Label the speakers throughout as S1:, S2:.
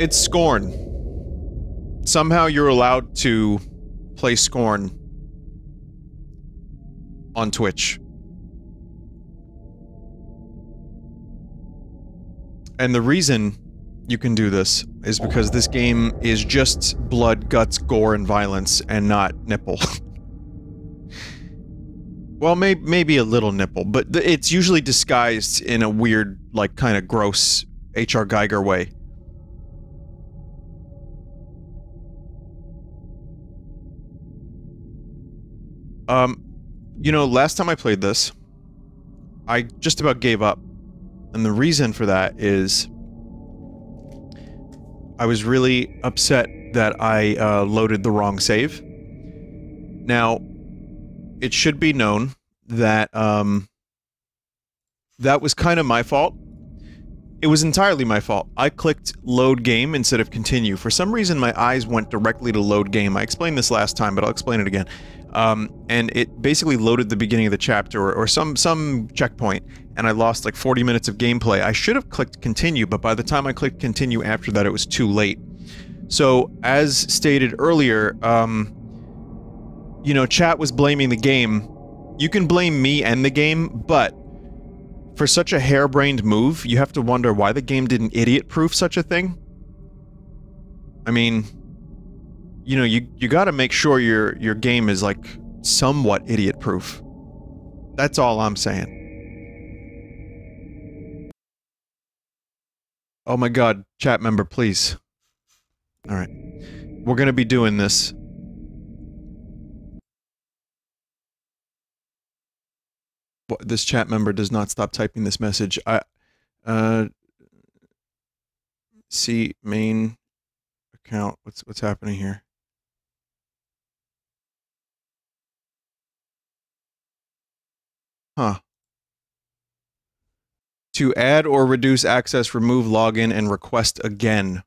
S1: It's Scorn. Somehow you're allowed to play Scorn on Twitch. And the reason you can do this is because this game is just blood, guts, gore, and violence, and not nipple. well, may maybe a little nipple, but it's usually disguised in a weird, like, kind of gross H.R. Giger way. Um, you know, last time I played this, I just about gave up. And the reason for that is I was really upset that I uh, loaded the wrong save. Now, it should be known that um, that was kind of my fault. It was entirely my fault. I clicked load game instead of continue. For some reason, my eyes went directly to load game. I explained this last time, but I'll explain it again. Um, and it basically loaded the beginning of the chapter or, or, some some checkpoint, and I lost like 40 minutes of gameplay. I should have clicked continue, but by the time I clicked continue after that, it was too late. So, as stated earlier, um, you know, chat was blaming the game. You can blame me and the game, but for such a harebrained move, you have to wonder why the game didn't idiot-proof such a thing. I mean, you know, you you got to make sure your your game is like somewhat idiot proof. That's all I'm saying. Oh my god, chat member, please. All right. We're going to be doing this. This chat member does not stop typing this message. I uh see main account. What's what's happening here? Huh. To add or reduce access, remove login and request again.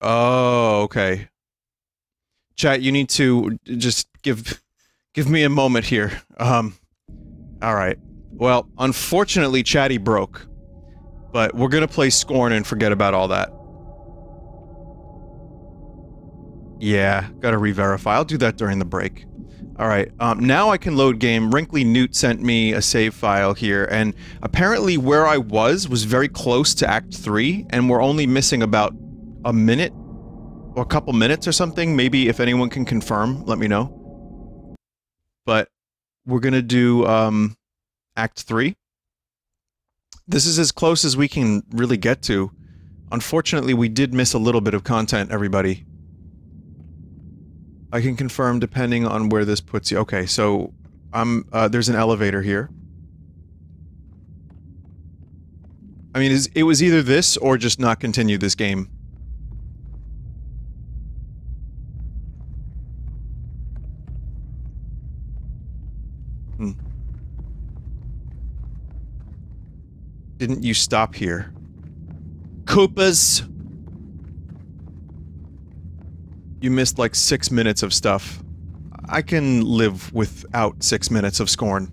S1: Oh, okay. Chat, you need to just give give me a moment here. Um all right. Well, unfortunately Chatty broke. But we're going to play Scorn and forget about all that. Yeah, got to re-verify. I'll do that during the break. Alright, um, now I can load game. Wrinkly Newt sent me a save file here, and apparently where I was was very close to Act 3, and we're only missing about a minute or a couple minutes or something. Maybe if anyone can confirm, let me know. But we're gonna do um, Act 3. This is as close as we can really get to. Unfortunately, we did miss a little bit of content, everybody. I can confirm depending on where this puts you. Okay, so I'm uh, there's an elevator here. I mean, it was either this or just not continue this game. Hmm. Didn't you stop here? Koopas! You missed like six minutes of stuff. I can live without six minutes of Scorn.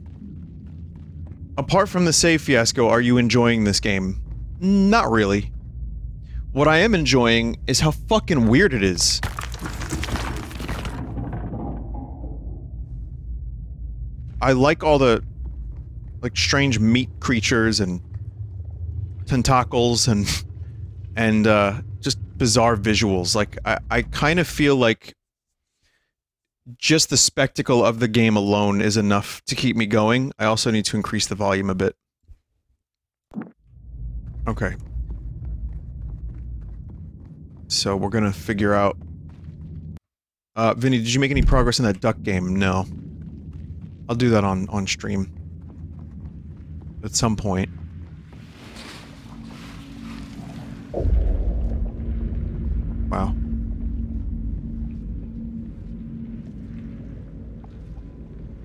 S1: Apart from the save fiasco, are you enjoying this game? Not really. What I am enjoying is how fucking weird it is. I like all the, like, strange meat creatures and tentacles and, and, uh, bizarre visuals. Like, I, I kind of feel like just the spectacle of the game alone is enough to keep me going. I also need to increase the volume a bit. Okay. So we're gonna figure out... Uh, Vinny, did you make any progress in that duck game? No. I'll do that on, on stream. At some point. Wow.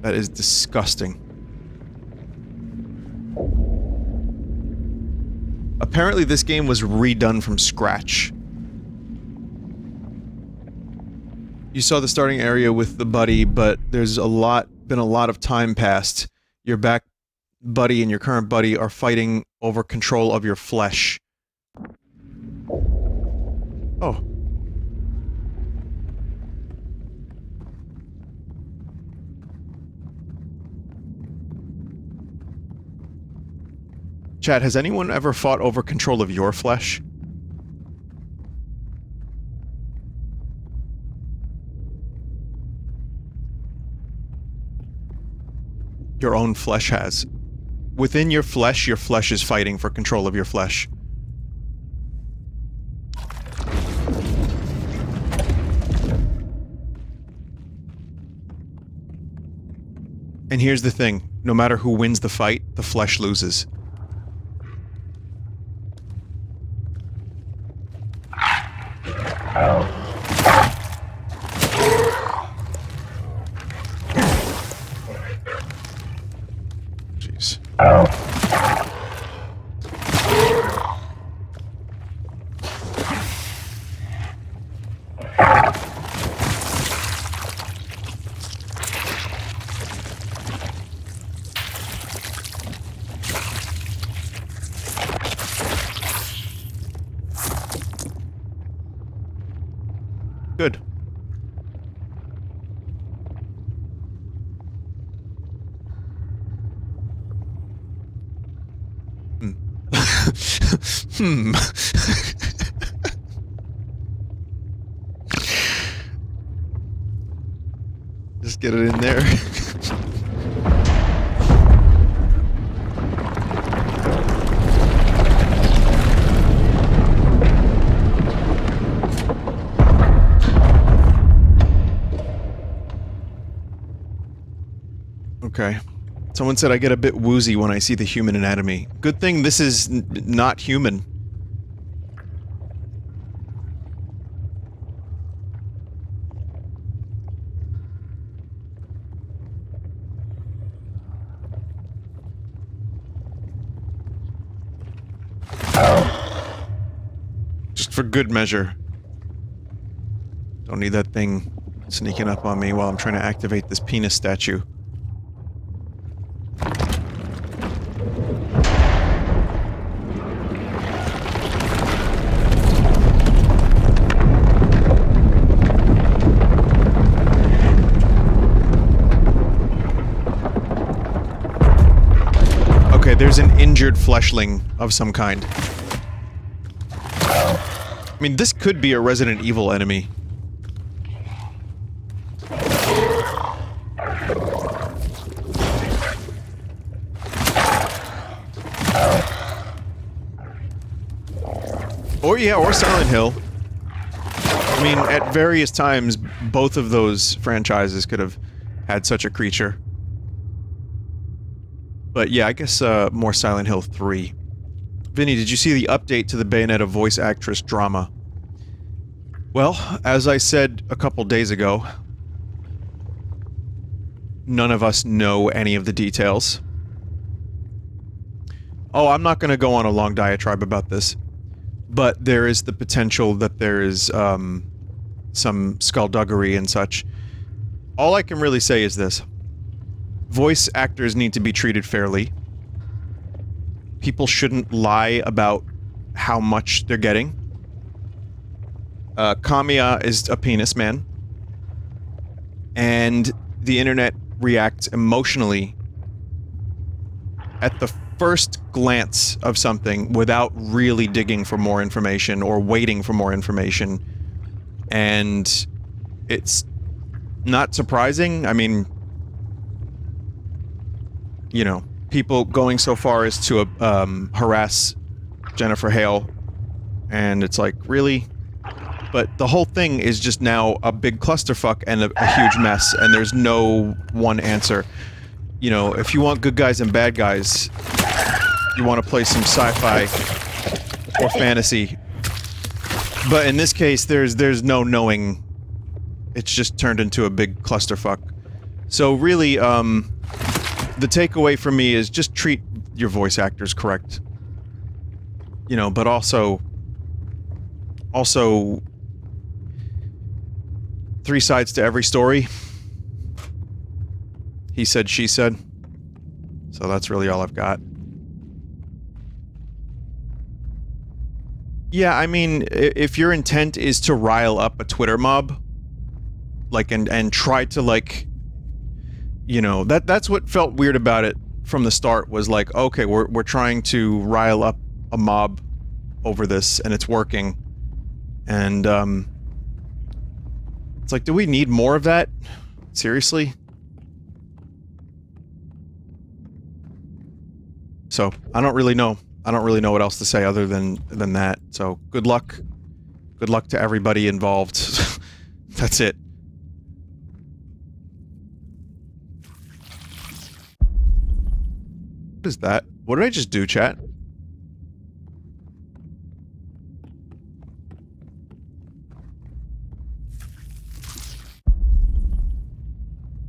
S1: That is disgusting. Apparently this game was redone from scratch. You saw the starting area with the buddy, but there's a lot, been a lot of time passed. Your back buddy and your current buddy are fighting over control of your flesh. Oh. Chad, has anyone ever fought over control of your flesh? Your own flesh has. Within your flesh, your flesh is fighting for control of your flesh. And here's the thing no matter who wins the fight, the flesh loses. Jeez. Good. Hmm. Hmm. Just get it in there. Someone said I get a bit woozy when I see the human anatomy. Good thing this is not human. Just for good measure. Don't need that thing sneaking up on me while I'm trying to activate this penis statue. Injured fleshling of some kind. I mean, this could be a Resident Evil enemy. Or yeah, or Silent Hill. I mean, at various times, both of those franchises could have had such a creature. But yeah, I guess uh, more Silent Hill 3. Vinny, did you see the update to the Bayonetta voice actress drama? Well, as I said a couple days ago, none of us know any of the details. Oh, I'm not going to go on a long diatribe about this, but there is the potential that there is um, some skullduggery and such. All I can really say is this. Voice actors need to be treated fairly. People shouldn't lie about how much they're getting. Uh, Kamiya is a penis man. And the internet reacts emotionally at the first glance of something without really digging for more information or waiting for more information. And it's not surprising. I mean, you know, people going so far as to um, harass Jennifer Hale, and it's like, really? But the whole thing is just now a big clusterfuck and a, a huge mess, and there's no one answer. You know, if you want good guys and bad guys, you want to play some sci-fi or fantasy. But in this case, there's there's no knowing. It's just turned into a big clusterfuck. So really, um, the takeaway for me is just treat your voice actors correct. You know, but also also three sides to every story. He said, she said. So that's really all I've got. Yeah, I mean, if your intent is to rile up a Twitter mob, like, and and try to like, you know, that that's what felt weird about it from the start was like, okay, we're we're trying to rile up a mob over this, and it's working, and um, it's like, do we need more of that? Seriously? So I don't really know. I don't really know what else to say other than than that. So good luck. Good luck to everybody involved. That's it. What is that? What did I just do, chat?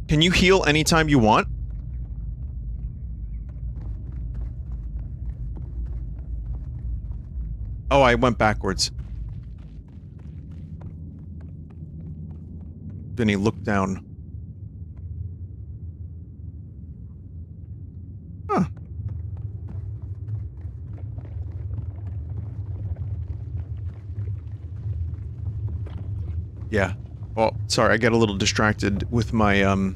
S1: Can you heal anytime you want? Oh, I went backwards. Then he looked down. Huh. Yeah. Oh, sorry, I get a little distracted with my, um,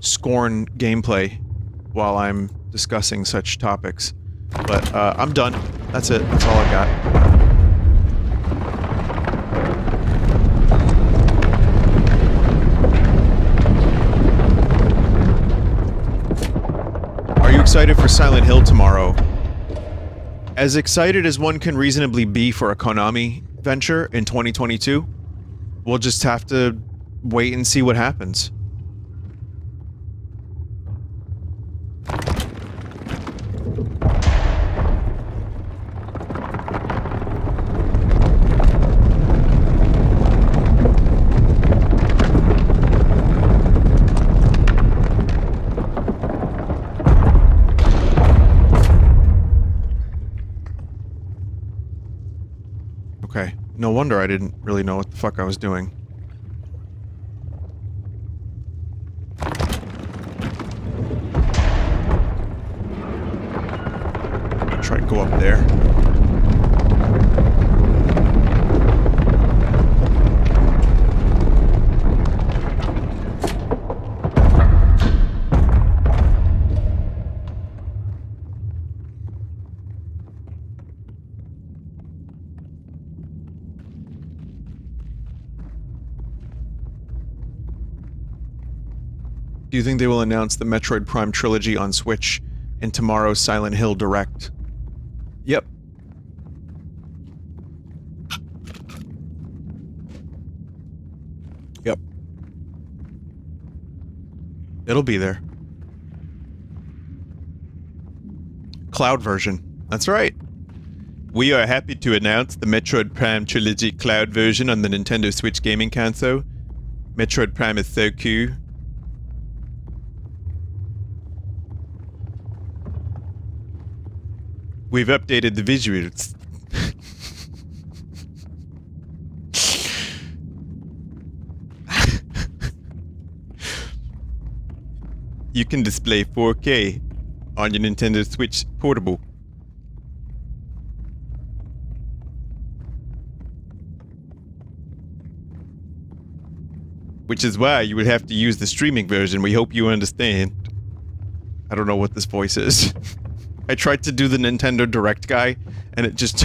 S1: Scorn gameplay while I'm discussing such topics. But, uh, I'm done. That's it. That's all I got. Are you excited for Silent Hill tomorrow? As excited as one can reasonably be for a Konami venture in 2022, we'll just have to wait and see what happens. Wonder I didn't really know what the fuck I was doing. Try to go up there. Do you think they will announce the Metroid Prime trilogy on Switch in tomorrow's Silent Hill Direct? Yep. Yep. It'll be there. Cloud version. That's right. We are happy to announce the Metroid Prime Trilogy Cloud version on the Nintendo Switch gaming console. Metroid Prime is so cool. We've updated the visuals. you can display 4K on your Nintendo Switch Portable. Which is why you would have to use the streaming version. We hope you understand. I don't know what this voice is. I tried to do the Nintendo Direct guy, and it just...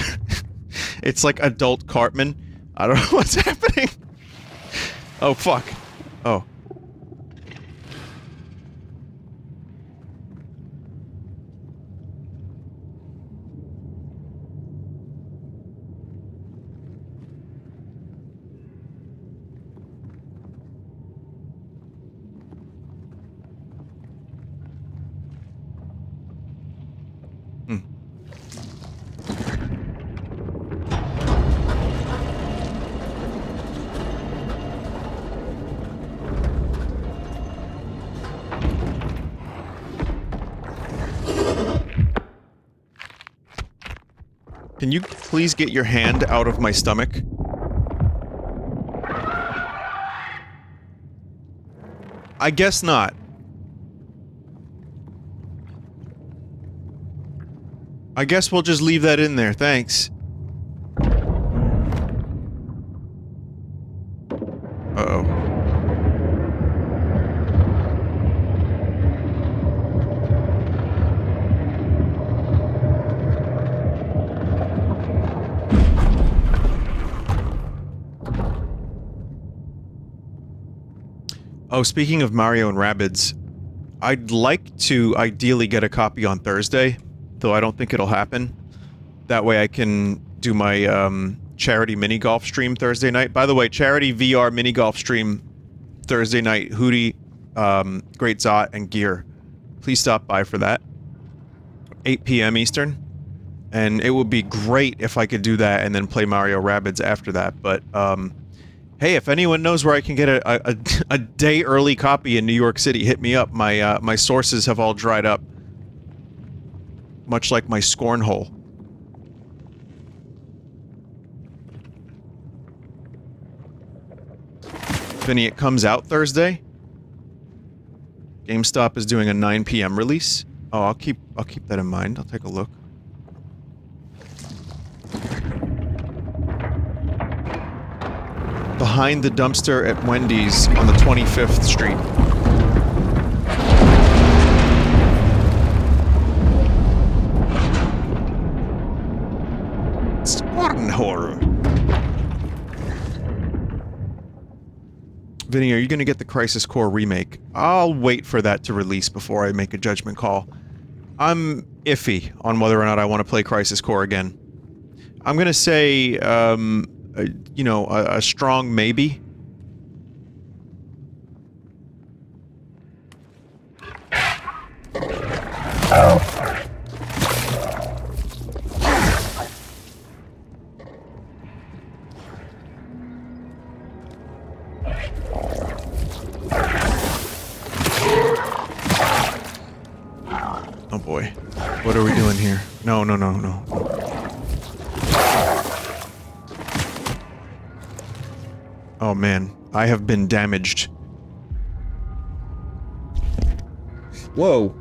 S1: it's like adult Cartman. I don't know what's happening. Oh, fuck. Oh. Can you please get your hand out of my stomach? I guess not. I guess we'll just leave that in there, thanks. Oh, speaking of Mario and Rabbids, I'd like to ideally get a copy on Thursday, though I don't think it'll happen. That way I can do my um, charity mini golf stream Thursday night. By the way, charity VR mini golf stream Thursday night. Hootie, um, Great Zot, and Gear. Please stop by for that. 8 p.m. Eastern. And it would be great if I could do that and then play Mario Rabbids after that, but, um, Hey, if anyone knows where I can get a, a, a day early copy in New York City, hit me up. My, uh, my sources have all dried up. Much like my scorn hole. Vinny, it comes out Thursday. GameStop is doing a 9 p.m. release. Oh, I'll keep I'll keep that in mind. I'll take a look. Behind the dumpster at Wendy's on the 25th Street. horror. Vinny, are you going to get the Crisis Core remake? I'll wait for that to release before I make a judgment call. I'm iffy on whether or not I want to play Crisis Core again. I'm going to say, um, a, you know, a, a strong maybe. Oh I have been damaged. Whoa.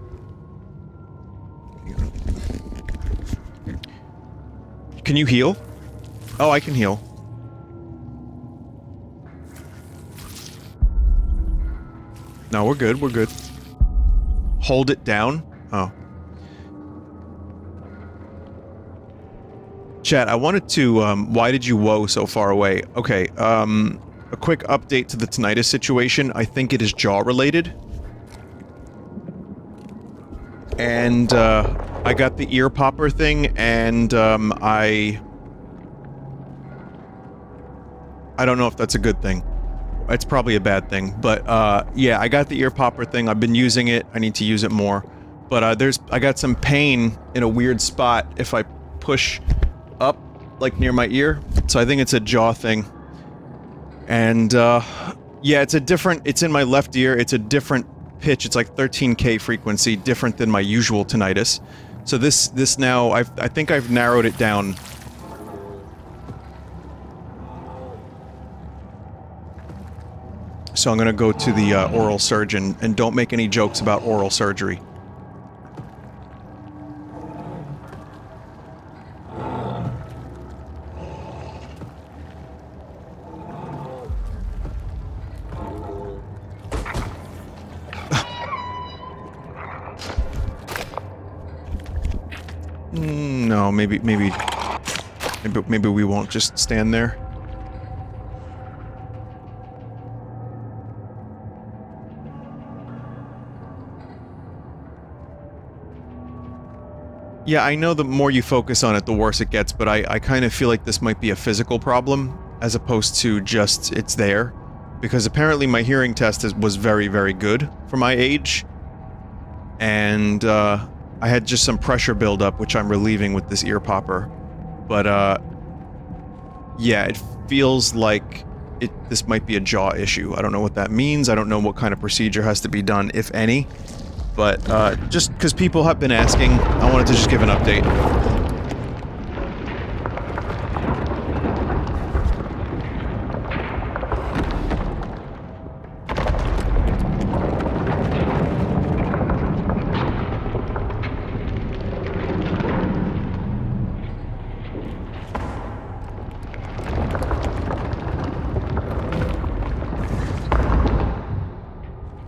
S1: Can you heal? Oh, I can heal. No, we're good, we're good. Hold it down? Oh. Chat, I wanted to, um, why did you woe so far away? Okay, um, a quick update to the tinnitus situation. I think it is jaw-related. And, uh, I got the ear popper thing, and, um, I... I don't know if that's a good thing. It's probably a bad thing, but, uh, yeah, I got the ear popper thing. I've been using it. I need to use it more. But, uh, there's- I got some pain in a weird spot if I push up, like, near my ear. So I think it's a jaw thing. And, uh, yeah, it's a different- it's in my left ear. It's a different pitch. It's like 13k frequency, different than my usual tinnitus. So this- this now, I've- I think I've narrowed it down So I'm gonna go to the uh, oral surgeon, and don't make any jokes about oral surgery. No, maybe, maybe, maybe, maybe we won't just stand there. Yeah, I know the more you focus on it, the worse it gets, but I, I kind of feel like this might be a physical problem, as opposed to just, it's there. Because apparently my hearing test is, was very, very good for my age. And, uh, I had just some pressure buildup, which I'm relieving with this ear popper. But, uh, yeah, it feels like it, this might be a jaw issue. I don't know what that means, I don't know what kind of procedure has to be done, if any. But, uh, just because people have been asking, I wanted to just give an update.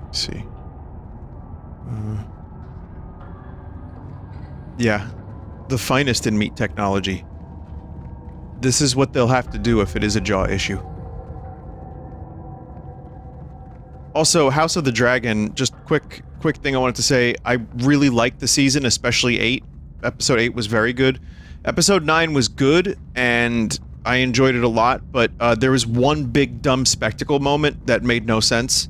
S1: Let's see. Uh, yeah, the finest in meat technology. This is what they'll have to do if it is a jaw issue. Also, House of the Dragon, just quick quick thing I wanted to say, I really liked the season, especially 8. Episode 8 was very good. Episode 9 was good, and I enjoyed it a lot, but uh, there was one big dumb spectacle moment that made no sense.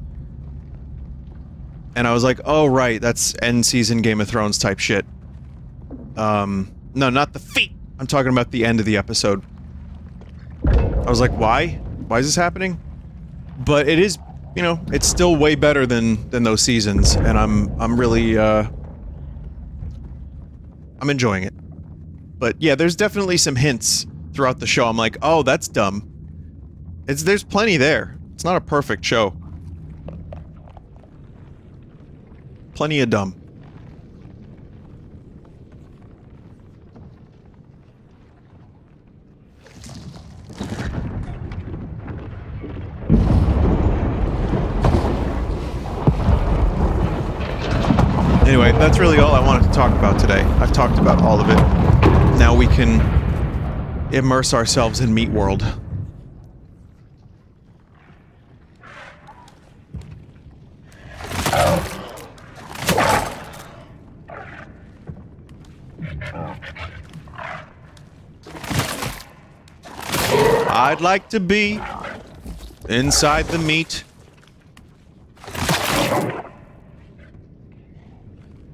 S1: And I was like, oh right, that's end season Game of Thrones type shit. Um, no, not the feet! I'm talking about the end of the episode. I was like, why? Why is this happening? But it is, you know, it's still way better than than those seasons, and I'm I'm really uh I'm enjoying it. But yeah, there's definitely some hints throughout the show. I'm like, oh, that's dumb. It's there's plenty there. It's not a perfect show. Plenty of dumb. Anyway, that's really all I wanted to talk about today. I've talked about all of it. Now we can immerse ourselves in Meat World. I'd like to be inside the meat.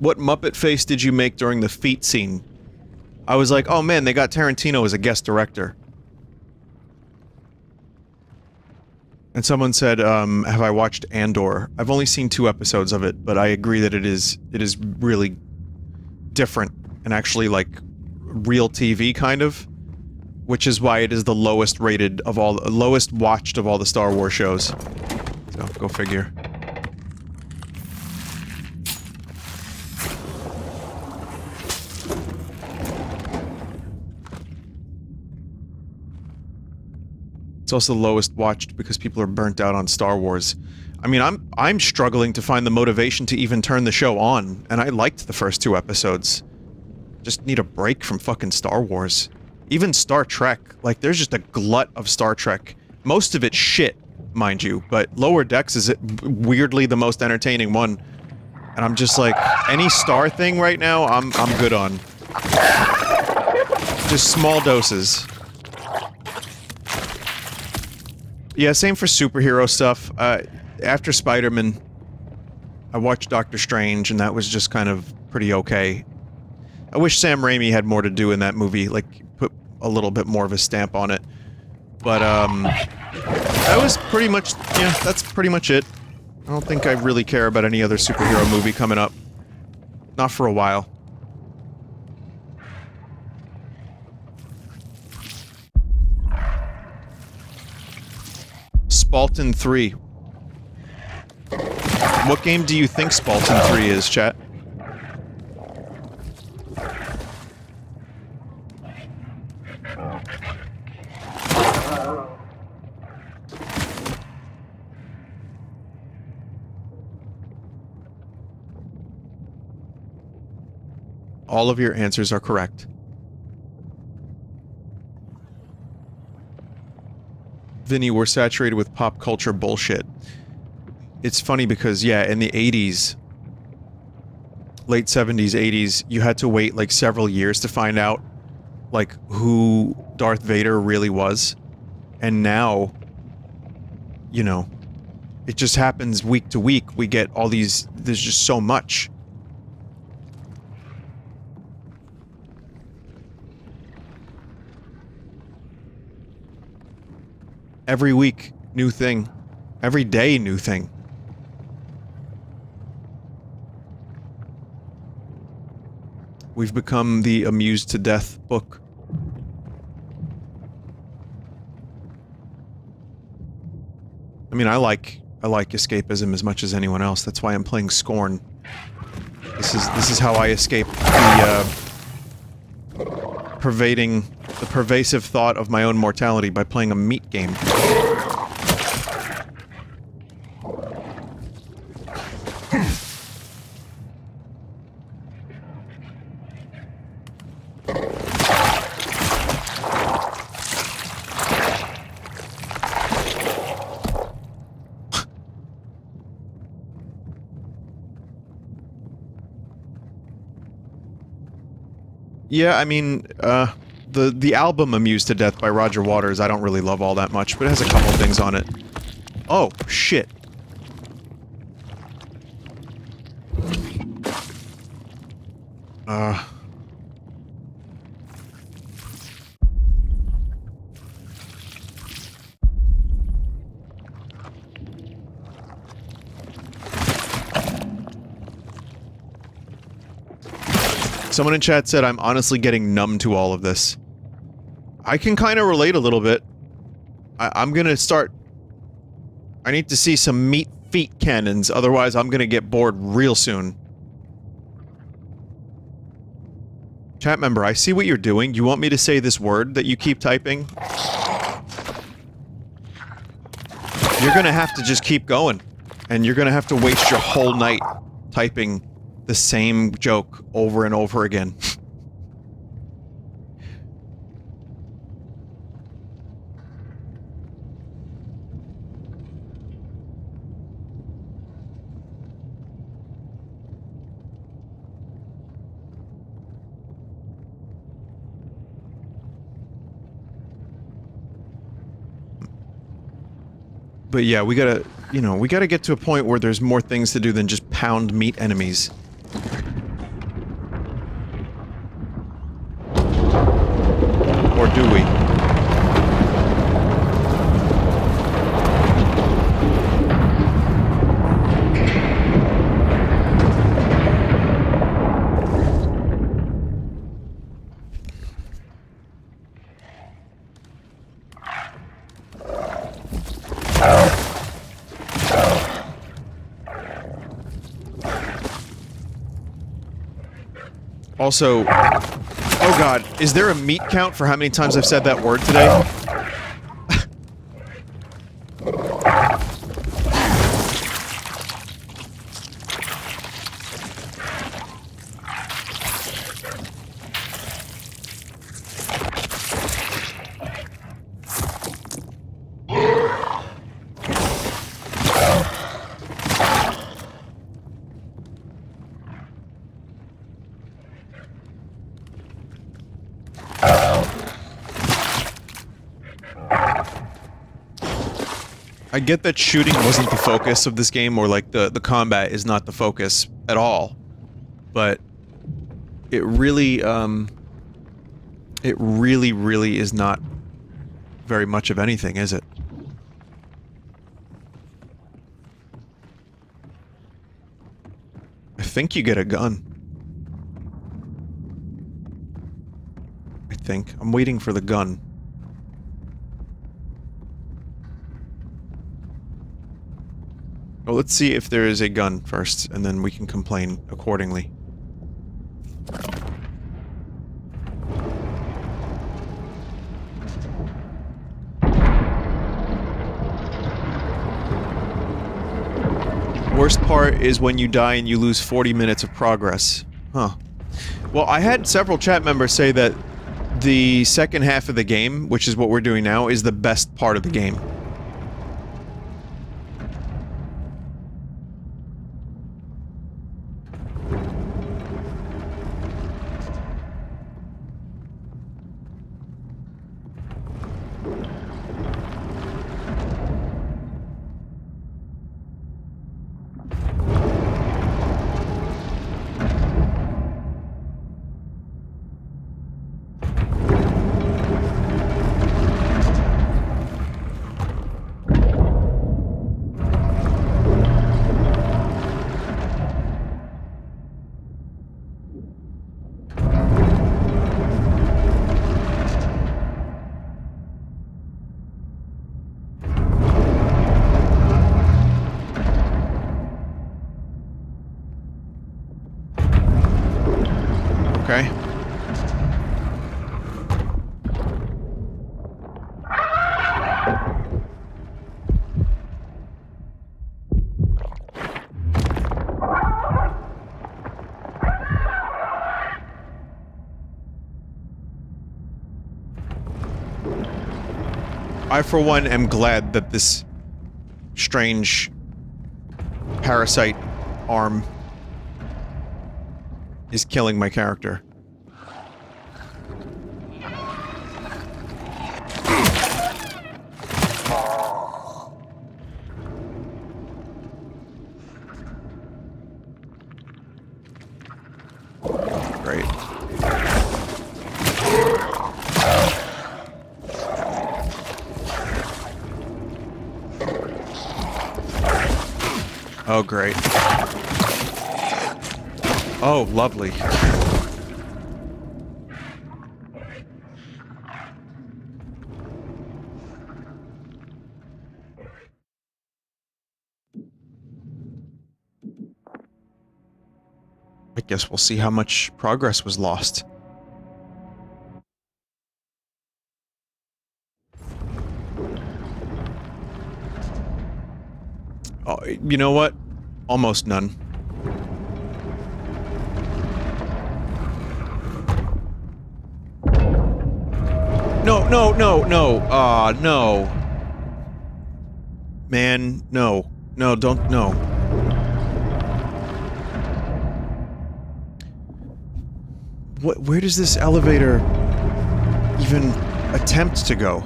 S1: What Muppet face did you make during the feet scene? I was like, oh man, they got Tarantino as a guest director. And someone said, um, have I watched Andor? I've only seen two episodes of it, but I agree that it is it is really different and actually like real TV kind of, which is why it is the lowest rated of all, the lowest watched of all the Star Wars shows. So go figure. Also the lowest watched because people are burnt out on Star Wars. I mean, I'm I'm struggling to find the motivation to even turn the show on, and I liked the first two episodes. Just need a break from fucking Star Wars. Even Star Trek, like there's just a glut of Star Trek. Most of it's shit, mind you, but Lower Decks is weirdly the most entertaining one. And I'm just like, any Star thing right now, I'm I'm good on. Just small doses. Yeah, same for superhero stuff. Uh, after Spider-Man, I watched Doctor Strange, and that was just kind of pretty okay. I wish Sam Raimi had more to do in that movie, like, put a little bit more of a stamp on it. But, um... That was pretty much... Yeah, that's pretty much it. I don't think I really care about any other superhero movie coming up. Not for a while. Spalton 3. What game do you think Spalton 3 is, chat? All of your answers are correct. Vinny, we're saturated with pop culture bullshit. It's funny because, yeah, in the 80s, late 70s, 80s, you had to wait like several years to find out like who Darth Vader really was. And now, you know, it just happens week to week. We get all these, there's just so much. Every week, new thing. Every day, new thing. We've become the amused to death book. I mean, I like I like escapism as much as anyone else. That's why I'm playing Scorn. This is this is how I escape the uh, pervading the pervasive thought of my own mortality by playing a meat game. Yeah, I mean, uh, the the album "Amused to Death" by Roger Waters, I don't really love all that much, but it has a couple things on it. Oh shit! Uh. Someone in chat said I'm honestly getting numb to all of this. I can kind of relate a little bit. I I'm gonna start... I need to see some meat feet cannons, otherwise I'm gonna get bored real soon. Chat member, I see what you're doing. You want me to say this word that you keep typing? You're gonna have to just keep going. And you're gonna have to waste your whole night typing the same joke over and over again. but yeah, we gotta, you know, we gotta get to a point where there's more things to do than just pound meat enemies. Also, oh god, is there a meat count for how many times I've said that word today? Get that shooting wasn't the focus of this game, or like the, the combat is not the focus at all, but it really, um, it really, really is not very much of anything, is it? I think you get a gun. I think. I'm waiting for the gun. Well, let's see if there is a gun first, and then we can complain accordingly. Worst part is when you die and you lose 40 minutes of progress. Huh. Well, I had several chat members say that the second half of the game, which is what we're doing now, is the best part of the game. For one, am glad that this strange parasite arm is killing my character. Oh, great. Oh, lovely. I guess we'll see how much progress was lost. Oh, you know what? Almost none. No, no, no, no. Ah, uh, no. Man, no. No, don't, no. Where does this elevator even attempt to go?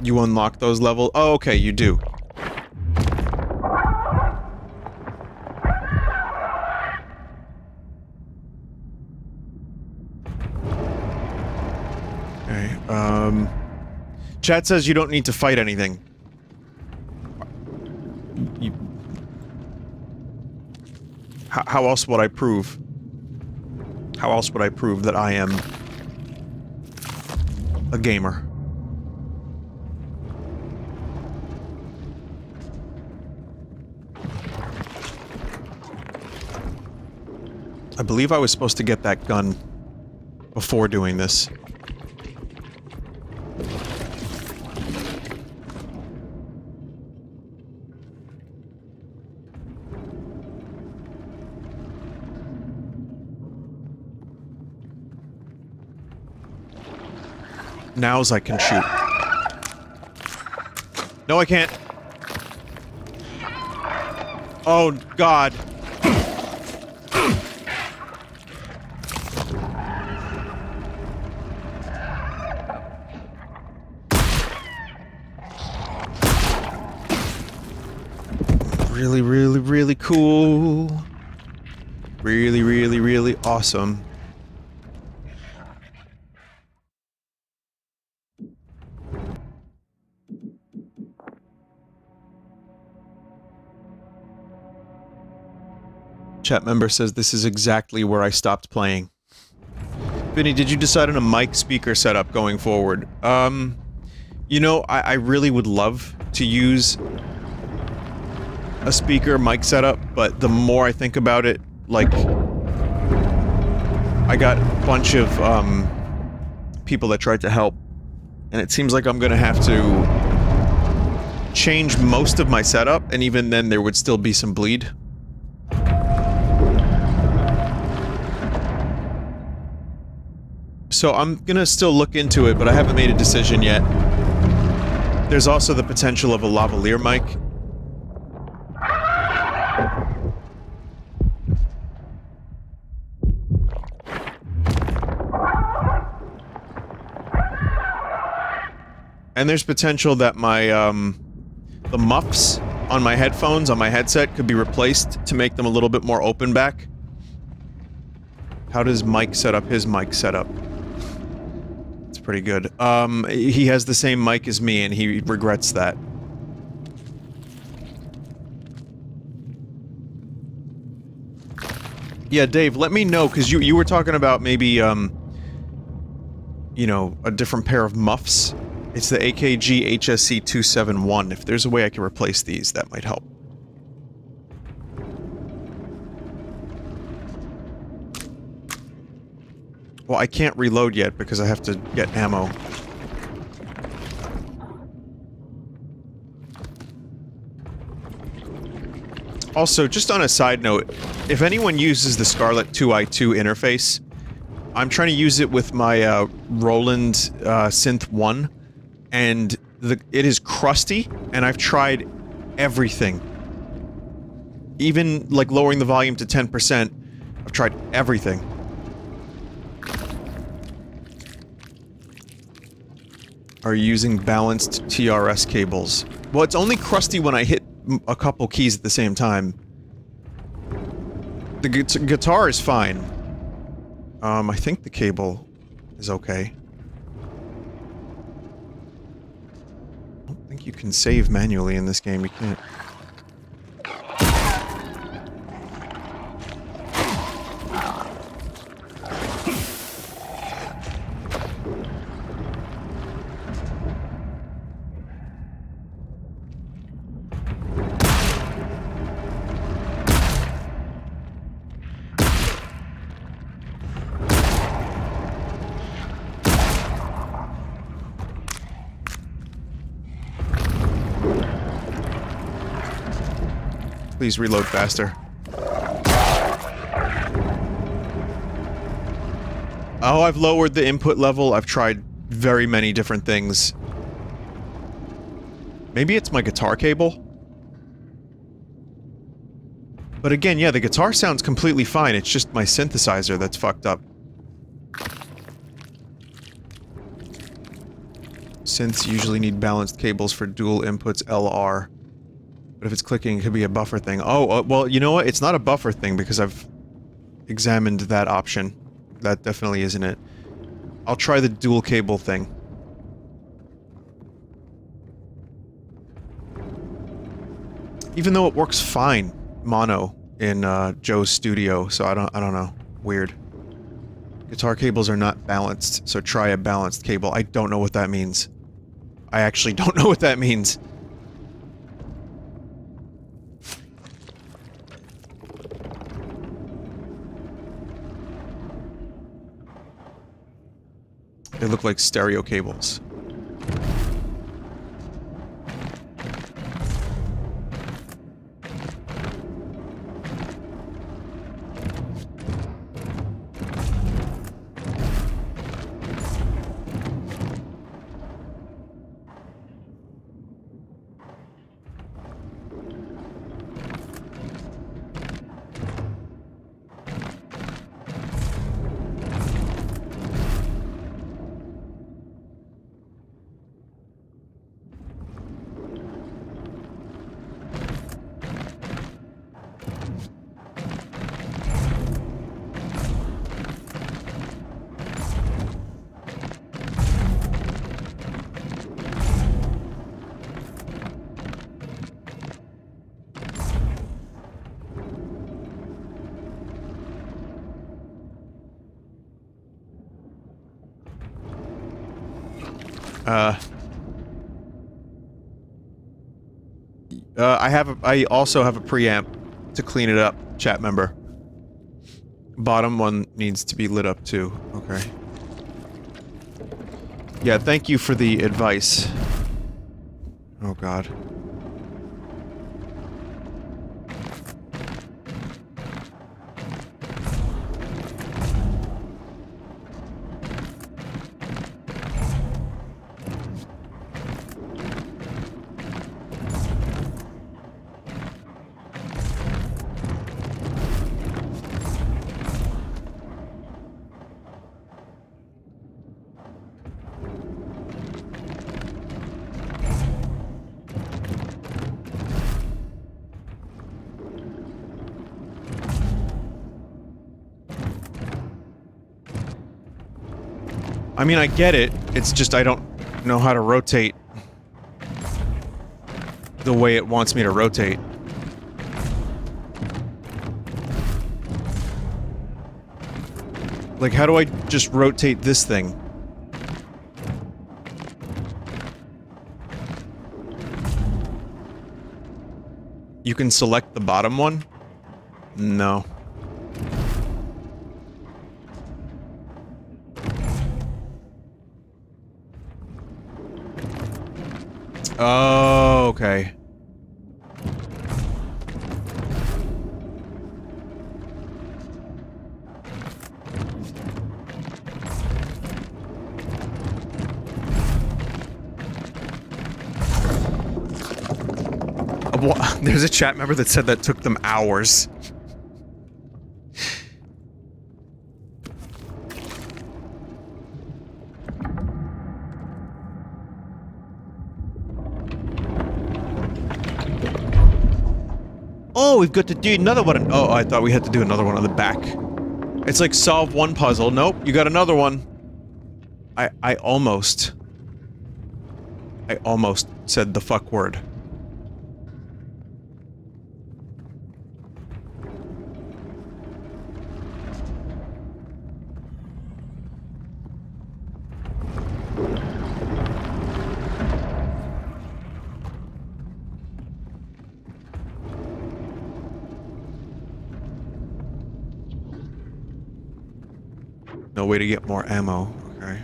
S1: You unlock those levels? Oh, okay, you do. Okay, um... Chat says you don't need to fight anything. You... How, how else would I prove? How else would I prove that I am... a gamer? I believe I was supposed to get that gun before doing this. Now's I can shoot. No, I can't. Oh, God. really, really, really cool. Really, really, really awesome. Chat member says this is exactly where I stopped playing. Vinny, did you decide on a mic speaker setup going forward? Um, you know, I, I really would love to use a speaker mic setup, but the more I think about it, like, I got a bunch of, um, people that tried to help, and it seems like I'm gonna have to change most of my setup, and even then there would still be some bleed. So I'm gonna still look into it, but I haven't made a decision yet. There's also the potential of a lavalier mic, And there's potential that my, um, the muffs on my headphones, on my headset, could be replaced to make them a little bit more open back. How does Mike set up his mic setup? Pretty good. Um, he has the same mic as me, and he regrets that. Yeah, Dave, let me know, because you, you were talking about maybe, um, you know, a different pair of muffs it's the AKG HSC 271. If there's a way I can replace these, that might help. Well, I can't reload yet because I have to get ammo. Also, just on a side note, if anyone uses the Scarlett 2i2 interface, I'm trying to use it with my uh, Roland uh, Synth 1 and the it is crusty, and I've tried everything. Even, like, lowering the volume to 10%, I've tried everything. Are using balanced TRS cables. Well, it's only crusty when I hit a couple keys at the same time. The gu guitar is fine. Um, I think the cable is okay. I don't think you can save manually in this game. You can't. Please reload faster. Oh, I've lowered the input level. I've tried very many different things. Maybe it's my guitar cable? But again, yeah, the guitar sounds completely fine. It's just my synthesizer that's fucked up. Synths usually need balanced cables for dual inputs LR. But if it's clicking, it could be a buffer thing. Oh, uh, well, you know what? It's not a buffer thing because I've examined that option. That definitely isn't it. I'll try the dual cable thing. Even though it works fine, mono, in uh, Joe's studio, so I don't, I don't know. Weird. Guitar cables are not balanced, so try a balanced cable. I don't know what that means. I actually don't know what that means. They look like stereo cables. Uh, uh, I have a, I also have a preamp to clean it up, chat member. Bottom one needs to be lit up too. Okay. Yeah, thank you for the advice. Oh god. Mean, I get it. It's just I don't know how to rotate the way it wants me to rotate. Like, how do I just rotate this thing? You can select the bottom one? No. Chat member that said that took them hours. Oh, we've got to do another one. Oh, I thought we had to do another one on the back. It's like solve one puzzle. Nope, you got another one. I I almost I almost said the fuck word. No way to get more ammo. Okay.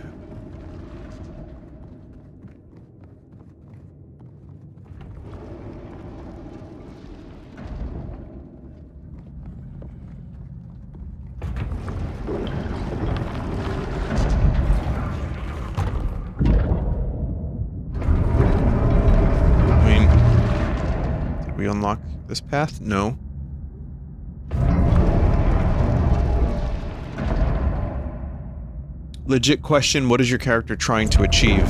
S1: I mean, did we unlock this path? No. Legit question, what is your character trying to achieve?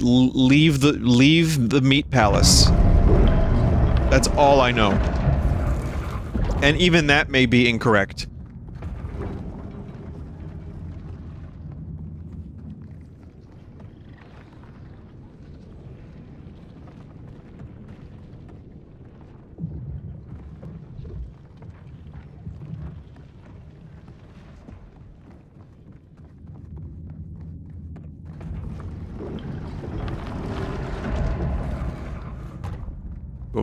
S1: L leave the leave the meat palace. That's all I know. And even that may be incorrect.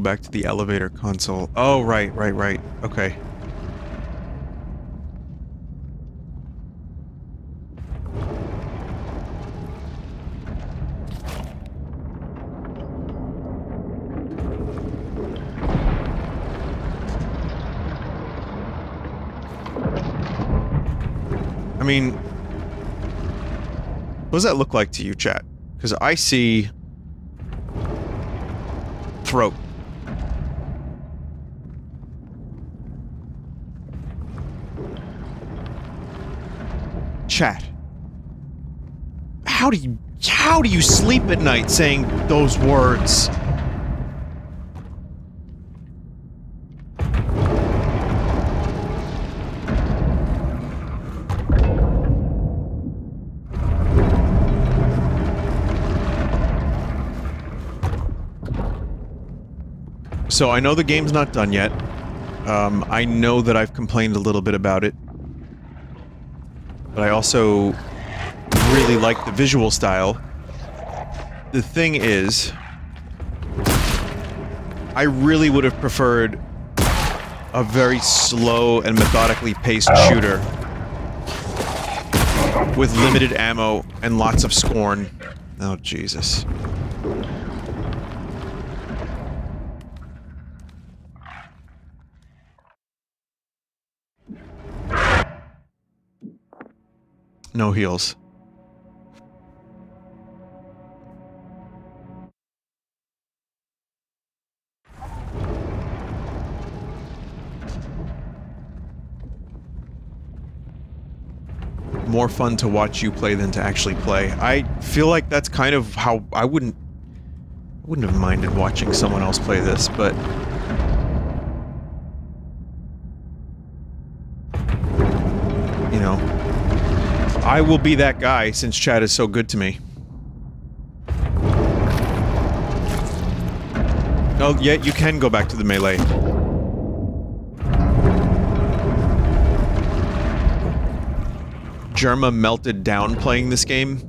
S1: Back to the elevator console. Oh, right, right, right. Okay. I mean, what does that look like to you, chat? Because I see throat. Chat. How do you how do you sleep at night saying those words? So I know the game's not done yet. Um, I know that I've complained a little bit about it. But I also really like the visual style. The thing is, I really would have preferred a very slow and methodically paced oh. shooter with limited ammo and lots of scorn. Oh, Jesus. No heals. More fun to watch you play than to actually play. I feel like that's kind of how I wouldn't I wouldn't have minded watching someone else play this, but I will be that guy since Chad is so good to me. Oh, yet you can go back to the melee. Jerma melted down playing this game.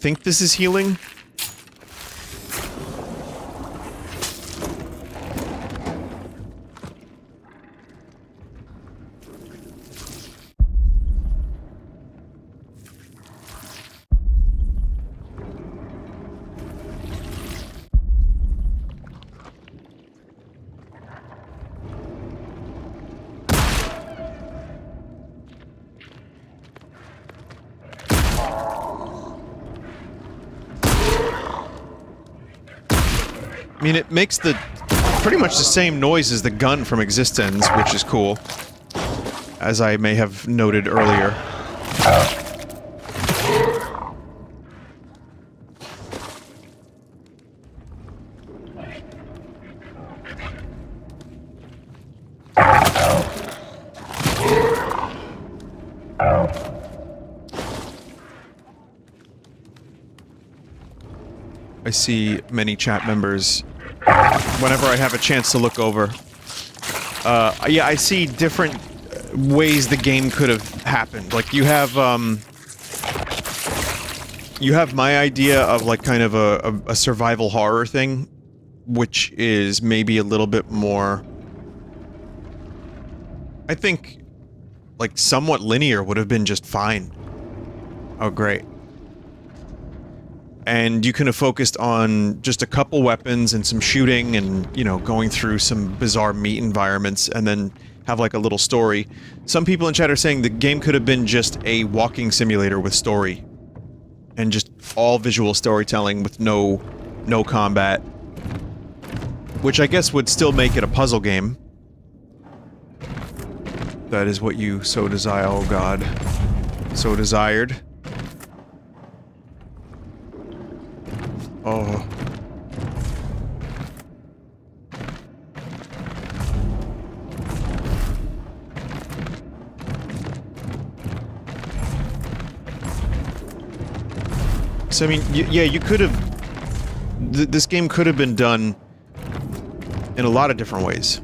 S1: Think this is healing. Makes the pretty much the same noise as the gun from Existenz, which is cool. As I may have noted earlier. I see many chat members whenever I have a chance to look over. Uh, yeah, I see different ways the game could have happened. Like, you have, um... You have my idea of, like, kind of a, a, a survival horror thing, which is maybe a little bit more... I think, like, somewhat linear would have been just fine. Oh, great and you can have focused on just a couple weapons and some shooting and, you know, going through some bizarre meat environments and then have like a little story. Some people in chat are saying the game could have been just a walking simulator with story. And just all visual storytelling with no no combat. Which I guess would still make it a puzzle game. That is what you so desire, oh god. So desired. Oh. So, I mean, yeah, you could have... Th this game could have been done in a lot of different ways.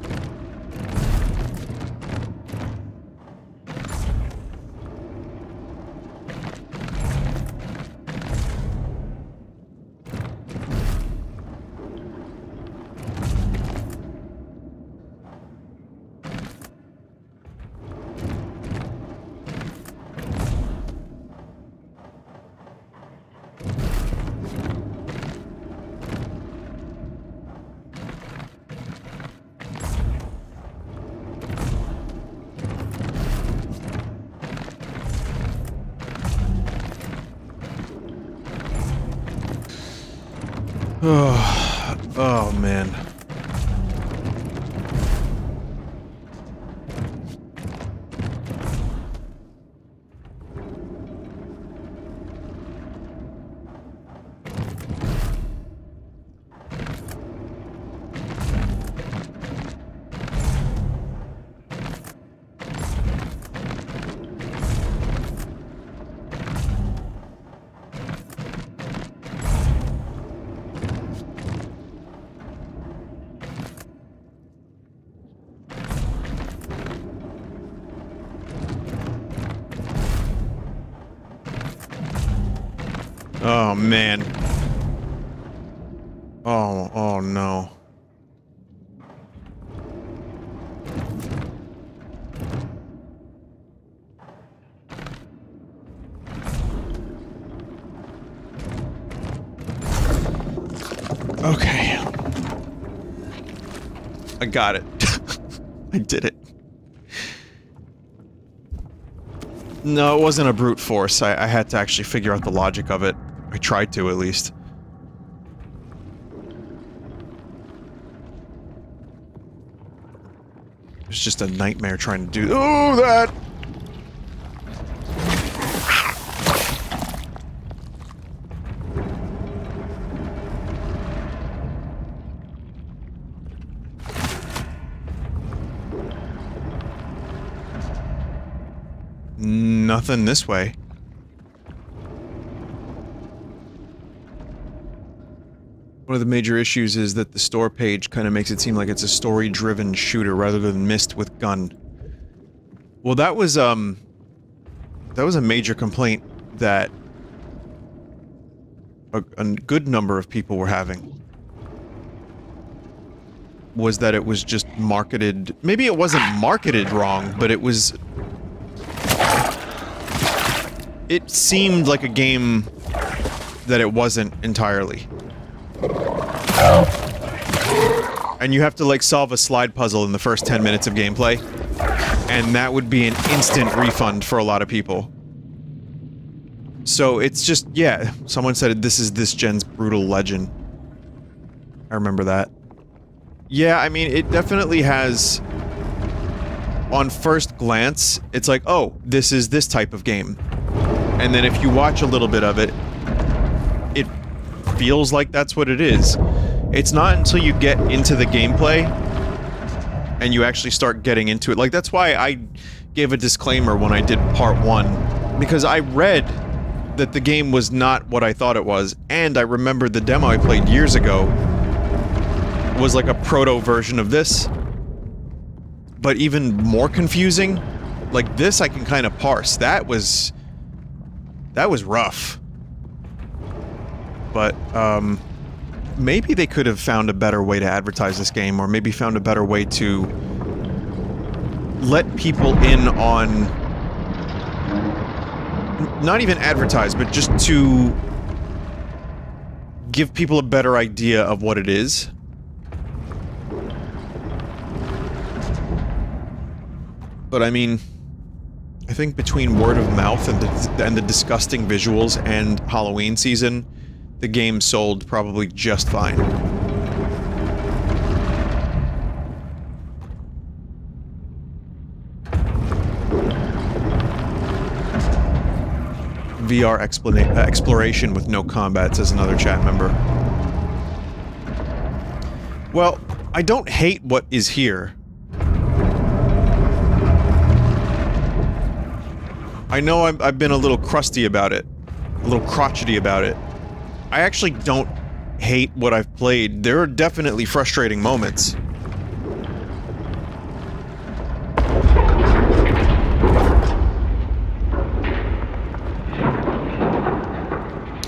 S1: Got it. I did it. No, it wasn't a brute force. I, I had to actually figure out the logic of it. I tried to, at least. It's just a nightmare trying to do- Oh, that! Nothing this way. One of the major issues is that the store page kind of makes it seem like it's a story-driven shooter rather than Myst with gun. Well, that was, um... That was a major complaint that a, a good number of people were having. Was that it was just marketed... Maybe it wasn't marketed wrong, but it was... It seemed like a game that it wasn't entirely. And you have to, like, solve a slide puzzle in the first 10 minutes of gameplay. And that would be an instant refund for a lot of people. So it's just, yeah, someone said this is this gen's Brütal Legend. I remember that. Yeah, I mean, it definitely has... On first glance, it's like, oh, this is this type of game. And then if you watch a little bit of it, it feels like that's what it is. It's not until you get into the gameplay and you actually start getting into it. Like, that's why I gave a disclaimer when I did part one. Because I read that the game was not what I thought it was, and I remember the demo I played years ago was like a proto version of this. But even more confusing, like this I can kind of parse. That was... That was rough. But, um... Maybe they could have found a better way to advertise this game, or maybe found a better way to let people in on not even advertise, but just to give people a better idea of what it is. But I mean, I think between word of mouth and the, and the disgusting visuals and Halloween season, the game sold probably just fine. VR uh, exploration with no combat, says another chat member. Well, I don't hate what is here. I know i have been a little crusty about it. A little crotchety about it. I actually don't hate what I've played. There are definitely frustrating moments.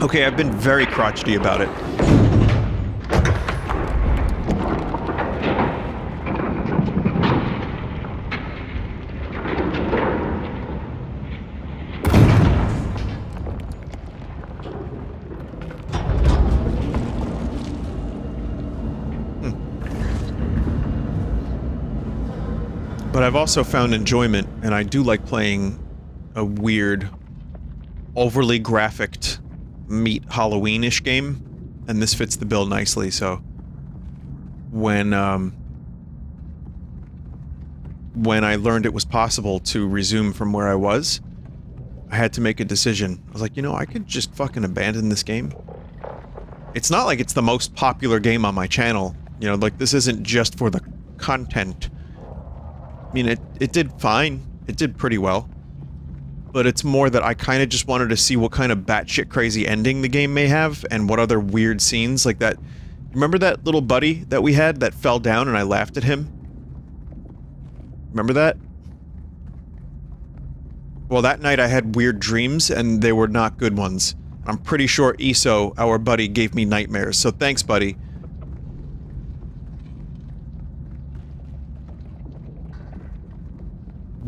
S1: Okay, I've been very crotchety about it. I've also found enjoyment, and I do like playing a weird, overly graphic meat Halloweenish game, and this fits the bill nicely. So when um, when I learned it was possible to resume from where I was, I had to make a decision. I was like, you know, I could just fucking abandon this game. It's not like it's the most popular game on my channel. You know, like this isn't just for the content. I mean, it, it did fine. It did pretty well but it's more that I kind of just wanted to see what kind of batshit crazy ending the game may have, and what other weird scenes like that. Remember that little buddy that we had that fell down and I laughed at him? Remember that? Well, that night I had weird dreams, and they were not good ones. I'm pretty sure Iso, our buddy, gave me nightmares, so thanks, buddy.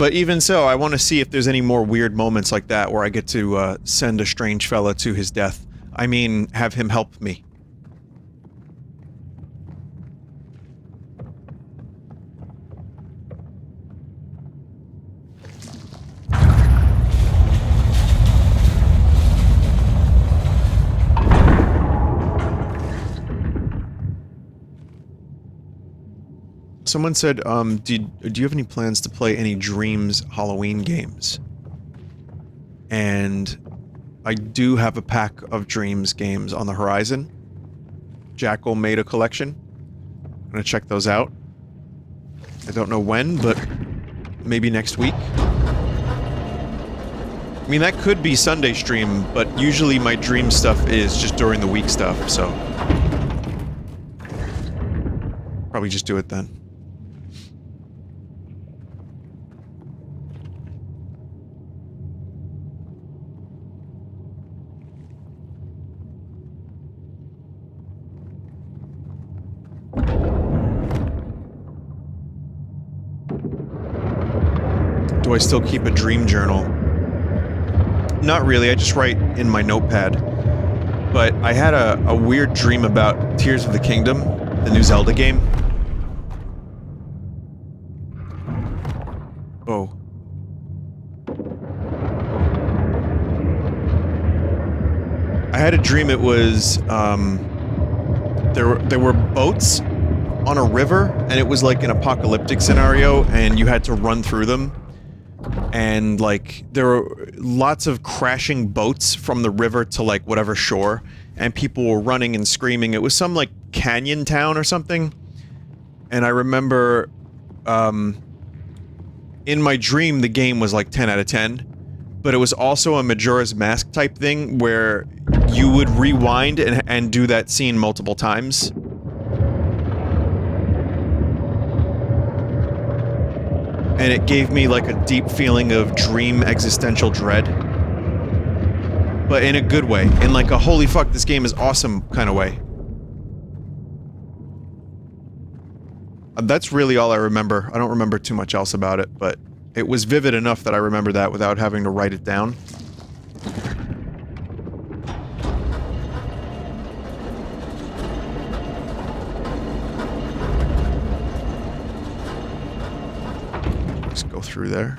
S1: But even so, I want to see if there's any more weird moments like that where I get to uh, send a strange fella to his death. I mean, have him help me. Someone said, um, do, do you have any plans to play any Dreams Halloween games? And I do have a pack of Dreams games on the horizon. Jackal made a collection. I'm gonna check those out. I don't know when, but maybe next week. I mean, that could be Sunday stream, but usually my dream stuff is just during the week stuff, so... Probably just do it then. I still keep a dream journal? Not really, I just write in my notepad. But I had a, a weird dream about Tears of the Kingdom, the new Zelda game. Oh. I had a dream it was, um, there were, there were boats on a river, and it was like an apocalyptic scenario, and you had to run through them. And, like, there were lots of crashing boats from the river to, like, whatever shore, and people were running and screaming. It was some, like, canyon town or something. And I remember, um, in my dream, the game was like 10 out of 10, but it was also a Majora's Mask type thing where you would rewind and, and do that scene multiple times. And it gave me like a deep feeling of dream existential dread. But in a good way. In like a holy fuck, this game is awesome kind of way. Uh, that's really all I remember. I don't remember too much else about it, but it was vivid enough that I remember that without having to write it down. Through there.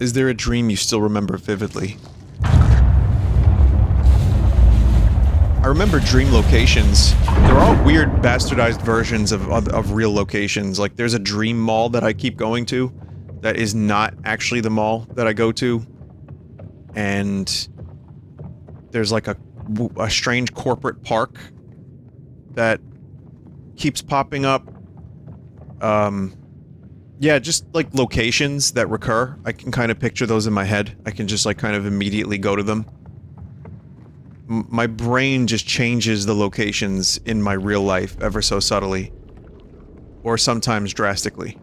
S1: Is there a dream you still remember vividly? I remember dream locations. They're all weird bastardized versions of, of, of, real locations. Like, there's a dream mall that I keep going to that is not actually the mall that I go to. And there's like a, a strange corporate park that keeps popping up. Um, yeah, just like locations that recur. I can kind of picture those in my head. I can just like kind of immediately go to them. My brain just changes the locations in my real life ever so subtly. Or sometimes drastically.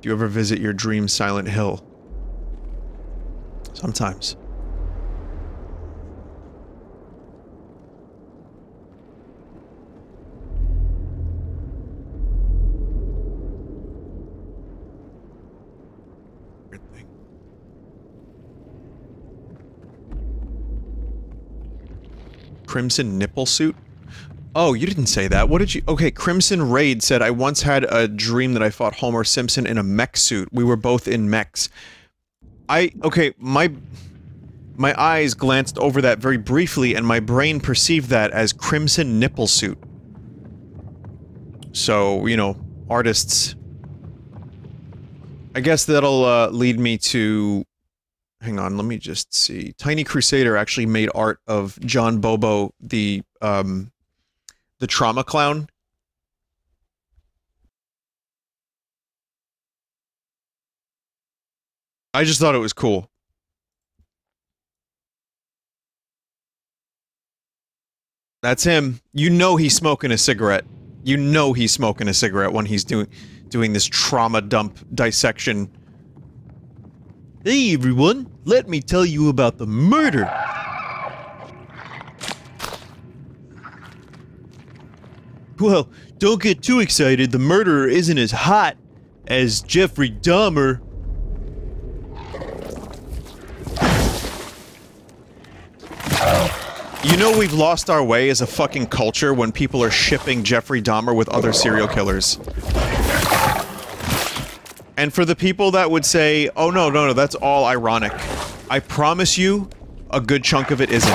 S1: Do you ever visit your dream Silent Hill? Sometimes. Crimson nipple suit? Oh, you didn't say that. What did you- Okay, Crimson Raid said, I once had a dream that I fought Homer Simpson in a mech suit. We were both in mechs. I- okay, my- my eyes glanced over that very briefly and my brain perceived that as Crimson Nipple Suit. So, you know, artists... I guess that'll, uh, lead me to... Hang on, let me just see. Tiny Crusader actually made art of John Bobo, the, um the trauma clown. I just thought it was cool. That's him. You know he's smoking a cigarette. You know he's smoking a cigarette when he's doing doing this trauma dump dissection. Hey everyone, let me tell you about the murder Well, don't get too excited. The murderer isn't as hot as Jeffrey Dahmer. You know we've lost our way as a fucking culture when people are shipping Jeffrey Dahmer with other serial killers. And for the people that would say, oh no, no, no, that's all ironic. I promise you, a good chunk of it isn't.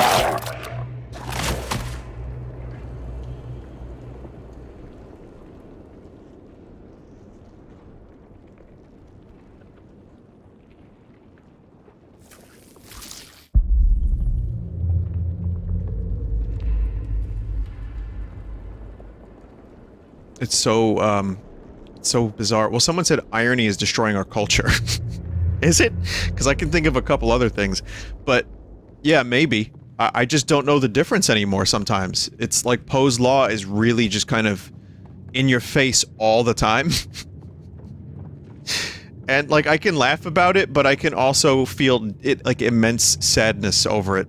S1: It's so, um, so bizarre. Well, someone said irony is destroying our culture. is it? Because I can think of a couple other things. But, yeah, maybe. I, I just don't know the difference anymore sometimes. It's like Poe's Law is really just kind of in your face all the time. and, like, I can laugh about it, but I can also feel it, like, immense sadness over it.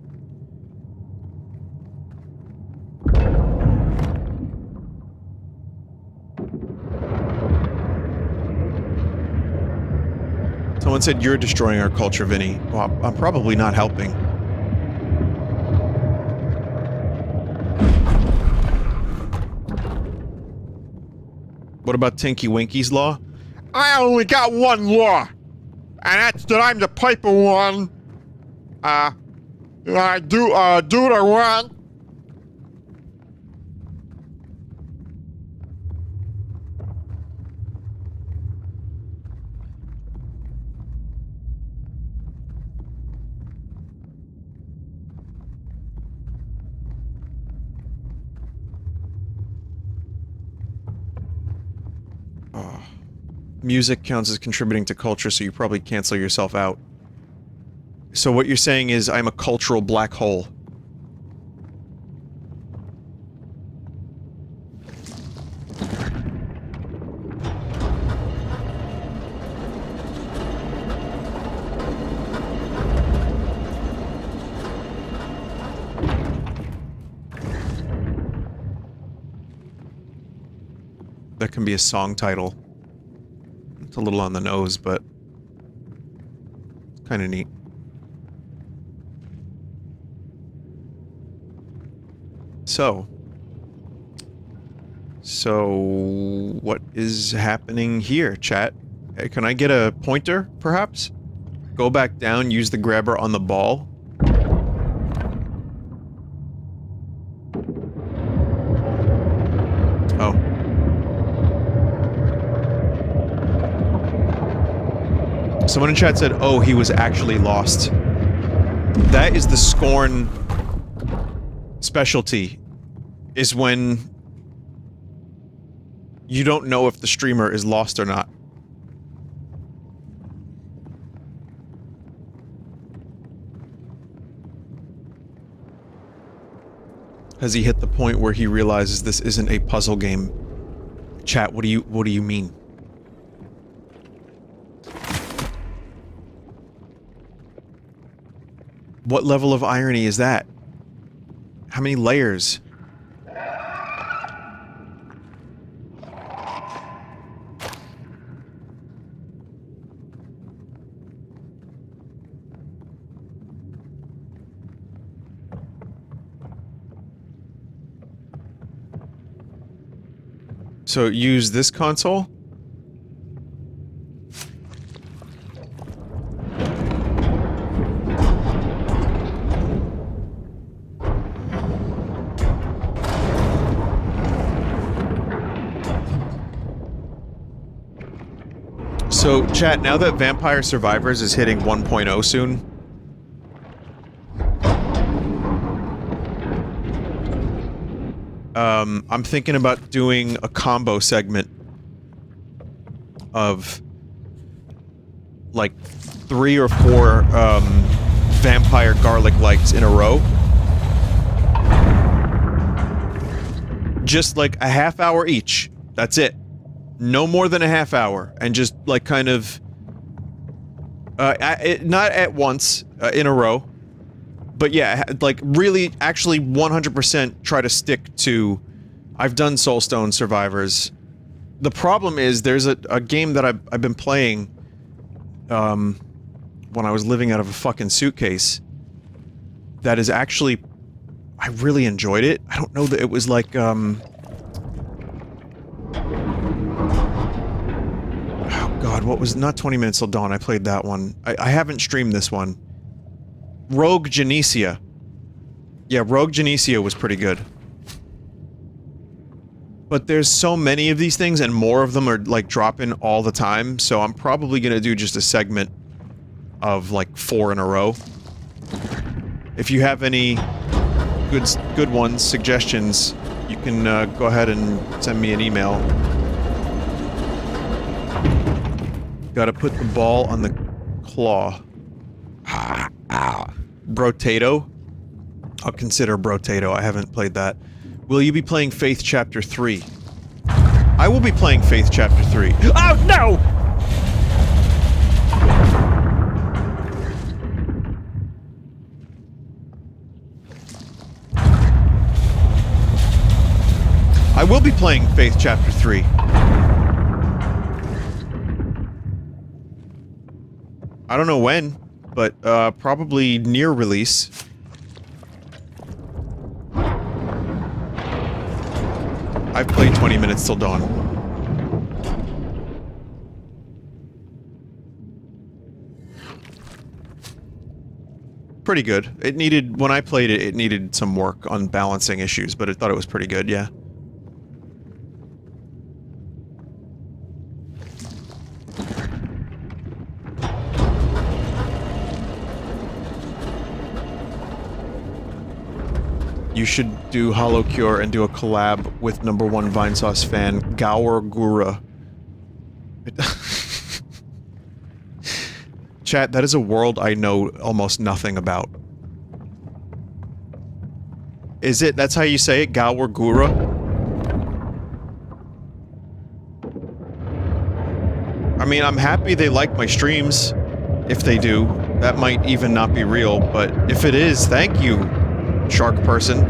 S1: Someone said you're destroying our culture, Vinny. Well, I'm probably not helping. What about Tinky Winky's law?
S2: I only got one law, and that's that I'm the paper one. Uh, I do, uh, do what I want.
S1: Music counts as contributing to culture, so you probably cancel yourself out. So what you're saying is I'm a cultural black hole. That can be a song title. It's a little on the nose, but it's kind of neat. So, so what is happening here, chat? Hey, can I get a pointer, perhaps? Go back down, use the grabber on the ball. Someone in chat said, oh, he was actually lost. That is the Scorn specialty, is when you don't know if the streamer is lost or not. Has he hit the point where he realizes this isn't a puzzle game? Chat, what do you- what do you mean? What level of irony is that? How many layers? So use this console? Chat, now that Vampire Survivors is hitting 1.0 soon... Um, I'm thinking about doing a combo segment of like three or four um, vampire garlic lights in a row. Just like a half hour each. That's it no more than a half hour, and just, like, kind of... Uh, not at once, uh, in a row, but yeah, like, really, actually 100% try to stick to... I've done Soulstone Survivors. The problem is, there's a, a game that I've, I've been playing, um, when I was living out of a fucking suitcase, that is actually... I really enjoyed it. I don't know that it was like, um... God, what was- not 20 Minutes Till Dawn, I played that one. I, I haven't streamed this one. Rogue Genesia. Yeah, Rogue Genesia was pretty good. But there's so many of these things, and more of them are, like, dropping all the time, so I'm probably gonna do just a segment of, like, four in a row. If you have any good good ones, suggestions, you can uh, go ahead and send me an email. Gotta put the ball on the claw. Brotato? I'll consider Brotato. I haven't played that. Will you be playing Faith Chapter 3? I will be playing Faith Chapter 3. Oh, no! I will be playing Faith Chapter 3. I don't know when, but uh, probably near release. I've played 20 minutes till dawn. Pretty good. It needed, when I played it, it needed some work on balancing issues, but I thought it was pretty good, yeah. You should do HoloCure and do a collab with number one Vinesauce fan, Gawr Gura. Chat, that is a world I know almost nothing about. Is it? That's how you say it? Gawr Gura? I mean, I'm happy they like my streams. If they do. That might even not be real, but if it is, thank you, Shark Person.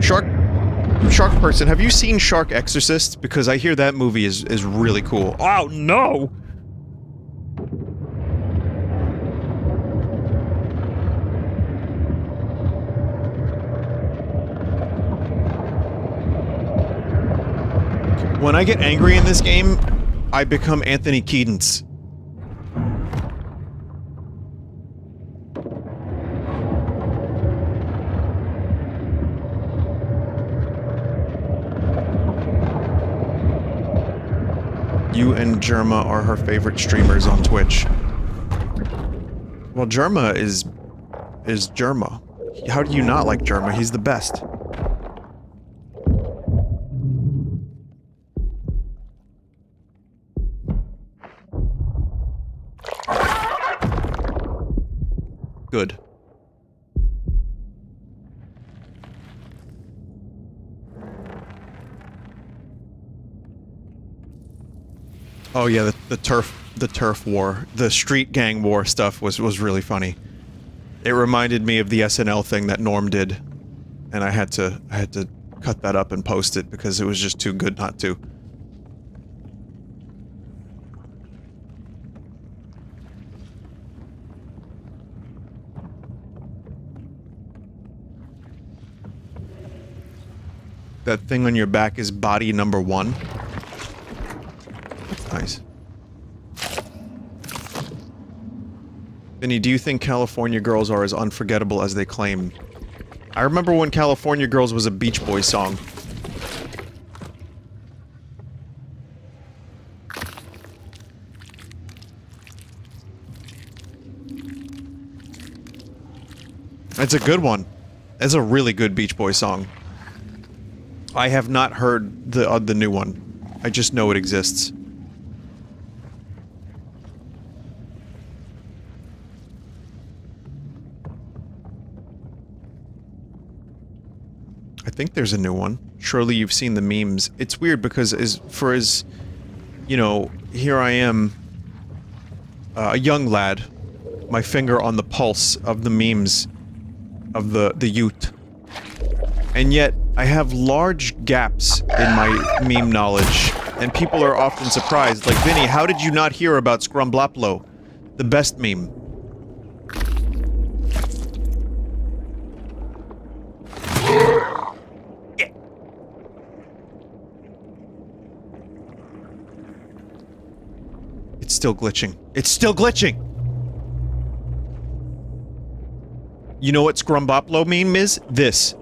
S1: Shark... Shark Person, have you seen Shark Exorcist? Because I hear that movie is, is really cool. Oh, no! When I get angry in this game, I become Anthony Kiedis. You and Germa are her favorite streamers on Twitch. Well, Germa is... is Jerma. How do you not like Germa? He's the best. Good. Oh yeah, the, the turf the turf war, the street gang war stuff was was really funny. It reminded me of the SNL thing that Norm did, and I had to I had to cut that up and post it because it was just too good not to. That thing on your back is body number one. Nice. Vinny, do you think California Girls are as unforgettable as they claim? I remember when California Girls was a Beach Boys song. It's a good one. It's a really good Beach Boy song. I have not heard the uh, the new one. I just know it exists. I think there's a new one. Surely you've seen the memes. It's weird because as for as you know, here I am uh, a young lad, my finger on the pulse of the memes of the the youth. And yet I have large gaps in my meme knowledge, and people are often surprised. Like, Vinny, how did you not hear about Scrumbloplo? The best meme. Still glitching. It's still glitching! You know what Scrumboplo meme is? This.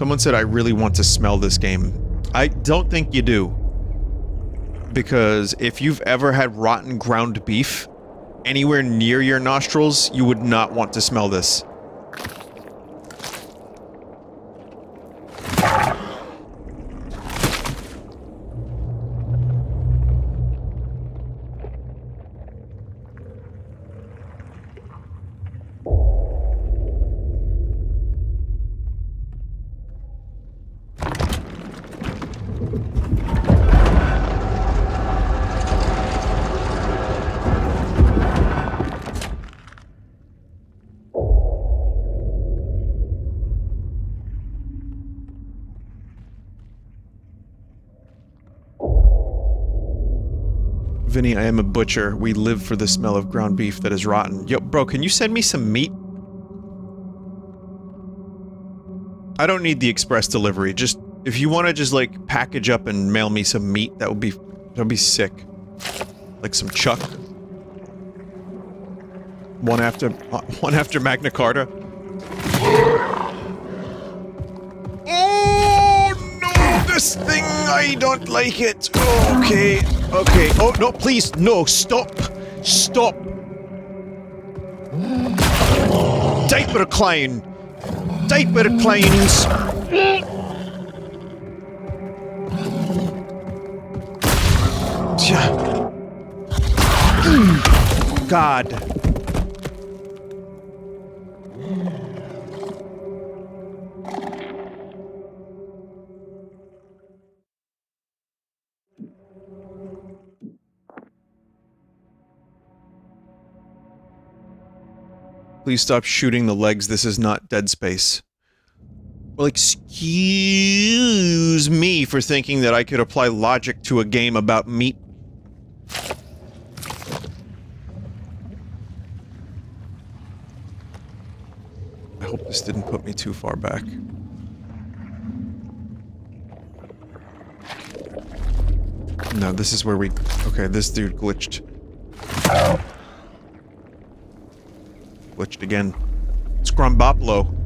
S1: Someone said, I really want to smell this game. I don't think you do. Because if you've ever had rotten ground beef anywhere near your nostrils, you would not want to smell this. Vinny, I am a butcher. We live for the smell of ground beef that is rotten. Yo, bro, can you send me some meat? I don't need the express delivery. Just, if you want to just, like, package up and mail me some meat, that would be, that would be sick. Like some chuck. One after, one after Magna Carta. Oh, no, this I don't like it. Okay, okay. Oh, no, please, no, stop. Stop. Diaper clown. Diaper clowns. God. Please stop shooting the legs. This is not Dead Space. Well, excuse me for thinking that I could apply logic to a game about meat. I hope this didn't put me too far back. No, this is where we... Okay, this dude glitched. Glitched again. Scrumboplo.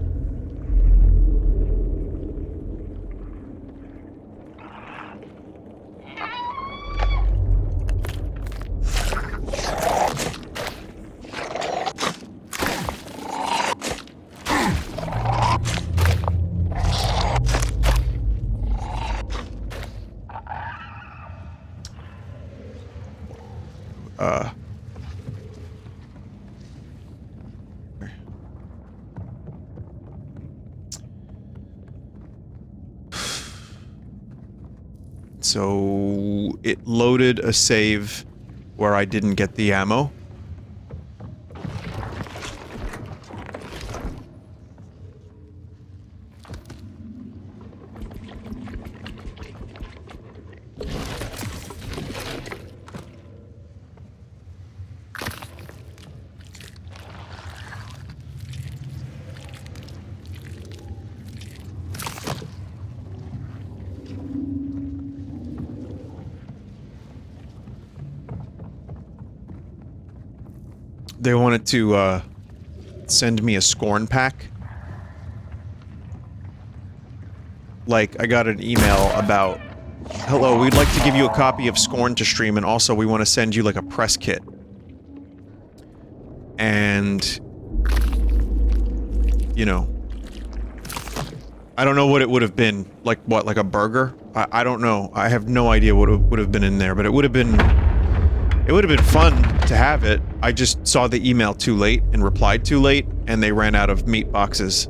S1: So it loaded a save where I didn't get the ammo. To, uh, send me a scorn pack. Like, I got an email about, Hello, we'd like to give you a copy of Scorn to stream, and also we want to send you, like, a press kit. And... You know. I don't know what it would have been. Like, what, like a burger? I, I don't know. I have no idea what would have been in there, but it would have been... It would have been fun to have it. I just saw the email too late and replied too late, and they ran out of meat boxes.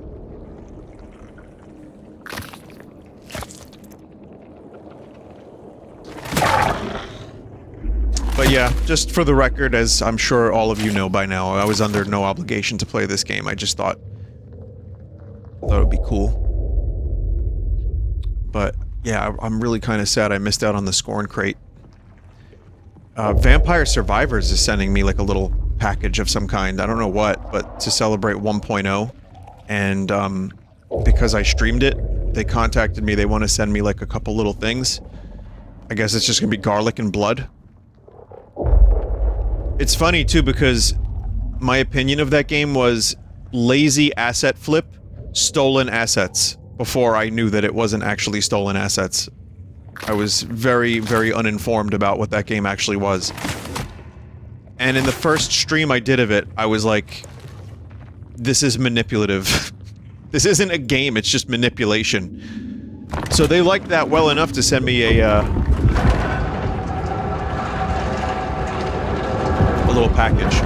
S1: But yeah, just for the record, as I'm sure all of you know by now, I was under no obligation to play this game. I just thought... Thought it would be cool. But, yeah, I'm really kind of sad I missed out on the Scorn crate. Uh, Vampire Survivors is sending me like a little package of some kind. I don't know what, but to celebrate 1.0. And um, because I streamed it, they contacted me. They want to send me like a couple little things. I guess it's just gonna be garlic and blood. It's funny too because my opinion of that game was lazy asset flip, stolen assets, before I knew that it wasn't actually stolen assets. I was very, very uninformed about what that game actually was. And in the first stream I did of it, I was like, this is manipulative. this isn't a game, it's just manipulation. So they liked that well enough to send me a, uh, a little package.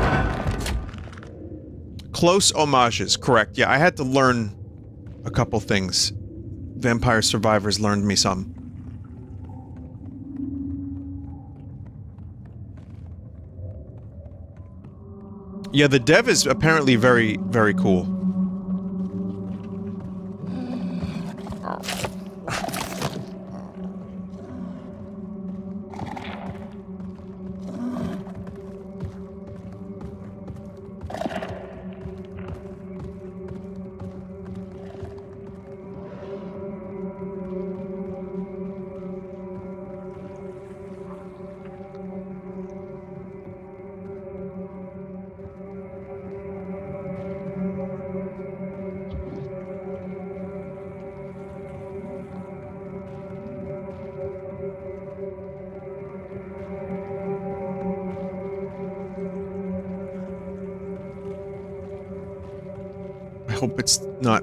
S1: Close homages, correct. Yeah, I had to learn a couple things. Vampire Survivors learned me some. Yeah, the dev is apparently very, very cool.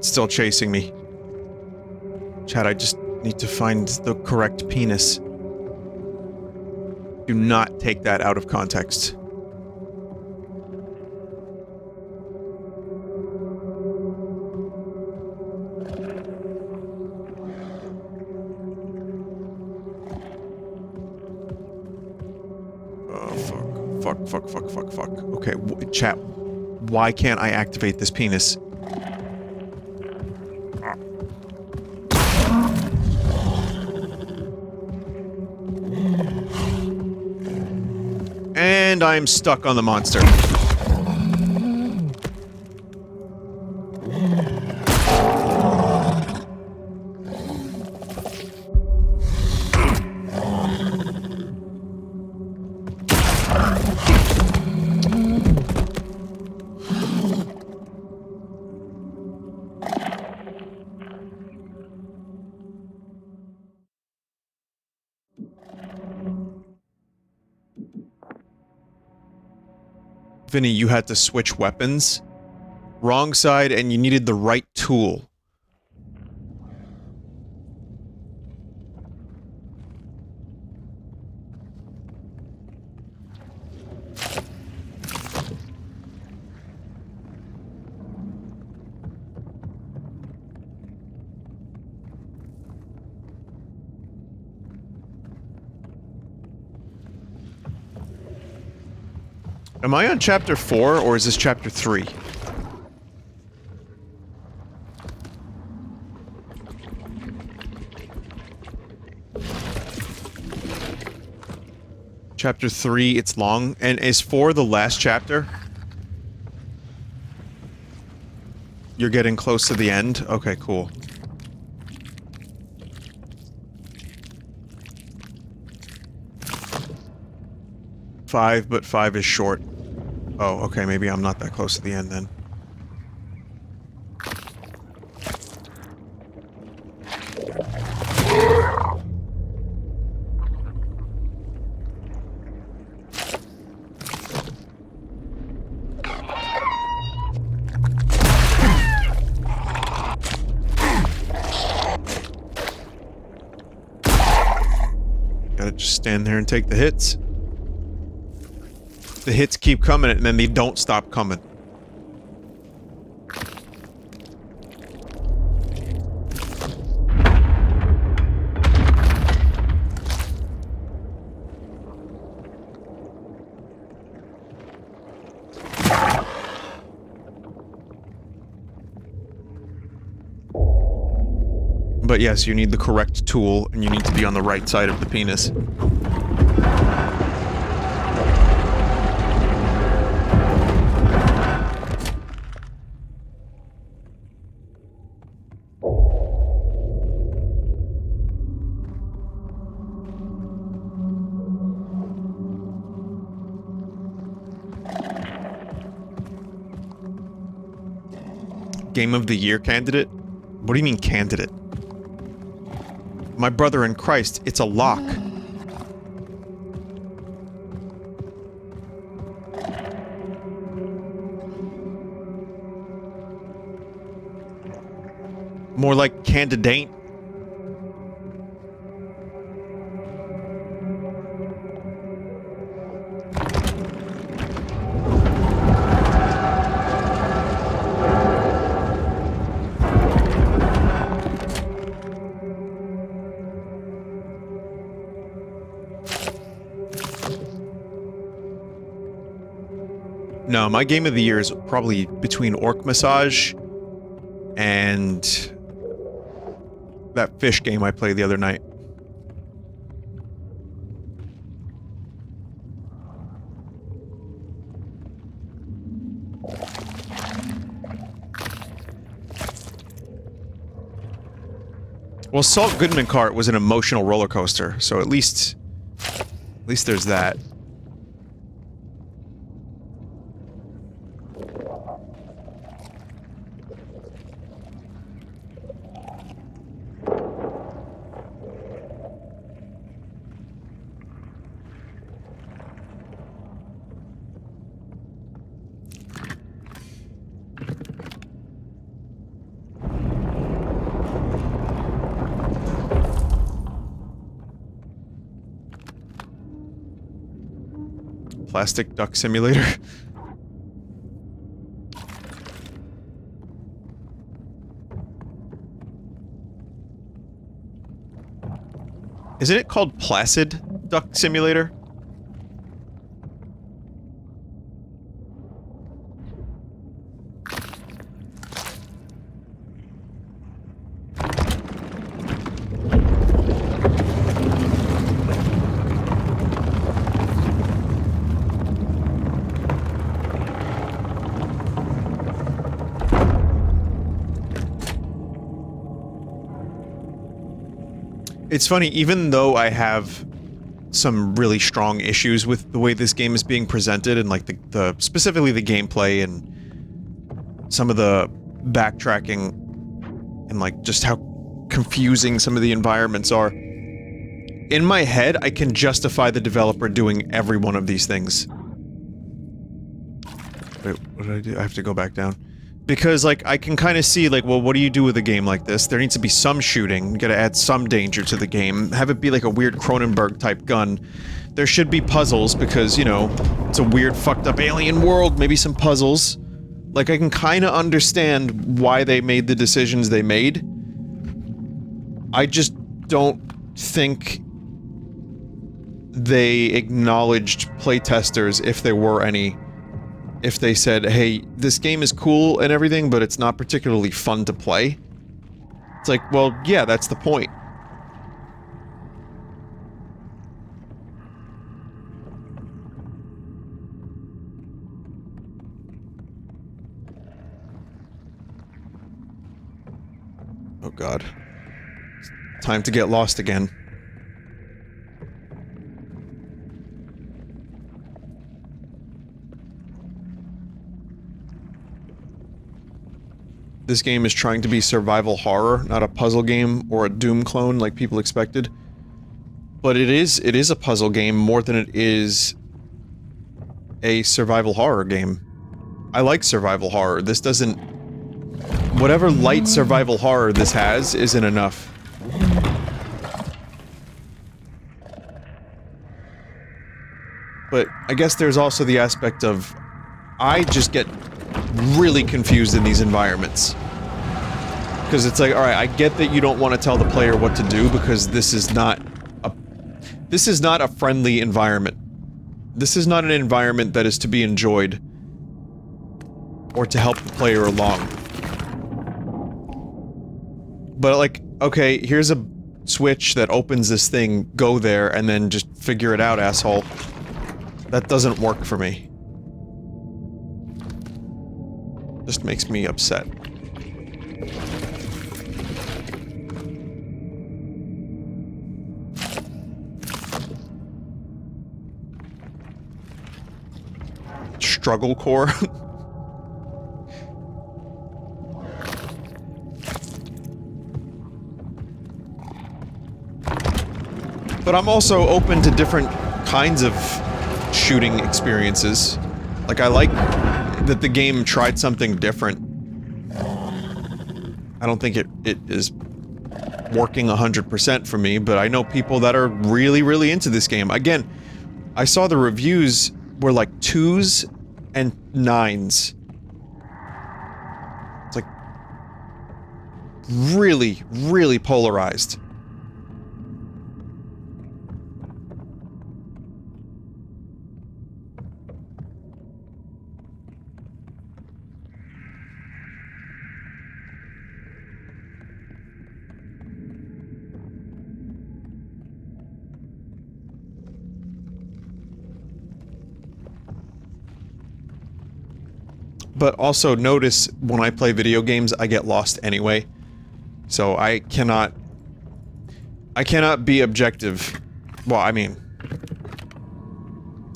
S1: Still chasing me. Chad, I just need to find the correct penis. Do not take that out of context. Oh, fuck, fuck, fuck, fuck, fuck. Okay, chat, why can't I activate this penis? I'm stuck on the monster. Vinny, you had to switch weapons. Wrong side, and you needed the right tool. Am I on chapter 4 or is this chapter 3? Chapter 3, it's long. And is 4 the last chapter? You're getting close to the end? Okay, cool. Five, but five is short. Oh, okay, maybe I'm not that close to the end then. Gotta just stand there and take the hits. The hits keep coming and then they don't stop coming. But yes, you need the correct tool, and you need to be on the right side of the penis. Game of the Year candidate? What do you mean candidate? My brother in Christ, it's a lock. More like candidate. No, my game of the year is probably between Orc Massage and that fish game I played the other night. Well, Salt Goodman Cart was an emotional roller coaster, so at least... At least there's that. Plastic Duck Simulator. Isn't it called Placid Duck Simulator? It's funny, even though I have some really strong issues with the way this game is being presented and like the, the specifically the gameplay and some of the backtracking and like just how confusing some of the environments are. In my head, I can justify the developer doing every one of these things. Wait, what did I do? I have to go back down. Because, like, I can kind of see, like, well, what do you do with a game like this? There needs to be some shooting. You gotta add some danger to the game. Have it be like a weird Cronenberg-type gun. There should be puzzles, because, you know, it's a weird, fucked up alien world. Maybe some puzzles. Like, I can kind of understand why they made the decisions they made. I just don't think they acknowledged playtesters, if there were any, if they said, hey, this game is cool and everything, but it's not particularly fun to play. It's like, well, yeah, that's the point. Oh god. Time to get lost again. This game is trying to be survival horror, not a puzzle game or a Doom clone like people expected. But it is it is a puzzle game more than it is a survival horror game. I like survival horror. This doesn't whatever light survival horror this has isn't enough. But I guess there's also the aspect of I just get really confused in these environments. Because it's like, alright, I get that you don't want to tell the player what to do because this is not a... This is not a friendly environment. This is not an environment that is to be enjoyed. Or to help the player along. But like, okay, here's a switch that opens this thing, go there, and then just figure it out, asshole. That doesn't work for me. Just makes me upset. Struggle core. but I'm also open to different kinds of shooting experiences. Like, I like that the game tried something different. I don't think it, it is working 100% for me, but I know people that are really, really into this game. Again, I saw the reviews were like twos and nines. It's like really, really polarized. But also notice when I play video games, I get lost anyway. So I cannot... I cannot be objective. Well, I mean...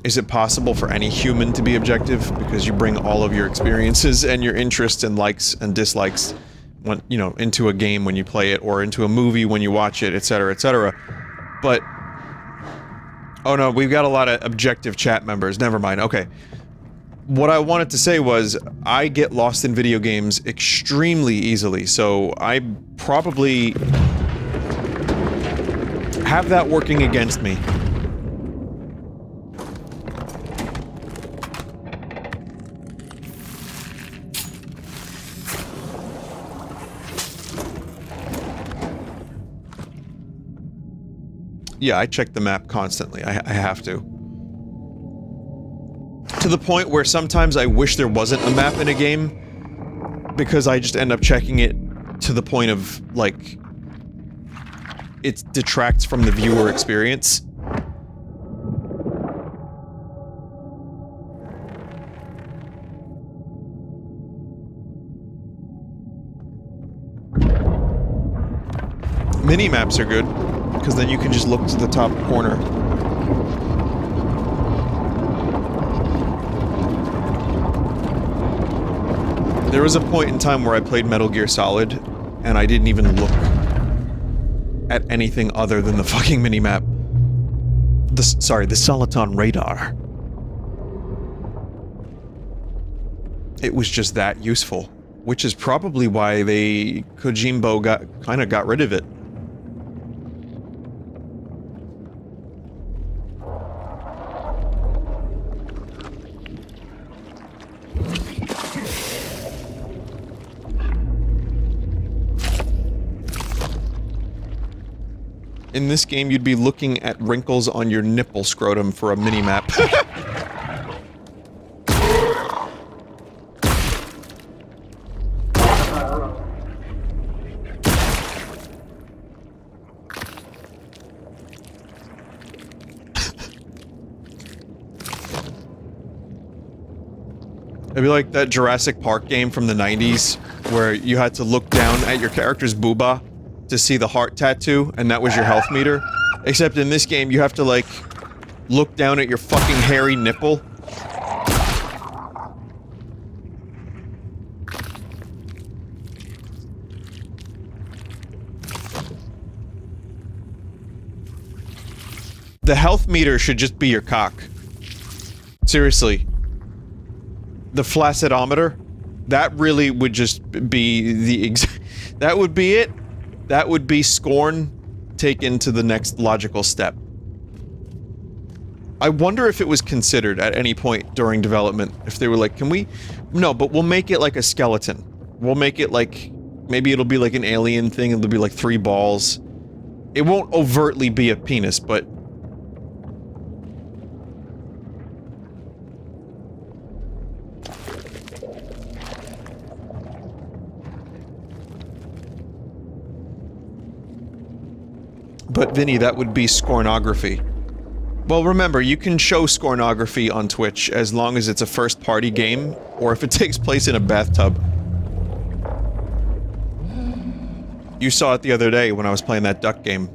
S1: Is it possible for any human to be objective? Because you bring all of your experiences and your interests and likes and dislikes when, you know, into a game when you play it, or into a movie when you watch it, etc., etc. But... Oh no, we've got a lot of objective chat members. Never mind. Okay what I wanted to say was I get lost in video games extremely easily, so I probably have that working against me. Yeah, I check the map constantly. I, I have to. To the point where sometimes I wish there wasn't a map in a game because I just end up checking it to the point of, like, it detracts from the viewer experience. Mini maps are good, because then you can just look to the top corner. There was a point in time where I played Metal Gear Solid, and I didn't even look at anything other than the fucking minimap. The, sorry, the Soliton radar. It was just that useful, which is probably why they Kojimbo got kind of got rid of it. In this game, you'd be looking at wrinkles on your nipple scrotum for a mini-map. It'd be like that Jurassic Park game from the 90s, where you had to look down at your character's booba to see the heart tattoo, and that was your health meter. Except in this game, you have to, like, look down at your fucking hairy nipple. The health meter should just be your cock. Seriously. The flaccidometer? That really would just be the exact- That would be it. That would be Scorn taken to the next logical step. I wonder if it was considered at any point during development, if they were like, can we... No, but we'll make it like a skeleton. We'll make it like... Maybe it'll be like an alien thing, it'll be like three balls. It won't overtly be a penis, but... But Vinny, that would be scornography. Well, remember, you can show scornography on Twitch as long as it's a first-party game, or if it takes place in a bathtub. You saw it the other day when I was playing that duck game.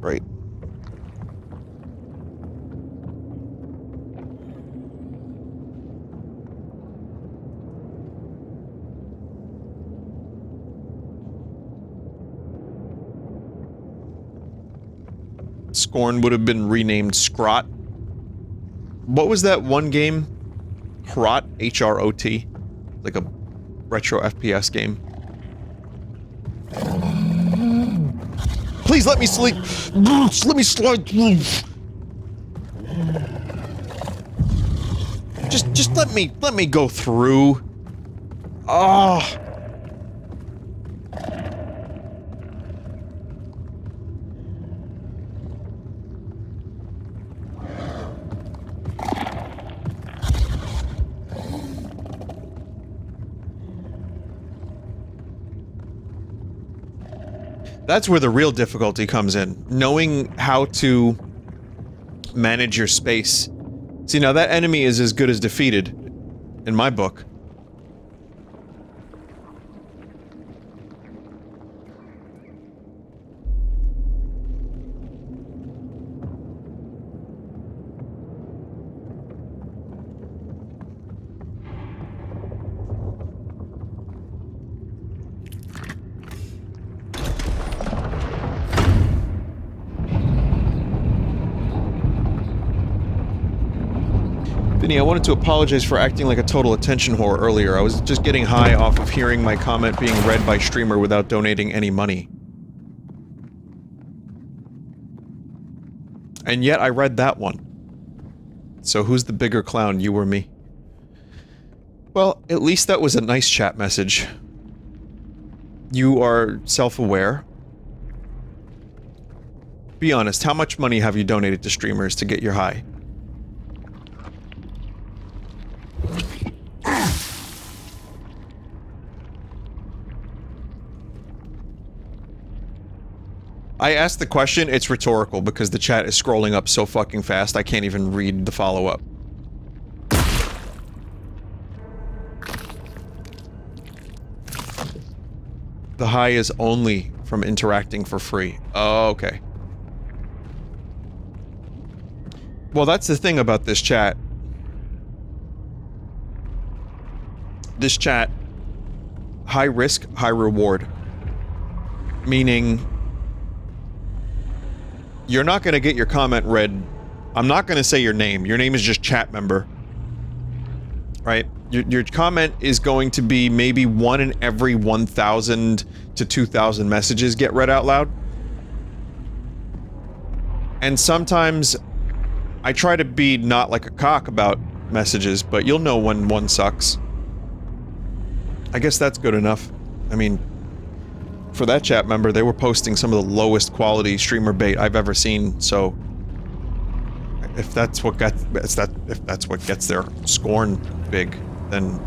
S1: Right. Scorn would have been renamed Scrot. What was that one game? Hrot? H-R-O-T? Like a retro FPS game. Please let me sleep! Let me slide through! Just, just let me, let me go through. Ah. That's where the real difficulty comes in. Knowing how to manage your space. See, now that enemy is as good as defeated, in my book. Wanted to apologize for acting like a total attention whore earlier. I was just getting high off of hearing my comment being read by streamer without donating any money. And yet I read that one. So who's the bigger clown, you or me? Well, at least that was a nice chat message. You are self-aware. Be honest, how much money have you donated to streamers to get your high? I asked the question, it's rhetorical because the chat is scrolling up so fucking fast I can't even read the follow-up. The high is only from interacting for free. Oh, okay. Well, that's the thing about this chat. This chat, high risk, high reward. Meaning, you're not going to get your comment read. I'm not going to say your name. Your name is just chat member. Right? Your, your comment is going to be maybe one in every 1,000 to 2,000 messages get read out loud. And sometimes I try to be not like a cock about messages, but you'll know when one sucks. I guess that's good enough. I mean, for that chat member, they were posting some of the lowest quality streamer bait I've ever seen, so... If that's what if that- if that's what gets their scorn big, then...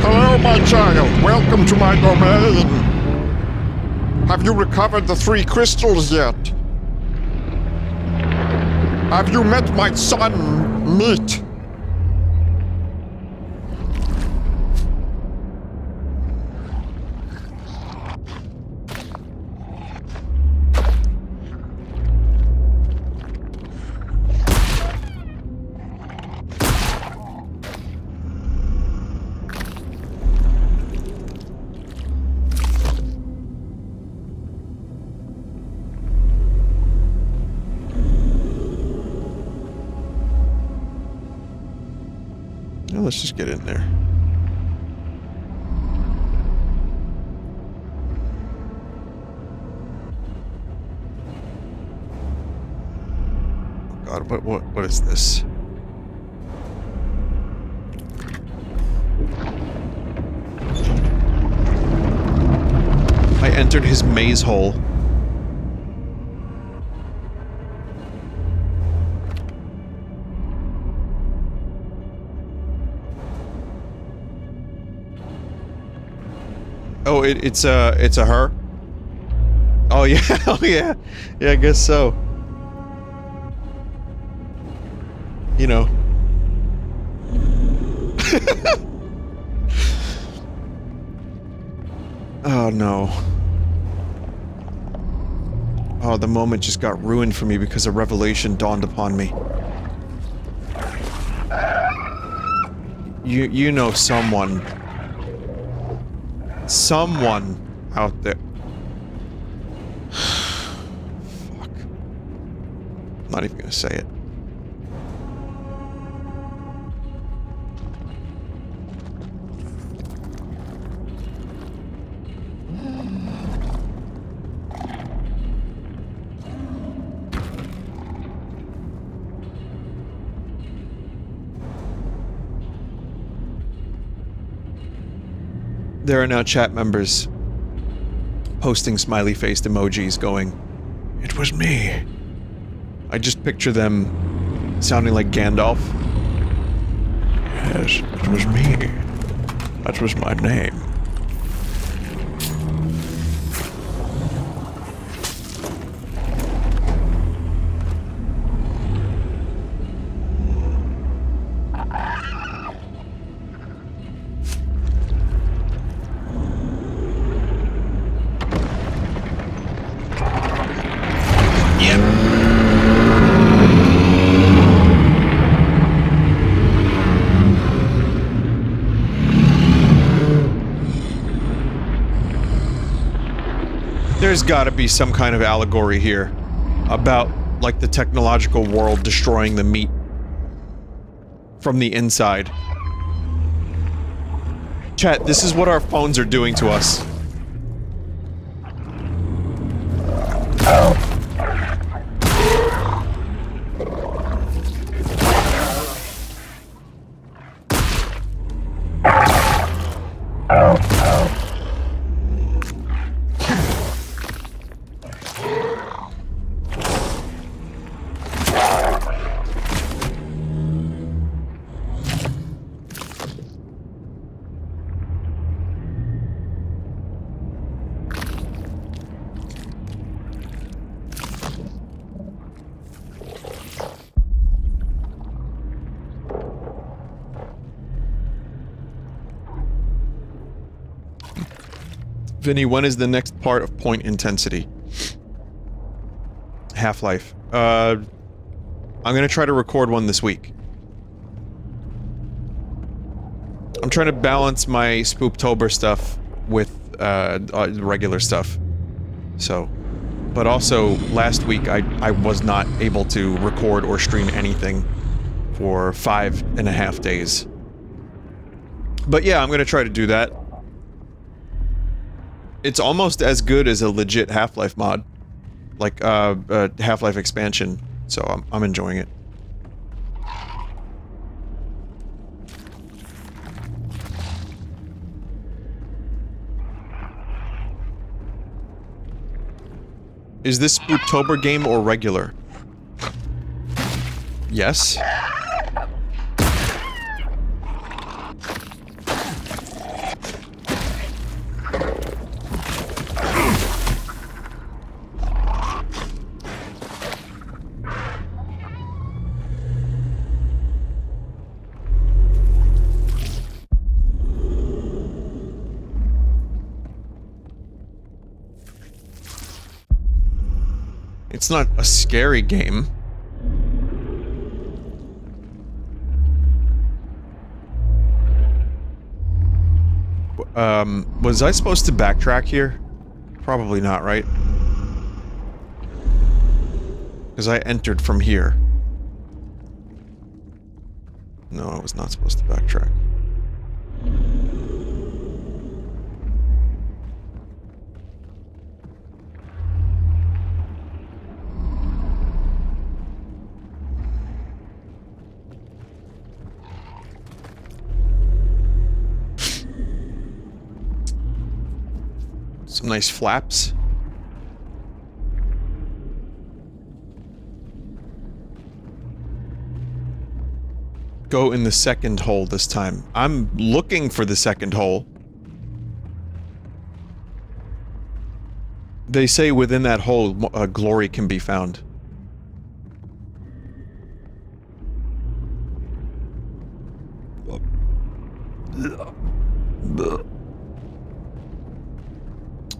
S2: Hello, my child. Welcome to my domain. Have you recovered the three crystals yet? Have you met my son, Meat?
S1: Let's just get in there. Oh god, what, what, what is this? I entered his maze hole. It, it's a it's a her. Oh yeah, oh yeah, yeah. I guess so. You know. oh no. Oh, the moment just got ruined for me because a revelation dawned upon me. You you know someone someone out there. Fuck. Not even gonna say it. There are now chat members posting smiley faced emojis going, It was me. I just picture them sounding like Gandalf. Yes, it was me. That was my name. Got to be some kind of allegory here about like the technological world destroying the meat from the inside. Chat, this is what our phones are doing to us. Vinny, when is the next part of point intensity? Half-Life. Uh, I'm gonna try to record one this week. I'm trying to balance my Spooptober stuff with, uh, uh, regular stuff. So, but also, last week I, I was not able to record or stream anything for five and a half days. But yeah, I'm gonna try to do that it's almost as good as a legit Half-Life mod. Like, uh, uh Half-Life expansion. So I'm, I'm enjoying it. Is this Spooktober game or regular? Yes. It's not a scary game. Um, was I supposed to backtrack here? Probably not, right? Because I entered from here. No, I was not supposed to backtrack. Some nice flaps. Go in the second hole this time. I'm looking for the second hole. They say within that hole, uh, glory can be found.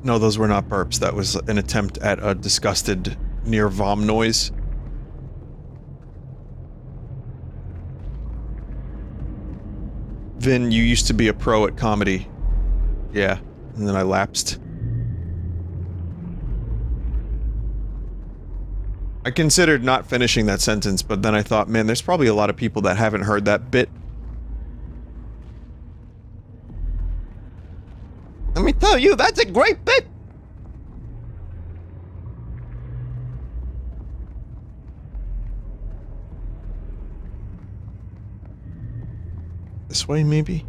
S1: No, those were not burps. That was an attempt at a disgusted near vom noise. Vin, you used to be a pro at comedy. Yeah, and then I lapsed. I considered not finishing that sentence, but then I thought, man, there's probably a lot of people that haven't heard that bit Let me tell you, that's a great bit! This way, maybe?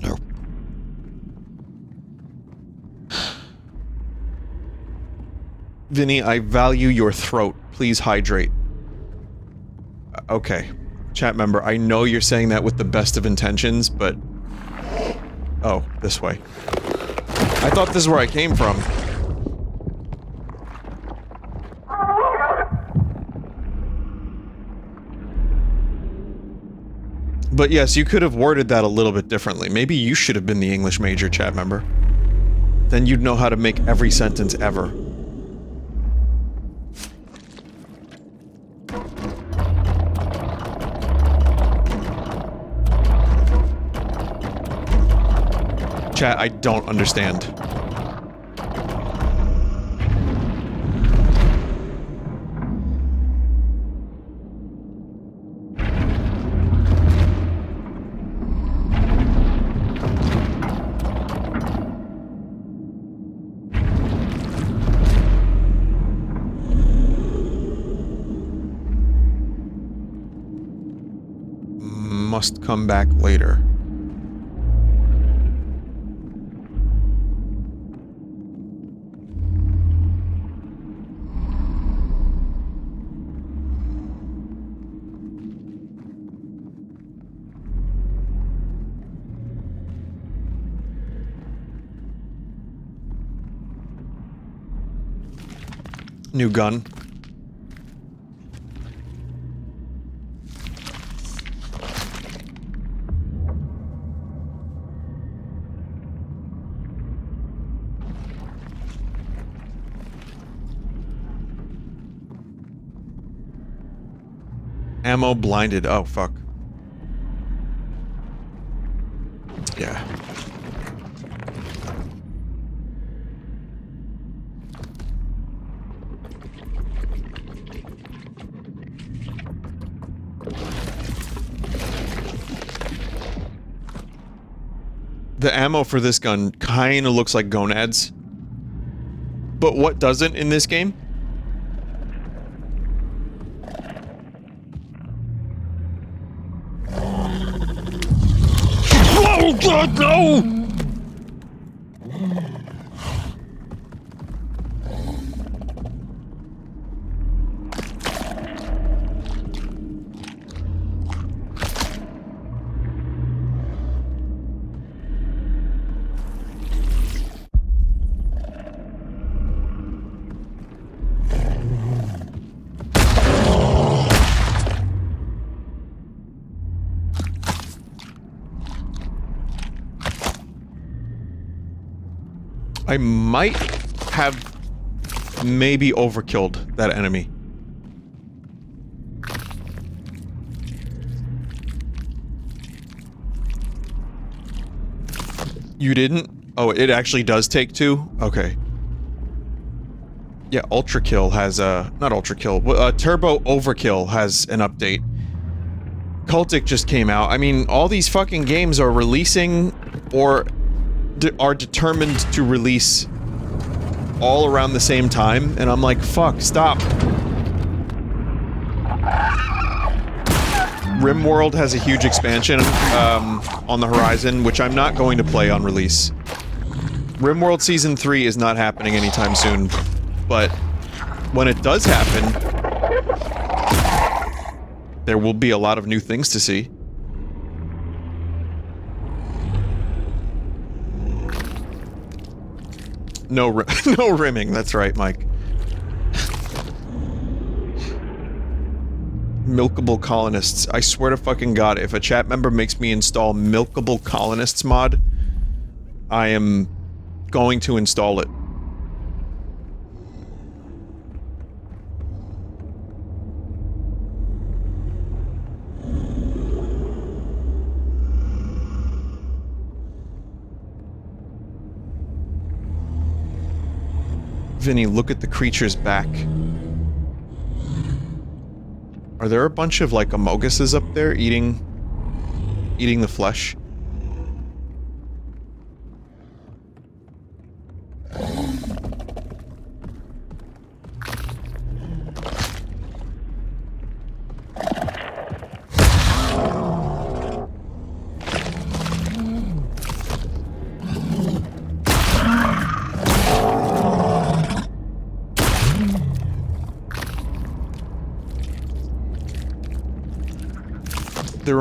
S1: No. Vinny, I value your throat. Please hydrate. Uh, okay. Chat member, I know you're saying that with the best of intentions, but... Oh, this way. I thought this is where I came from. But yes, you could have worded that a little bit differently. Maybe you should have been the English major, chat member. Then you'd know how to make every sentence ever. Chat, I don't understand. Must come back later. New gun. Ammo blinded. Oh, fuck. Yeah. The ammo for this gun kind of looks like gonads. But what doesn't in this game? Oh god, no! I might have maybe overkilled that enemy. You didn't? Oh, it actually does take two? Okay. Yeah, ULTRAKILL has a... Not ULTRAKILL. Uh, Turbo Overkill has an update. Cultic just came out. I mean, all these fucking games are releasing or are determined to release all around the same time, and I'm like, fuck, stop. RimWorld has a huge expansion um, on the horizon, which I'm not going to play on release. RimWorld Season 3 is not happening anytime soon, but when it does happen, there will be a lot of new things to see. No, no rimming. That's right, Mike. Milkable colonists. I swear to fucking god, if a chat member makes me install Milkable colonists mod, I am going to install it. Vinny, look at the creature's back. Are there a bunch of, like, amoguses up there eating... eating the flesh?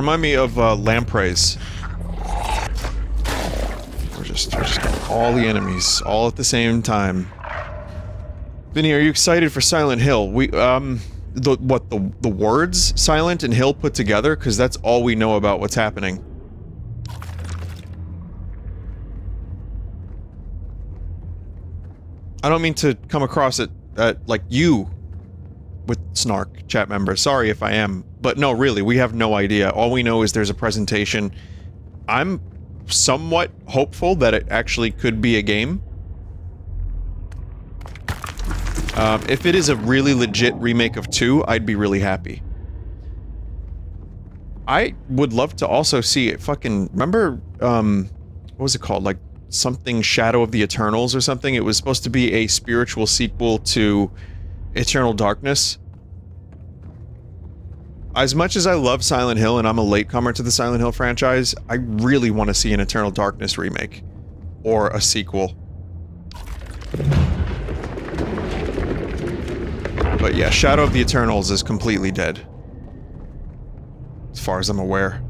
S1: Remind me of uh, lampreys. We're just, we're just getting all the enemies, all at the same time. Vinny, are you excited for Silent Hill? We, um, the, what, the, the words Silent and Hill put together? Because that's all we know about what's happening. I don't mean to come across it, uh, like you with snark, chat member. Sorry if I am. But no, really, we have no idea. All we know is there's a presentation. I'm somewhat hopeful that it actually could be a game. Um, if it is a really legit remake of 2, I'd be really happy. I would love to also see it fucking... Remember, um... What was it called? Like, something Shadow of the Eternals or something? It was supposed to be a spiritual sequel to Eternal Darkness. As much as I love Silent Hill and I'm a latecomer to the Silent Hill franchise, I really want to see an Eternal Darkness remake. Or a sequel. But yeah, Shadow of the Eternals is completely dead. As far as I'm aware.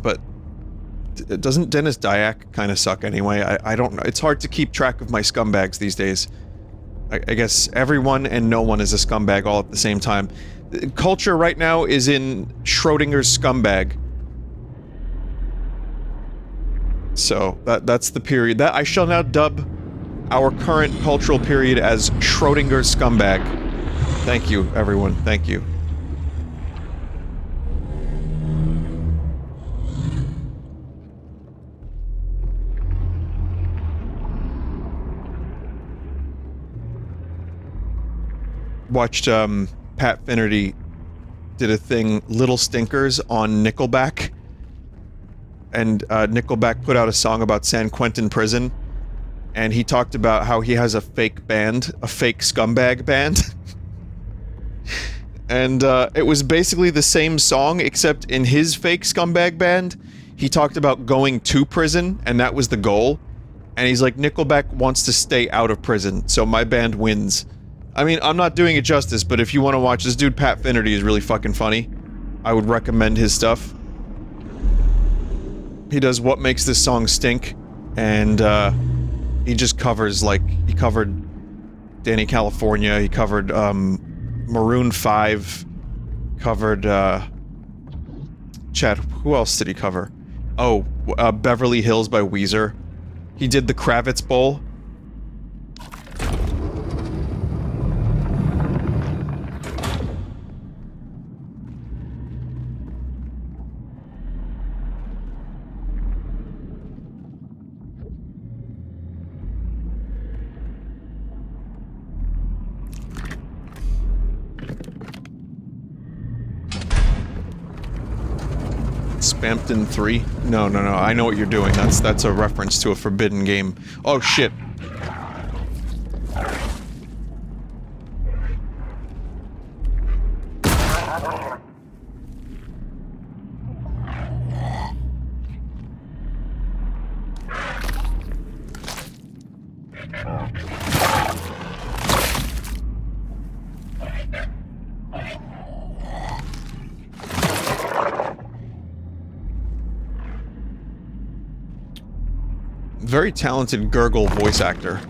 S1: But doesn't Denis Dyack kind of suck anyway? I, I don't know. It's hard to keep track of my scumbags these days. I, I guess everyone and no one is a scumbag all at the same time. Culture right now is in Schrodinger's scumbag. So, that that's the period. That I shall now dub our current cultural period as Schrodinger's scumbag. Thank you, everyone. Thank you. Watched, um, Pat Finnerty did a thing, Little Stinkers, on Nickelback. And, uh, Nickelback put out a song about San Quentin Prison and he talked about how he has a fake band, a fake scumbag band. and uh, it was basically the same song, except in his fake scumbag band, he talked about going to prison, and that was the goal. And he's like, Nickelback wants to stay out of prison, so my band wins. I mean, I'm not doing it justice, but if you want to watch this dude, Pat Finnerty, is really fucking funny. I would recommend his stuff. He does What Makes This Song Stink, and, uh, he just covers like he covered Dani California. He covered um, Maroon Five. Covered uh, Chad. Who else did he cover? Oh, uh, Beverly Hills by Weezer. He did the Kravitz Bowl. Spamton 3? No, no, no, I know what you're doing. That's that's a reference to a forbidden game. Oh shit. Very talented Gurgle voice actor.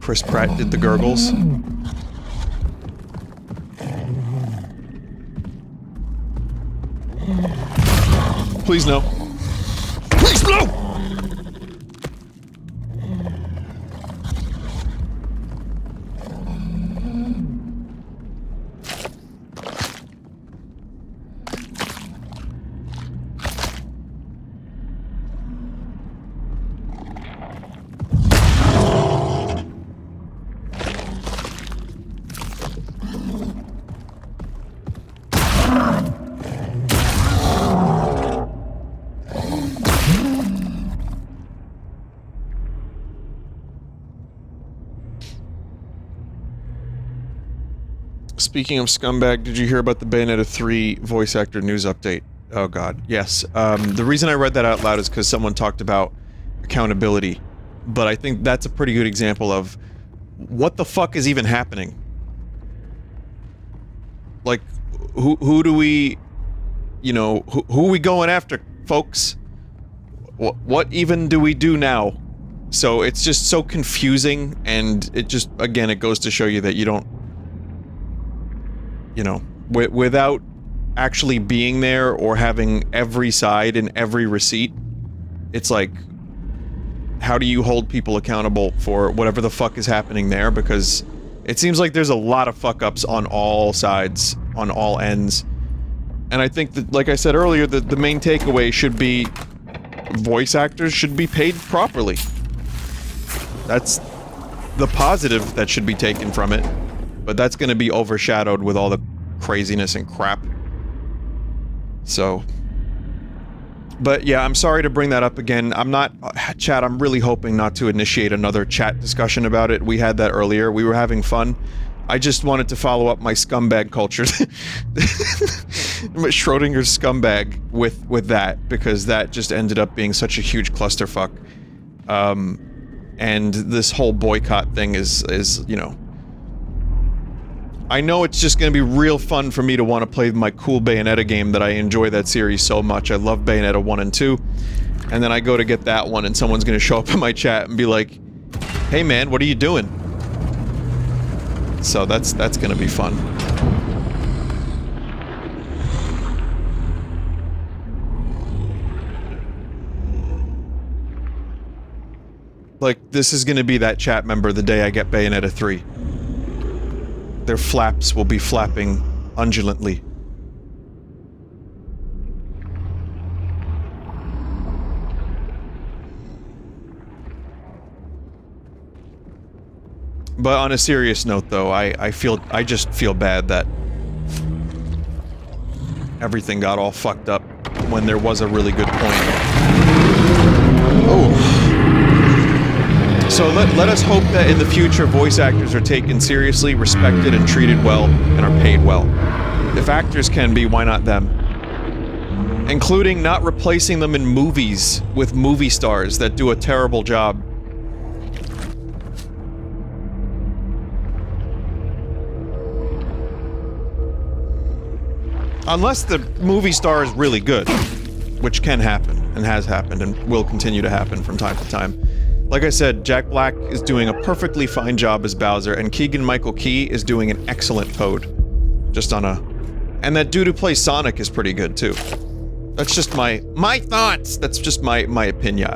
S1: Chris Pratt did the gurgles. Please no. Please no! Speaking of scumbag, did you hear about the Bayonetta 3 voice actor news update? Oh god, yes. Um, the reason I read that out loud is because someone talked about accountability. But I think that's a pretty good example of what the fuck is even happening? Like, who, who do we, you know, who, who are we going after, folks? What, what even do we do now? So it's just so confusing and it just, again, it goes to show you that you don't you know, wi without actually being there or having every side and every receipt, it's like, how do you hold people accountable for whatever the fuck is happening there? Because it seems like there's a lot of fuck ups on all sides, on all ends. And I think that, like I said earlier, the, the main takeaway should be voice actors should be paid properly. That's the positive that should be taken from it. But that's going to be overshadowed with all the craziness and crap. So... But yeah, I'm sorry to bring that up again. I'm not... Chat, I'm really hoping not to initiate another chat discussion about it. We had that earlier. We were having fun. I just wanted to follow up my scumbag culture. Schrodinger's scumbag with, with that, because that just ended up being such a huge clusterfuck. Um, and this whole boycott thing is, is, you know... I know it's just gonna be real fun for me to want to play my cool Bayonetta game that I enjoy that series so much. I love Bayonetta 1 and 2. And then I go to get that one and someone's gonna show up in my chat and be like, Hey man, what are you doing? So that's that's gonna be fun. Like, this is gonna be that chat member the day I get Bayonetta 3. Their flaps will be flapping undulantly. But on a serious note, though, I, I feel- I just feel bad that everything got all fucked up when there was a really good point. So let, let us hope that in the future voice actors are taken seriously, respected, and treated well, and are paid well. If actors can be, why not them? Including not replacing them in movies with movie stars that do a terrible job. Unless the movie star is really good, which can happen, and has happened, and will continue to happen from time to time. Like I said, Jack Black is doing a perfectly fine job as Bowser, and Keegan-Michael Key is doing an excellent Toad. Just on a... And that dude who plays Sonic is pretty good, too. That's just my... My thoughts! That's just my, my opinion.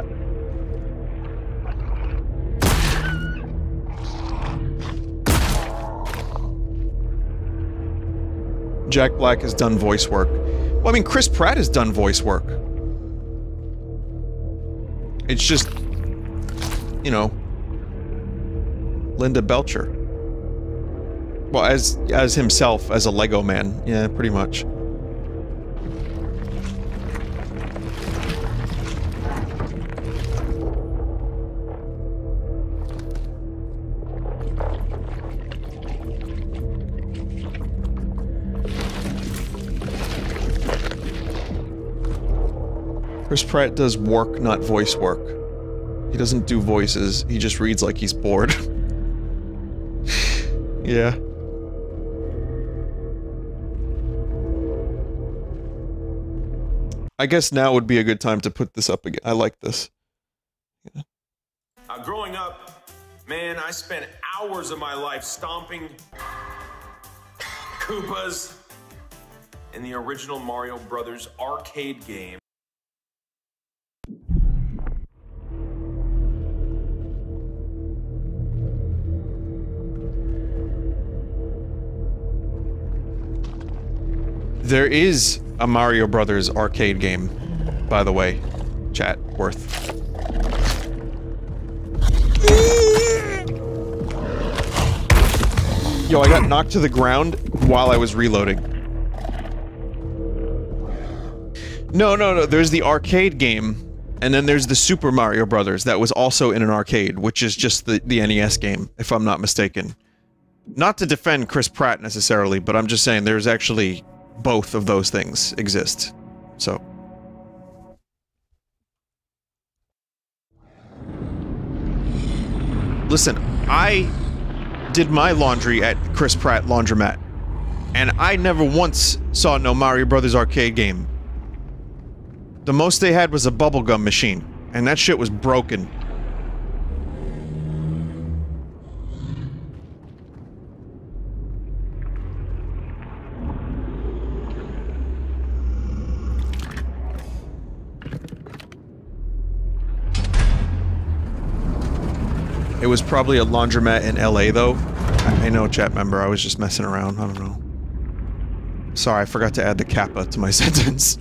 S1: Jack Black has done voice work. Well, I mean, Chris Pratt has done voice work. It's just, you know, Linda Belcher. Well, as as himself, as a Lego man. Yeah, pretty much. Chris Pratt does work, not voice work. He doesn't do voices, he just reads like he's bored. yeah. I guess now would be a good time to put this up again. I like this.
S3: Yeah. Uh, growing up, man, I spent hours of my life stomping Koopas in the original Mario Brothers arcade game.
S1: There is a Mario Brothers arcade game, by the way. Chat, worth. Yo, I got knocked to the ground while I was reloading. No, no, no, there's the arcade game, and then there's the Super Mario Brothers that was also in an arcade, which is just the, the NES game, if I'm not mistaken. Not to defend Chris Pratt necessarily, but I'm just saying there's actually both of those things exist. So. Listen, I did my laundry at Chris Pratt Laundromat, and I never once saw no Mario Brothers arcade game. The most they had was a bubblegum machine, and that shit was broken. It was probably a laundromat in LA, though. I, I know, chat member. I was just messing around. I don't know. Sorry, I forgot to add the kappa to my sentence.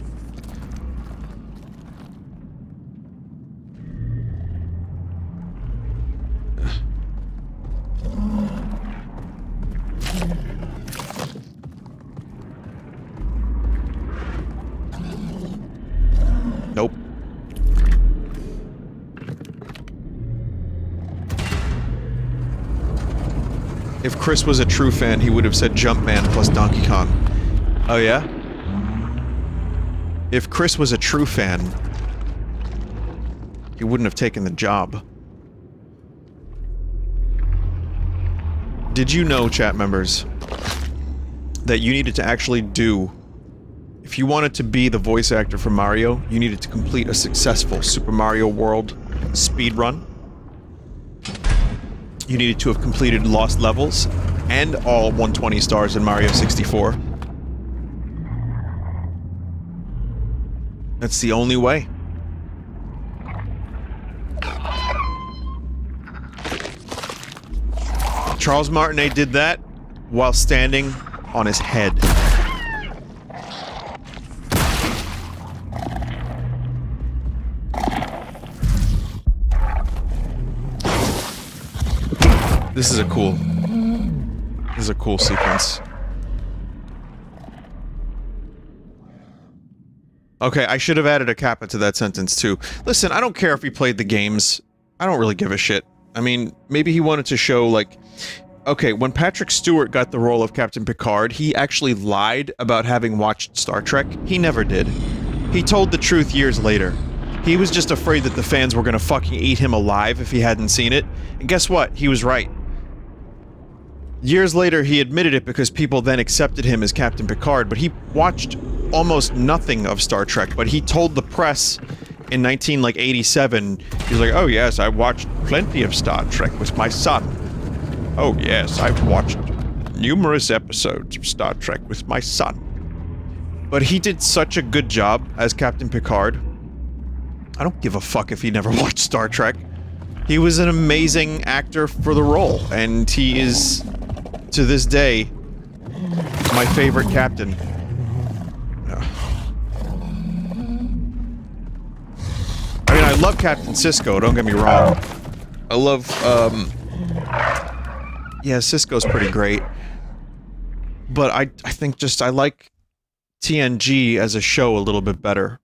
S1: Chris was a true fan, he would have said Jumpman plus Donkey Kong. Oh yeah? If Chris was a true fan, he wouldn't have taken the job. Did you know, chat members, that you needed to actually do... If you wanted to be the voice actor for Mario, you needed to complete a successful Super Mario World speed run. You needed to have completed Lost Levels and all 120 stars in Mario 64. That's the only way. Charles Martinet did that while standing on his head. This is a cool... This is a cool sequence. Okay, I should have added a kappa to that sentence too. Listen, I don't care if he played the games. I don't really give a shit. I mean, maybe he wanted to show, like... Okay, when Patrick Stewart got the role of Captain Picard, he actually lied about having watched Star Trek. He never did. He told the truth years later. He was just afraid that the fans were gonna fucking eat him alive if he hadn't seen it. And guess what? He was right. Years later, he admitted it because people then accepted him as Captain Picard, but he watched almost nothing of Star Trek, but he told the press in 1987, he was like, oh yes, I watched plenty of Star Trek with my son. Oh yes, I've watched numerous episodes of Star Trek with my son. But he did such a good job as Captain Picard. I don't give a fuck if he never watched Star Trek. He was an amazing actor for the role, and he is to this day, my favorite captain. I mean, I love Captain Sisko, don't get me wrong. I love, um... Yeah, Sisko's pretty great. But I, I think just, I like TNG as a show a little bit better.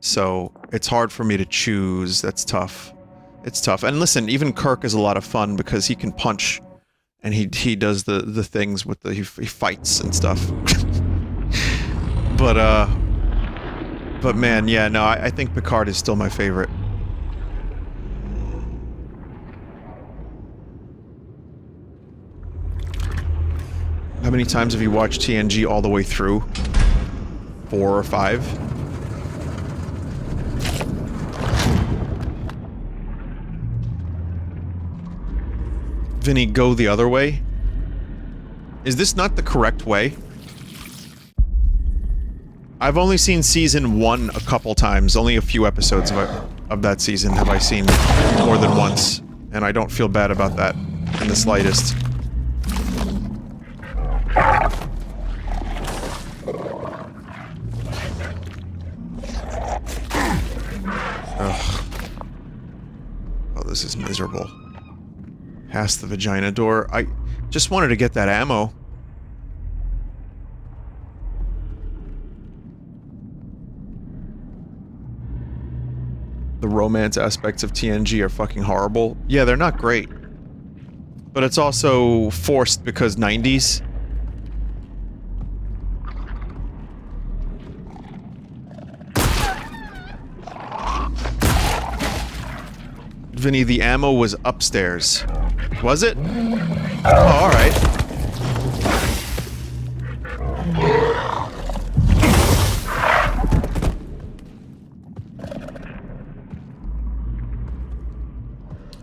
S1: So, it's hard for me to choose, that's tough. It's tough. And listen, even Kirk is a lot of fun because he can punch and he he does the the things with the he, he fights and stuff. but uh, but man, yeah, no, I, I think Picard is still my favorite. How many times have you watched TNG all the way through? Four or five? Vinny go the other way? Is this not the correct way? I've only seen season one a couple times. Only a few episodes of, of that season have I seen more than once. And I don't feel bad about that in the slightest. Ugh. Oh, this is miserable past the vagina door. I just wanted to get that ammo. The romance aspects of TNG are fucking horrible. Yeah, they're not great. But it's also forced because 90s. Vinny, the ammo was upstairs. Was it? Oh, alright.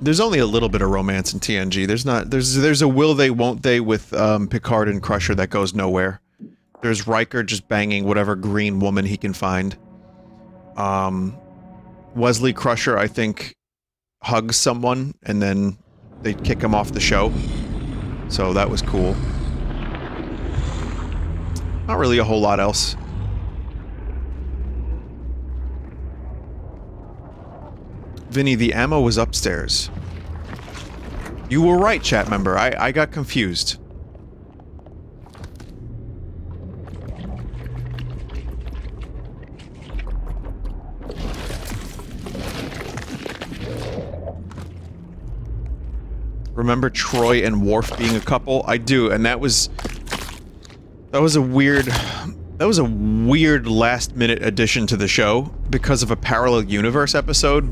S1: There's only a little bit of romance in TNG. There's not- there's- there's a will they, won't they with, um, Picard and Crusher that goes nowhere. There's Riker just banging whatever green woman he can find. Um, Wesley Crusher, I think, hugs someone and then they'd kick him off the show. So that was cool. Not really a whole lot else. Vinny, the ammo was upstairs. You were right, chat member. I, I got confused. Remember Troi and Worf being a couple? I do, and that was... That was a weird... That was a weird last-minute addition to the show because of a parallel universe episode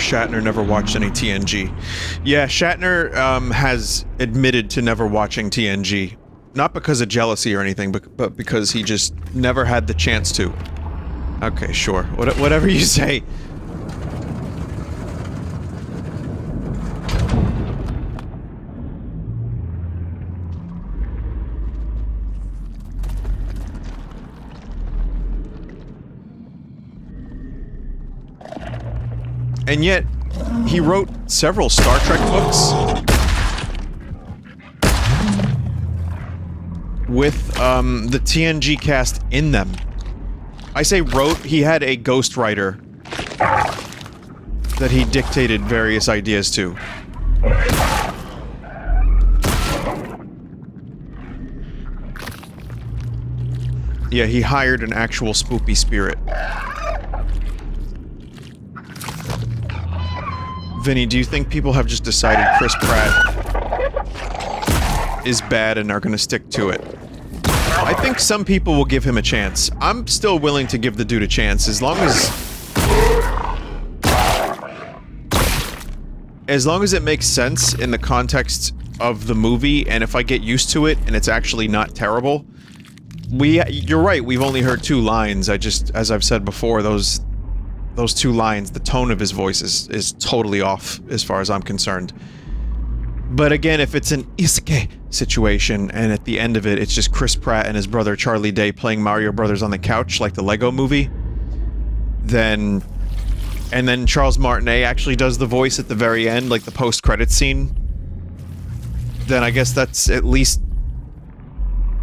S1: Shatner never watched any TNG. Yeah, Shatner um, has admitted to never watching TNG. Not because of jealousy or anything, but, but because he just never had the chance to. Okay, sure. What, whatever you say. And yet, he wrote several Star Trek books with um, the TNG cast in them. I say wrote, he had a ghostwriter that he dictated various ideas to. Yeah, he hired an actual spoopy spirit. Vinny, do you think people have just decided Chris Pratt is bad and are going to stick to it? I think some people will give him a chance. I'm still willing to give the dude a chance as long as... As long as it makes sense in the context of the movie, and if I get used to it and it's actually not terrible. We- you're right, we've only heard two lines. I just- as I've said before, those those two lines, the tone of his voice is, is totally off as far as I'm concerned. But again, if it's an isekai situation, and at the end of it, it's just Chris Pratt and his brother Charlie Day playing Mario Brothers on the couch, like the Lego movie, then... And then Charles Martinet actually does the voice at the very end, like the post-credit scene, then I guess that's at least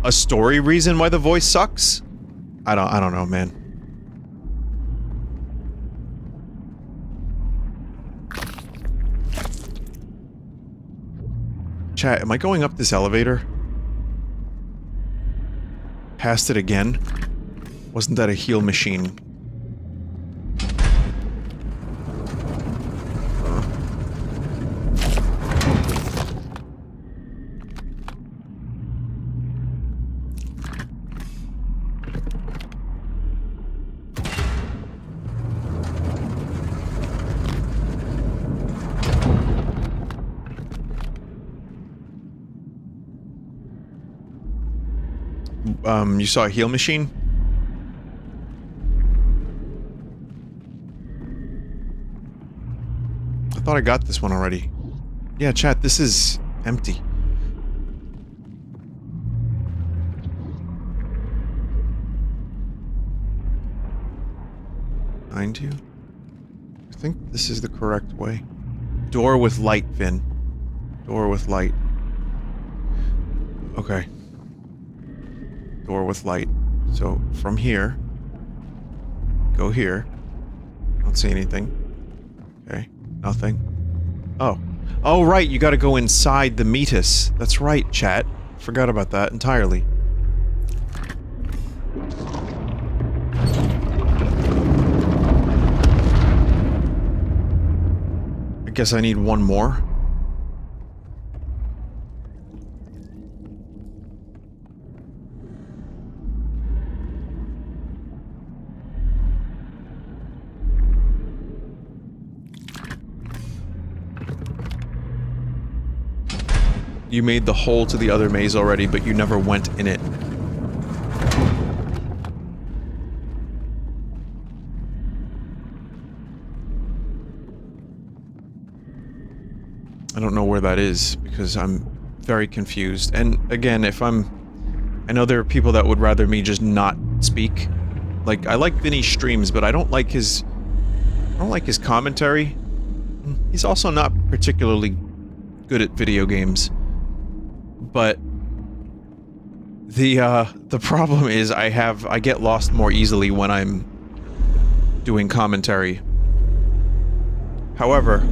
S1: a story reason why the voice sucks? I don't- I don't know, man. Chat, am I going up this elevator? Past it again? Wasn't that a heal machine? Um, you saw a heal machine? I thought I got this one already. Yeah, chat, this is empty. Behind you? I think this is the correct way. Door with light, Vin. Door with light. Okay door with light. So from here, go here. Don't see anything. Okay, nothing. Oh. Oh, right, you gotta go inside the meatus. That's right, chat. Forgot about that entirely. I guess I need one more. You made the hole to the other maze already, but you never went in it. I don't know where that is, because I'm very confused. And again, if I'm... I know there are people that would rather me just not speak. Like, I like Vinny's streams, but I don't like his... I don't like his commentary. He's also not particularly good at video games. But... The, uh, the problem is I have... I get lost more easily when I'm doing commentary. However,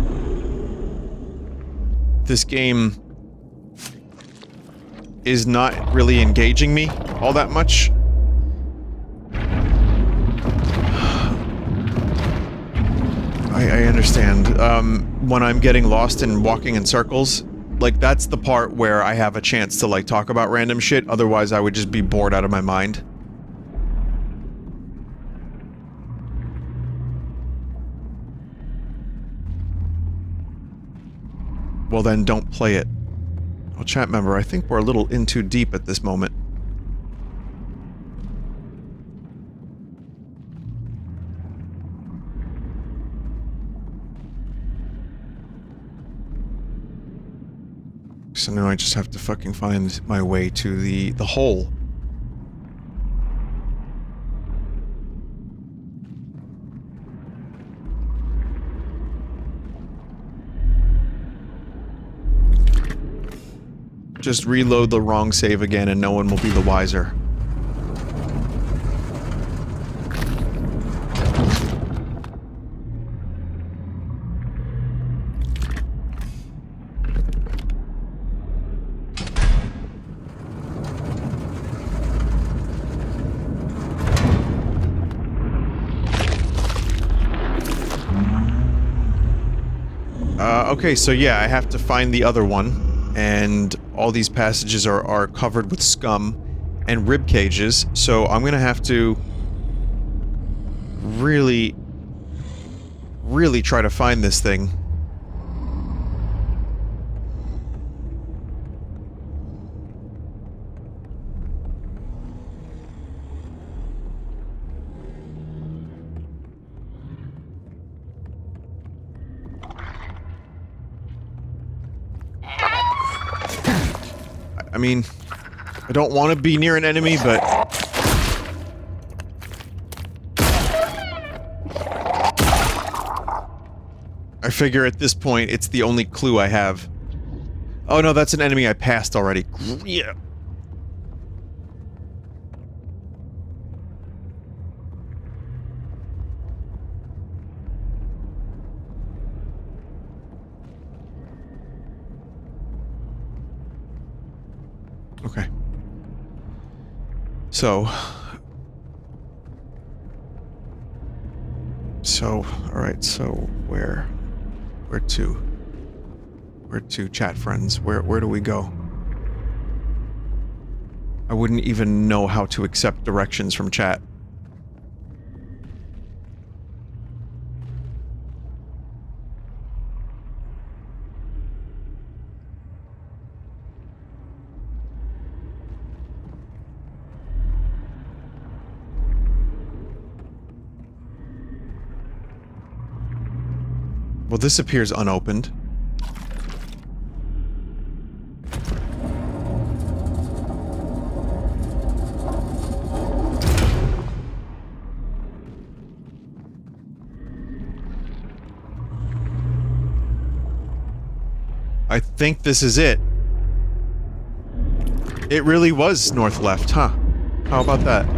S1: this game is not really engaging me all that much. I, I understand. Um, when I'm getting lost and walking in circles, like that's the part where I have a chance to like talk about random shit, otherwise I would just be bored out of my mind. Well then, don't play it. Well, chat member, I think we're a little in too deep at this moment. So now I just have to fucking find my way to the, the hole. Just reload the wrong save again and no one will be the wiser. Uh, okay, so yeah, I have to find the other one, and all these passages are, are covered with scum and rib cages, so I'm gonna have to really, really try to find this thing. Mean, I don't want to be near an enemy, but... I figure at this point, it's the only clue I have. Oh no, that's an enemy I passed already. Yeah. Okay. So... So, alright, so where? Where to? Where to, chat friends? Where, where do we go? I wouldn't even know how to accept directions from chat. Well, this appears unopened. I think this is it. It really was north-left, huh? How about that?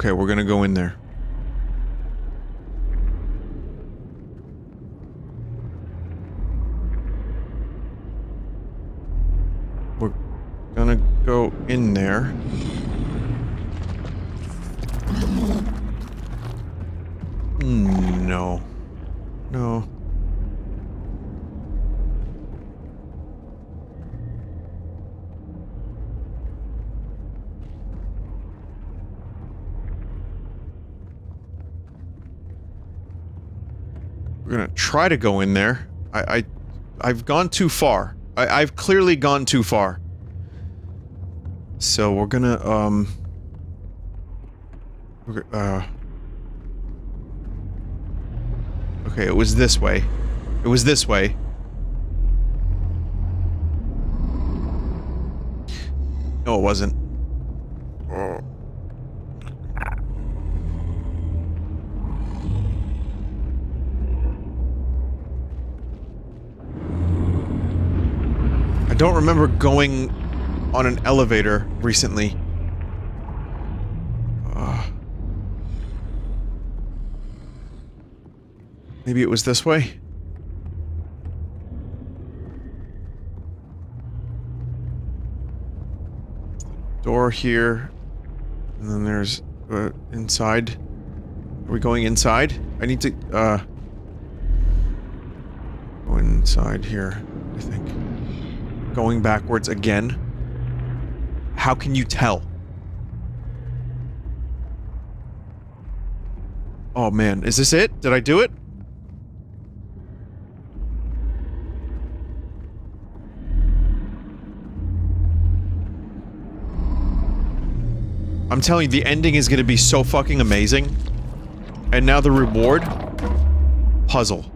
S1: Okay, we're gonna go in there. We're gonna go in there. Mm, No. No. We're gonna try to go in there. I, I I've gone too far. I, I've clearly gone too far. So we're gonna um. We're, uh. Okay, it was this way. It was this way. No, it wasn't. I don't remember going on an elevator recently. Uh, maybe it was this way? Door here. And then there's uh, inside. Are we going inside? I need to uh go inside here, I think. Going backwards again. How can you tell? Oh man, is this it? Did I do it? I'm telling you, the ending is gonna be so fucking amazing. And now the reward? Puzzle.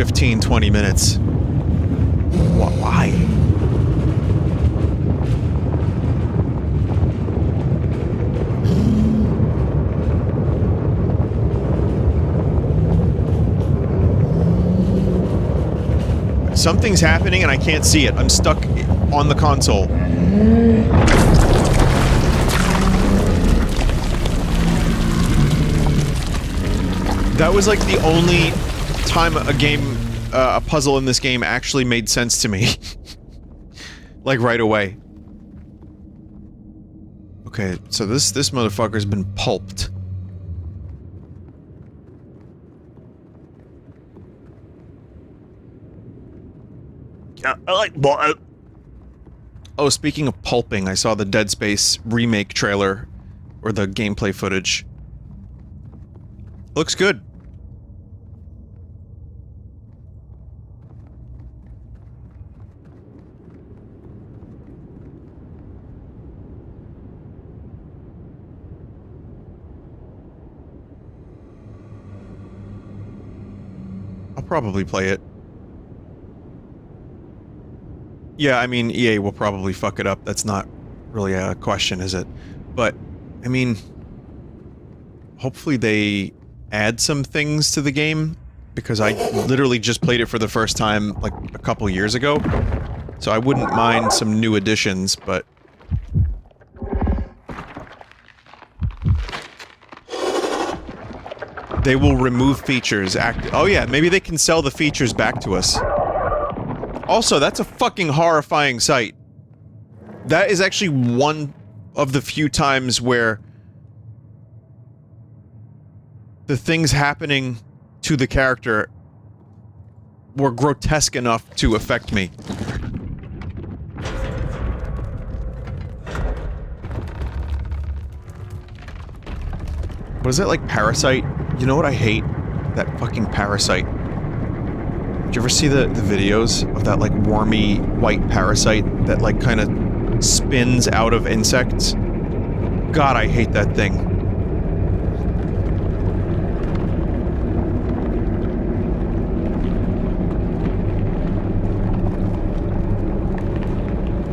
S1: 15, 20 minutes. Wh- Why? Something's happening and I can't see it. I'm stuck on the console. That was like the only time a game, uh, a puzzle in this game actually made sense to me. like right away. Okay, so this this motherfucker's been pulped.
S2: Yeah, I like?
S1: Oh, speaking of pulping, I saw the Dead Space remake trailer or the gameplay footage. Looks good. Probably play it. Yeah, I mean, EA will probably fuck it up. That's not really a question, is it? But, I mean, hopefully they add some things to the game because I literally just played it for the first time like a couple years ago. So I wouldn't mind some new additions, but they will remove features. Act oh yeah, maybe they can sell the features back to us. Also, that's a fucking horrifying sight. That is actually one of the few times where the things happening to the character were grotesque enough to affect me. What is that like Parasite? You know what I hate? That fucking Parasite. Did you ever see the, the videos of that like wormy white parasite that like kind of spins out of insects? God, I hate that thing.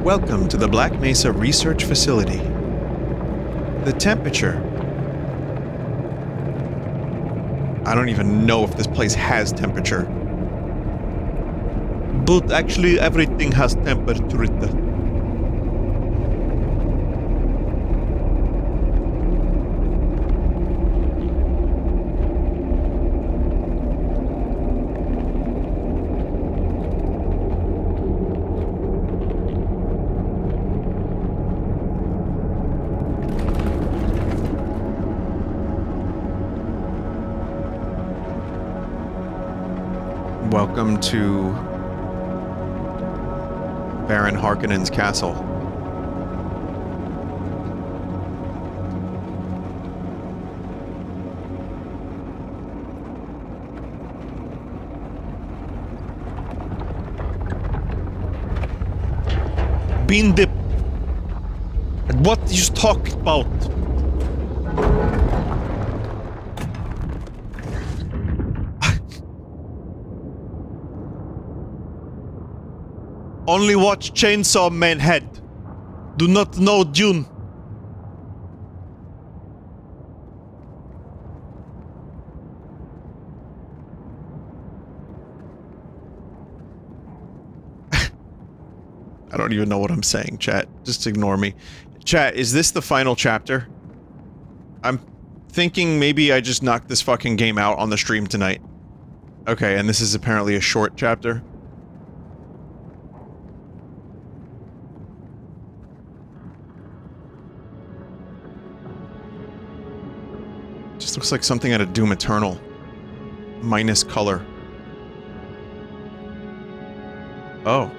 S1: Welcome to the Black Mesa Research Facility. The temperature. I don't even know if this place has temperature. But actually, everything has temperature. To Baron Harkonnen's castle. Bean dip. What you talk about? Only watch Chainsaw Man head. Do not know Dune. I don't even know what I'm saying, chat. Just ignore me. Chat, is this the final chapter? I'm thinking maybe I just knocked this fucking game out on the stream tonight. Okay, and this is apparently a short chapter. Looks like something out of Doom Eternal. Minus color. Oh.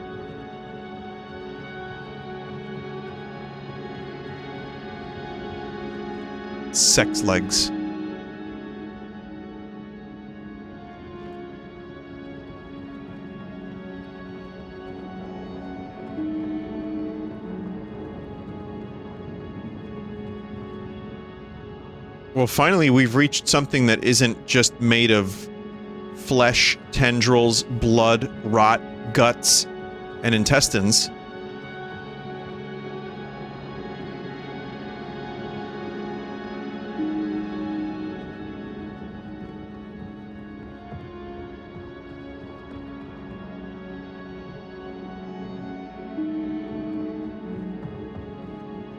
S1: Sex legs. Well, finally, we've reached something that isn't just made of flesh, tendrils, blood, rot, guts, and intestines.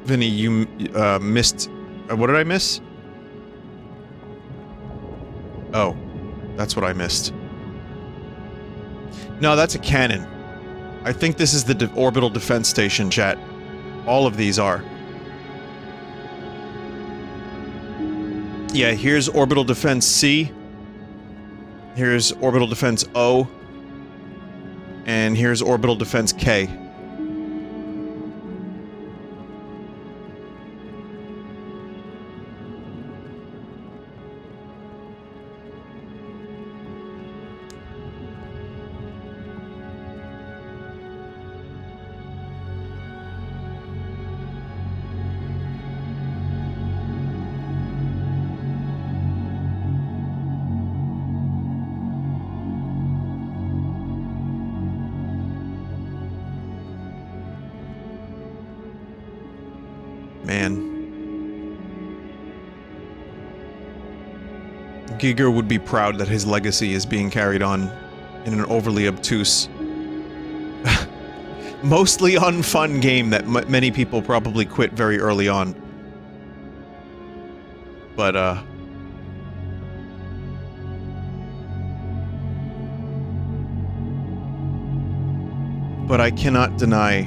S1: Vinny, you uh, missed. Uh, what did I miss? That's what I missed. No, that's a cannon. I think this is the de orbital defense station, chat. All of these are. Yeah, here's orbital defense C. Here's orbital defense O. And here's orbital defense K. Giger would be proud that his legacy is being carried on in an overly obtuse, mostly unfun game that many people probably quit very early on. But, uh... But I cannot deny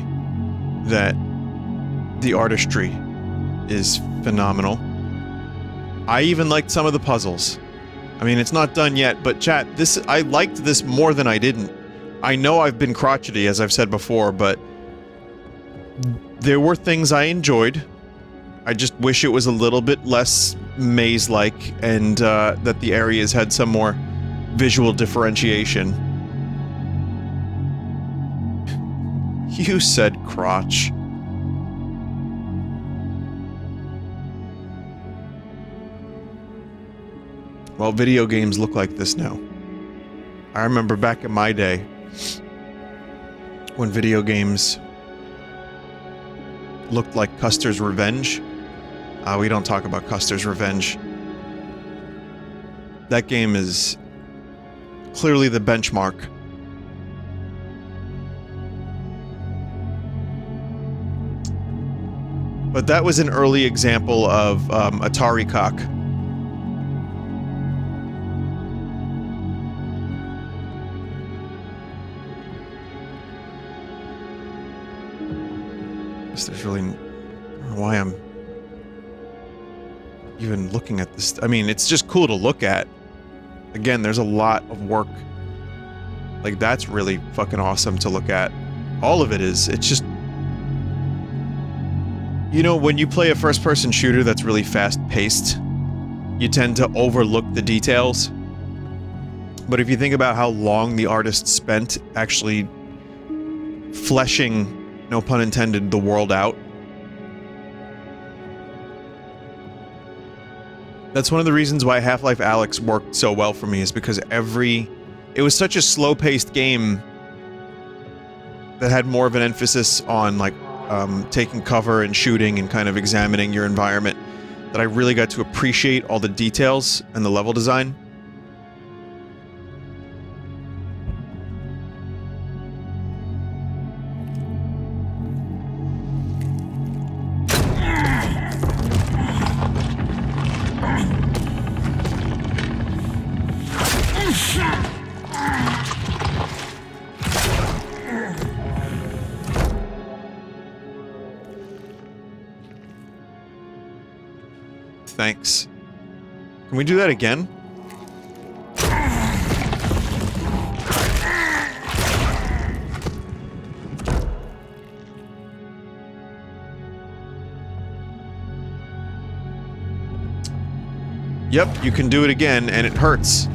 S1: that the artistry is phenomenal. I even liked some of the puzzles. I mean, it's not done yet, but chat, this- I liked this more than I didn't. I know I've been crotchety, as I've said before, but... There were things I enjoyed. I just wish it was a little bit less maze-like, and, uh, that the areas had some more visual differentiation. You said crotch. Well, video games look like this now. I remember back in my day when video games looked like Custer's Revenge. Uh, we don't talk about Custer's Revenge. That game is clearly the benchmark. But that was an early example of um, Atari cock. There's really why I'm even looking at this. I mean, it's just cool to look at. Again, there's a lot of work. Like that's really fucking awesome to look at. All of it is. It's just you know, when you play a first-person shooter that's really fast-paced, you tend to overlook the details. But if you think about how long the artist spent actually fleshing, no pun intended, the world out, that's one of the reasons why Half-Life Alyx worked so well for me, is because every... It was such a slow-paced game that had more of an emphasis on, like, um, taking cover and shooting and kind of examining your environment that I really got to appreciate all the details and the level design. We do that again? Yep, you can do it again, and it hurts.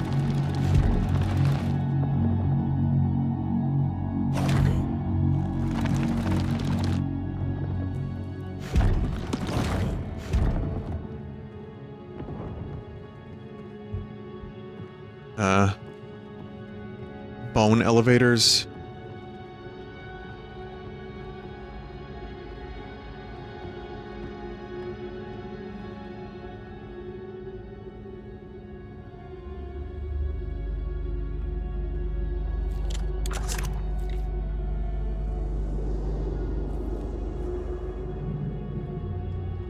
S1: Bone elevators.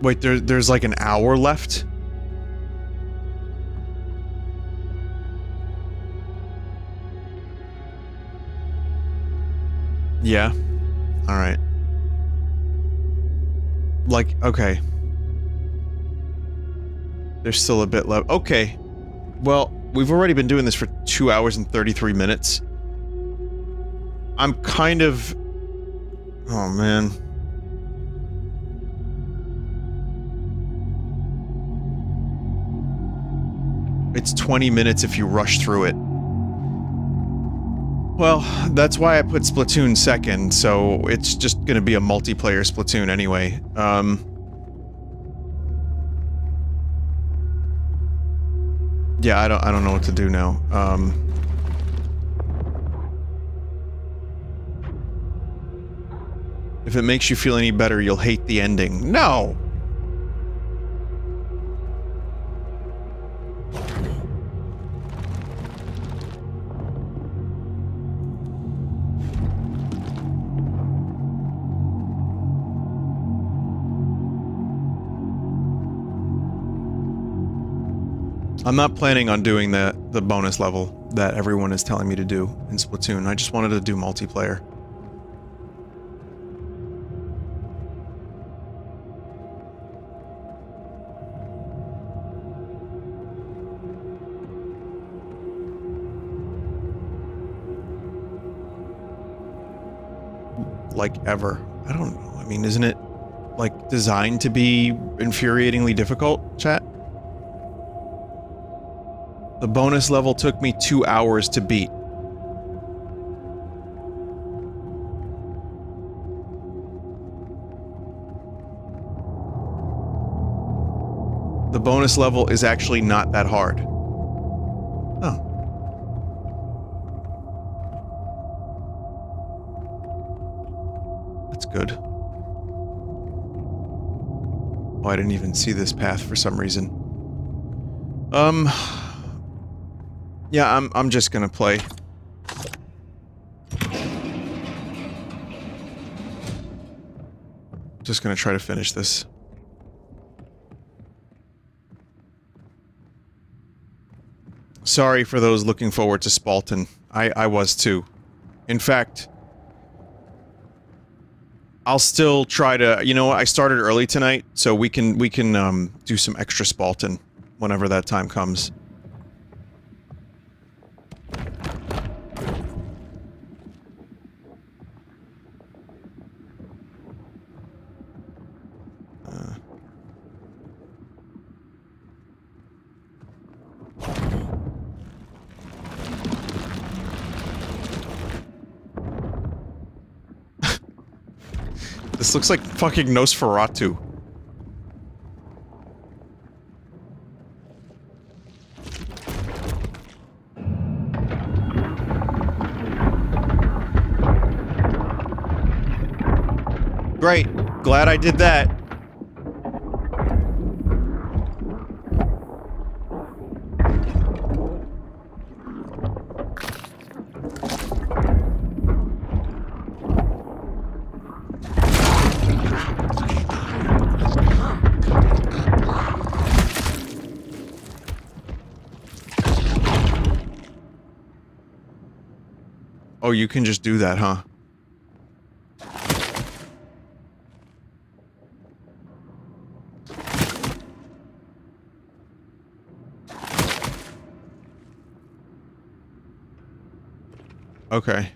S1: Wait, there, there's like an hour left? Yeah. Alright. Like, okay. There's still a bit left. Okay. Well, we've already been doing this for 2 hours and 33 minutes. I'm kind of... Oh, man. It's 20 minutes if you rush through it. Well, that's why I put Splatoon second, so it's just gonna be a multiplayer Splatoon anyway. Um... Yeah, I don't, I don't know what to do now. Um... If it makes you feel any better, you'll hate the ending. No! I'm not planning on doing the, the bonus level that everyone is telling me to do in Splatoon. I just wanted to do multiplayer. Like ever. I don't know. I mean, isn't it like designed to be infuriatingly difficult, chat? The bonus level took me two hours to beat. The bonus level is actually not that hard. Oh. That's good. Oh, I didn't even see this path for some reason. Um... Yeah, I'm, I'm just gonna play. Just gonna try to finish this. Sorry for those looking forward to Splatoon. I, I was too. In fact, I'll still try to, you know, I started early tonight, so we can, we can, um, do some extra Splatoon whenever that time comes. This looks like fucking Nosferatu. Great. Glad I did that. Oh, you can just do that, huh? Okay.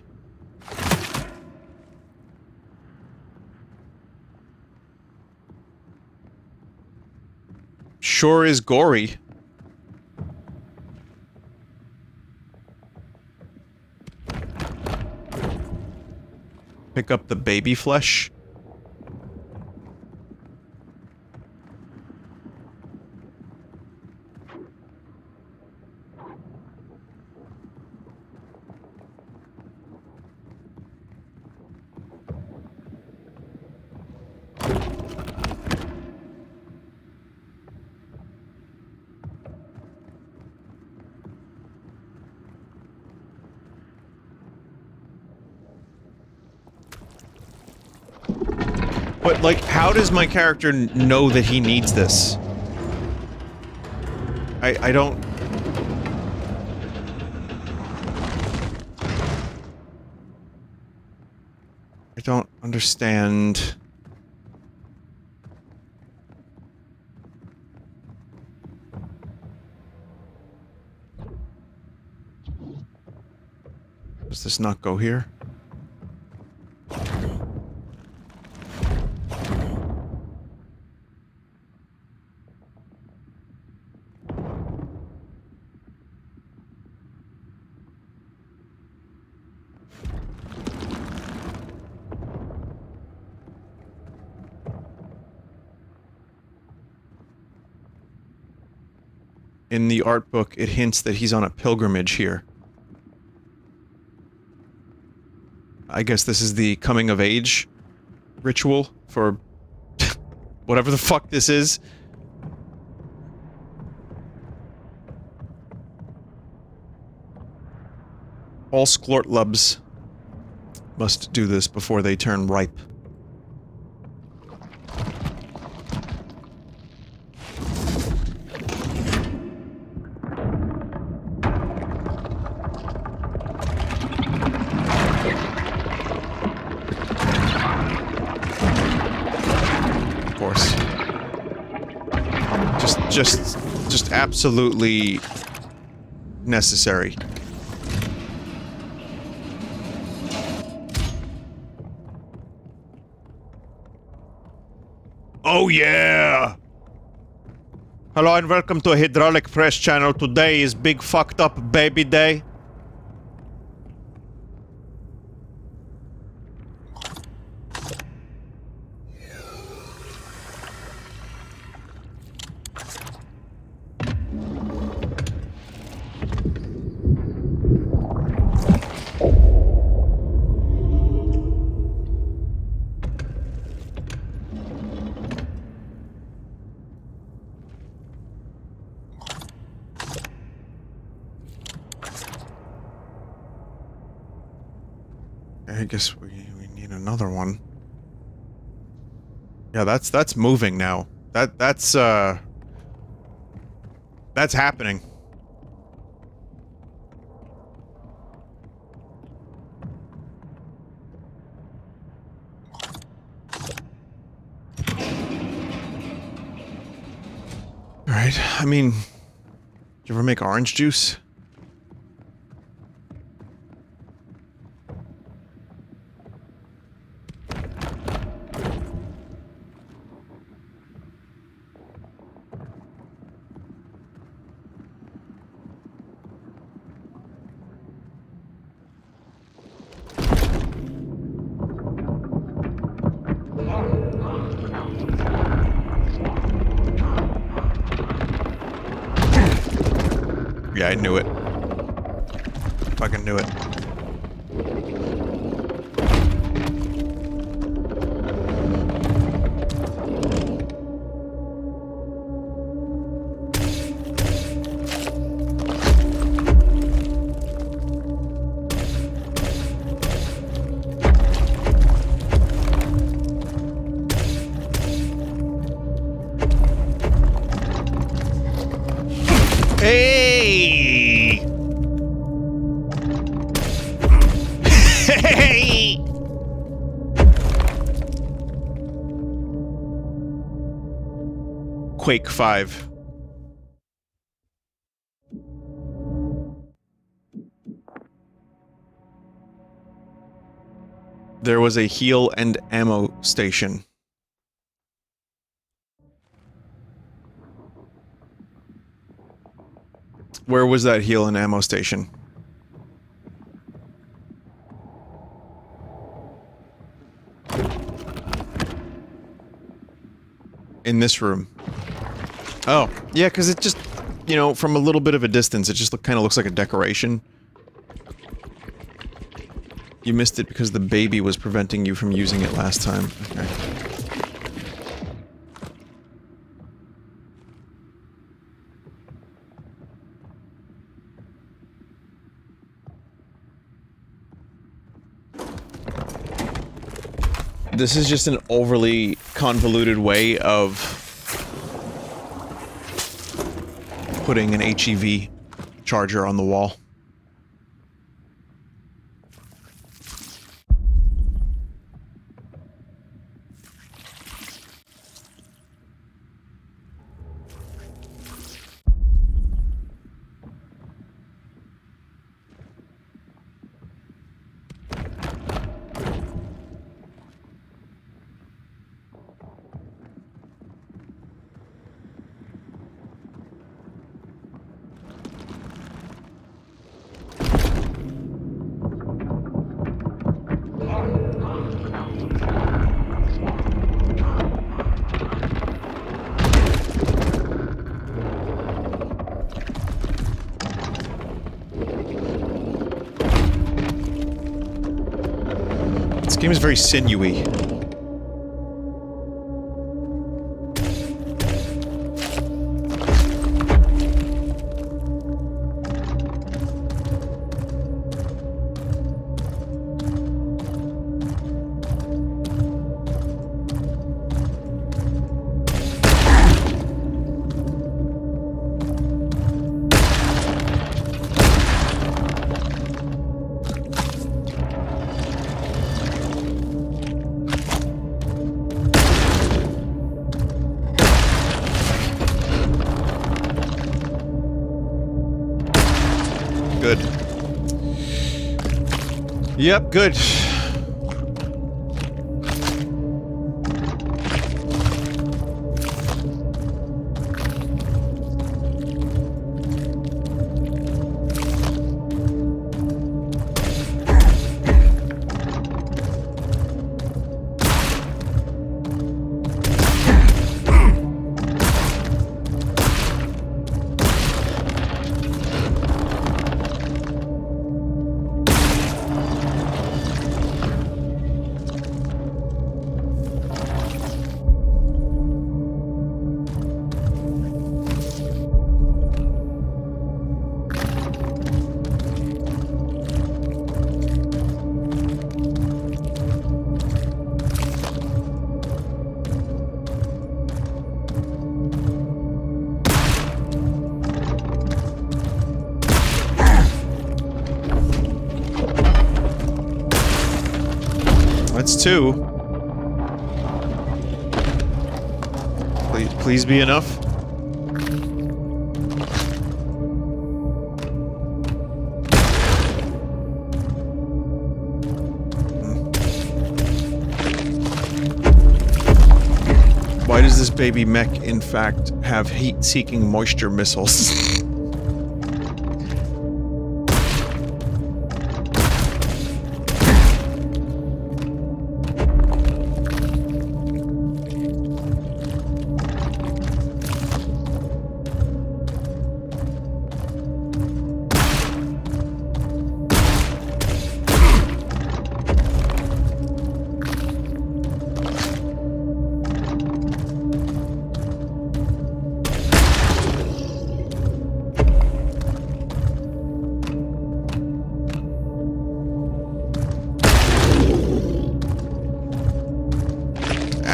S1: Sure is gory. Pick up the baby flesh. But, like, how does my character know that he needs this? I- I don't... I don't understand... Does this not go here? in art book, it hints that he's on a pilgrimage here. I guess this is the coming of age ritual for whatever the fuck this is. All sklortlubs must do this before they turn ripe. Absolutely necessary. Oh yeah! Hello and welcome to Hydraulic Press channel. Today is big fucked up baby day. I guess we, we need another one. Yeah, that's that's moving now. That that's uh that's happening. All right. I mean, do you ever make orange juice? 5. There was a heal and ammo station. Where was that heal and ammo station? In this room. Oh, yeah, because it just, you know, from a little bit of a distance, it just look, kind of looks like a decoration. You missed it because the baby was preventing you from using it last time. Okay. This is just an overly convoluted way of putting an HEV charger on the wall. Very sinewy. Yep, good. be enough. Why does this baby mech, in fact, have heat-seeking moisture missiles?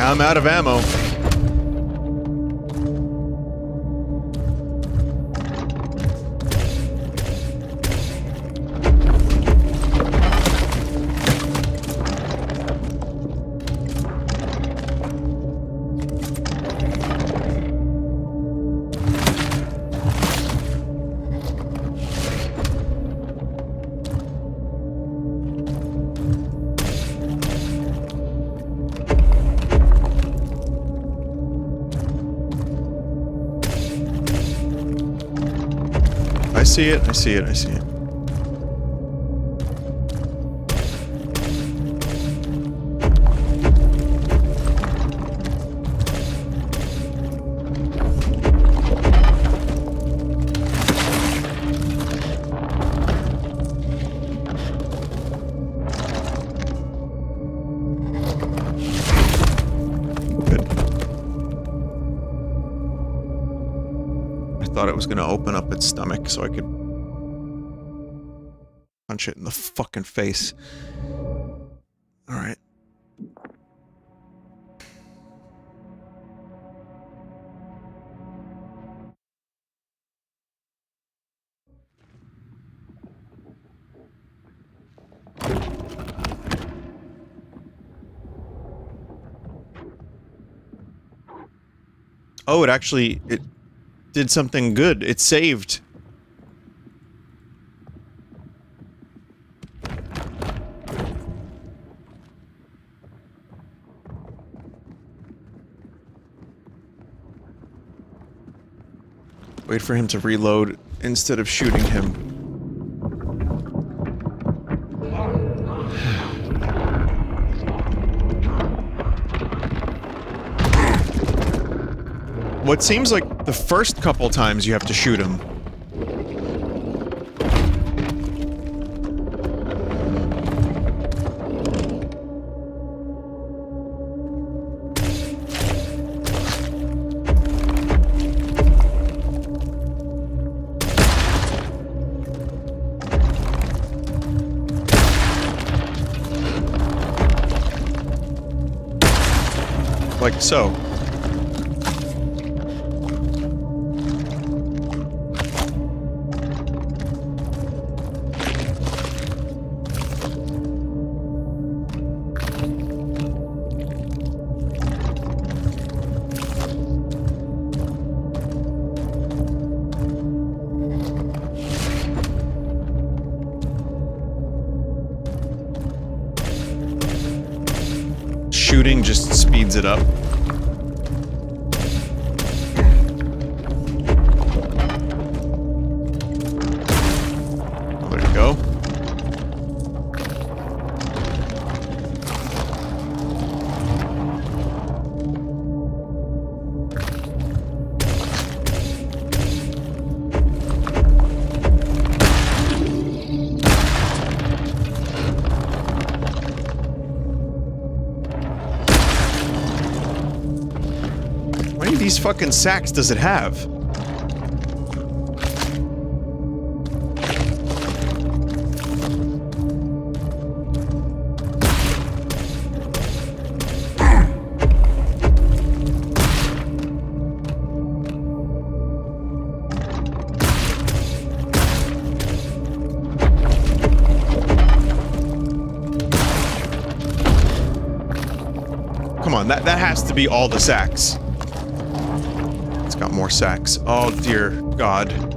S1: I'm out of ammo. See it, I see it, I see it. I thought it was gonna open up its stomach so I could punch it in the fucking face. Alright. Oh, it actually it did something good. It saved. Wait for him to reload instead of shooting him. What seems like the first couple times you have to shoot him. So. Fucking sacks does it have? Come on, that, that has to be all the sacks. More sacks. Oh dear God.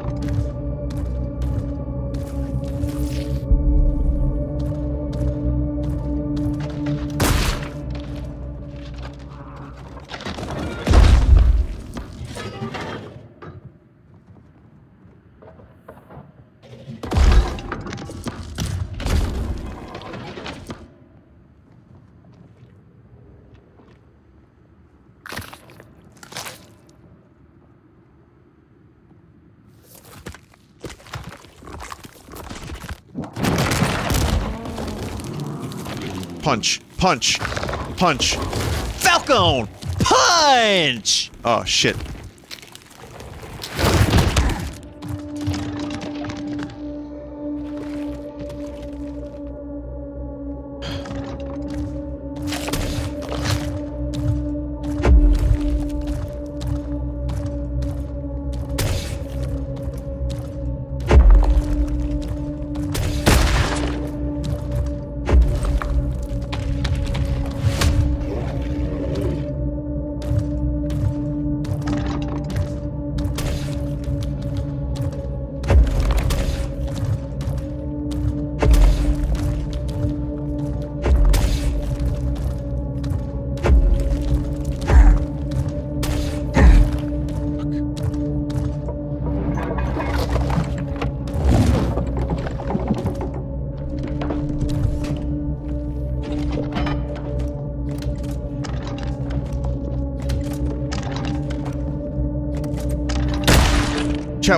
S1: Punch. Punch. Punch. Falcon! Punch! Oh, shit.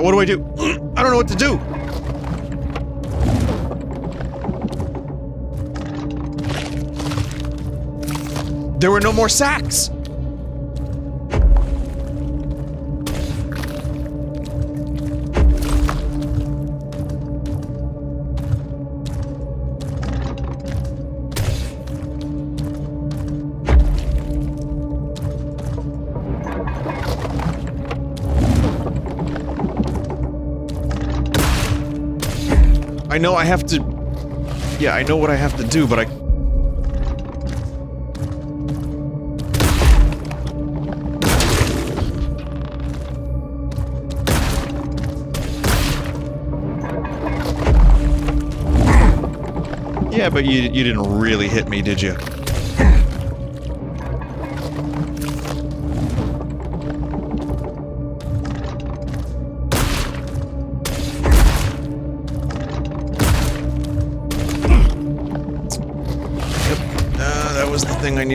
S1: What do I do? I don't know what to do. There were no more sacks. I know I have to... Yeah, I know what I have to do, but I... Yeah, but you, you didn't really hit me, did you?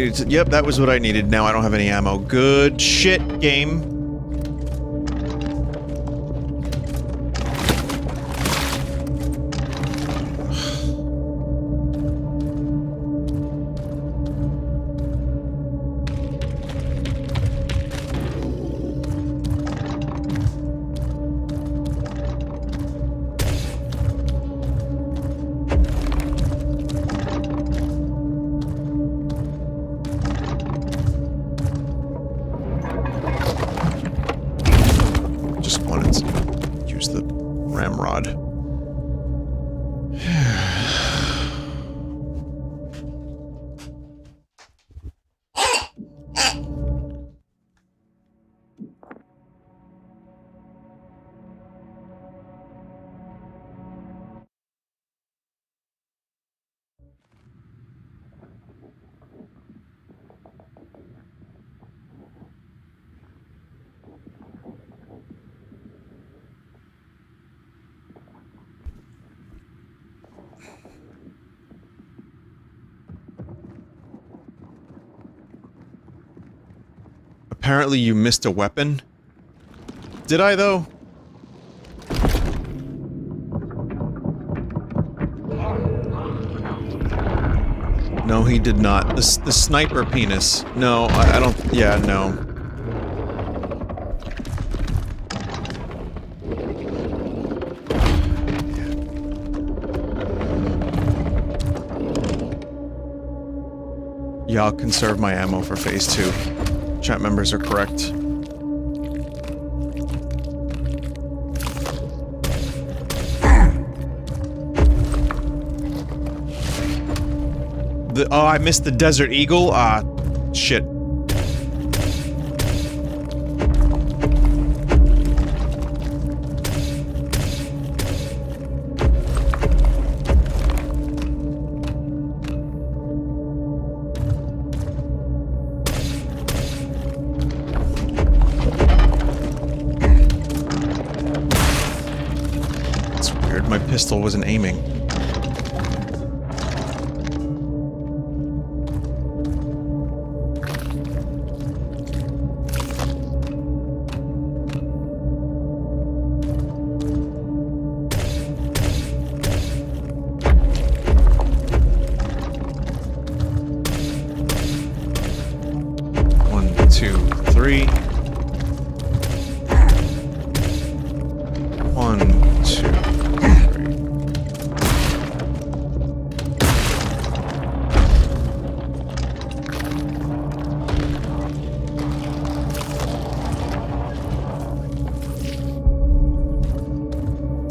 S1: Needed to- Yep, that was what I needed. Now I don't have any ammo. Good shit, game. Apparently you missed a weapon. Did I, though? No, he did not. The, the sniper penis. No, I, I don't... Yeah, no. Yeah, I'll conserve my ammo for phase two. Chat members are correct. The, oh, I missed the Desert Eagle? Ah, shit. Pistol wasn't aiming.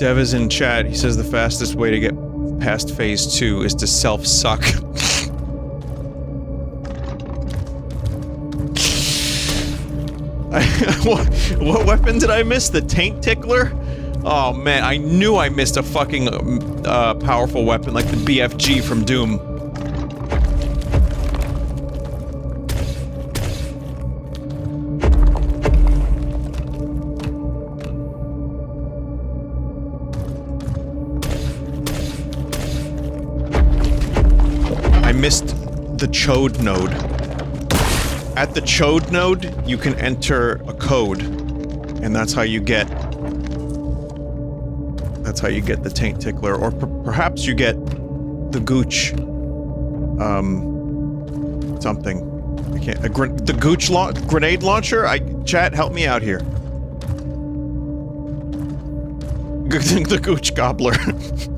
S1: Dev is in chat. He says the fastest way to get past phase two is to self-suck. what, what weapon did I miss? The taint tickler? Oh man, I knew I missed a fucking uh, powerful weapon like the BFG from Doom. Chode node. At the chode node, you can enter a code, and that's how you get. That's how you get the taint tickler, or per perhaps you get the gooch. Um, something. I can't. The gooch la grenade launcher. I chat. Help me out here. the gooch gobbler.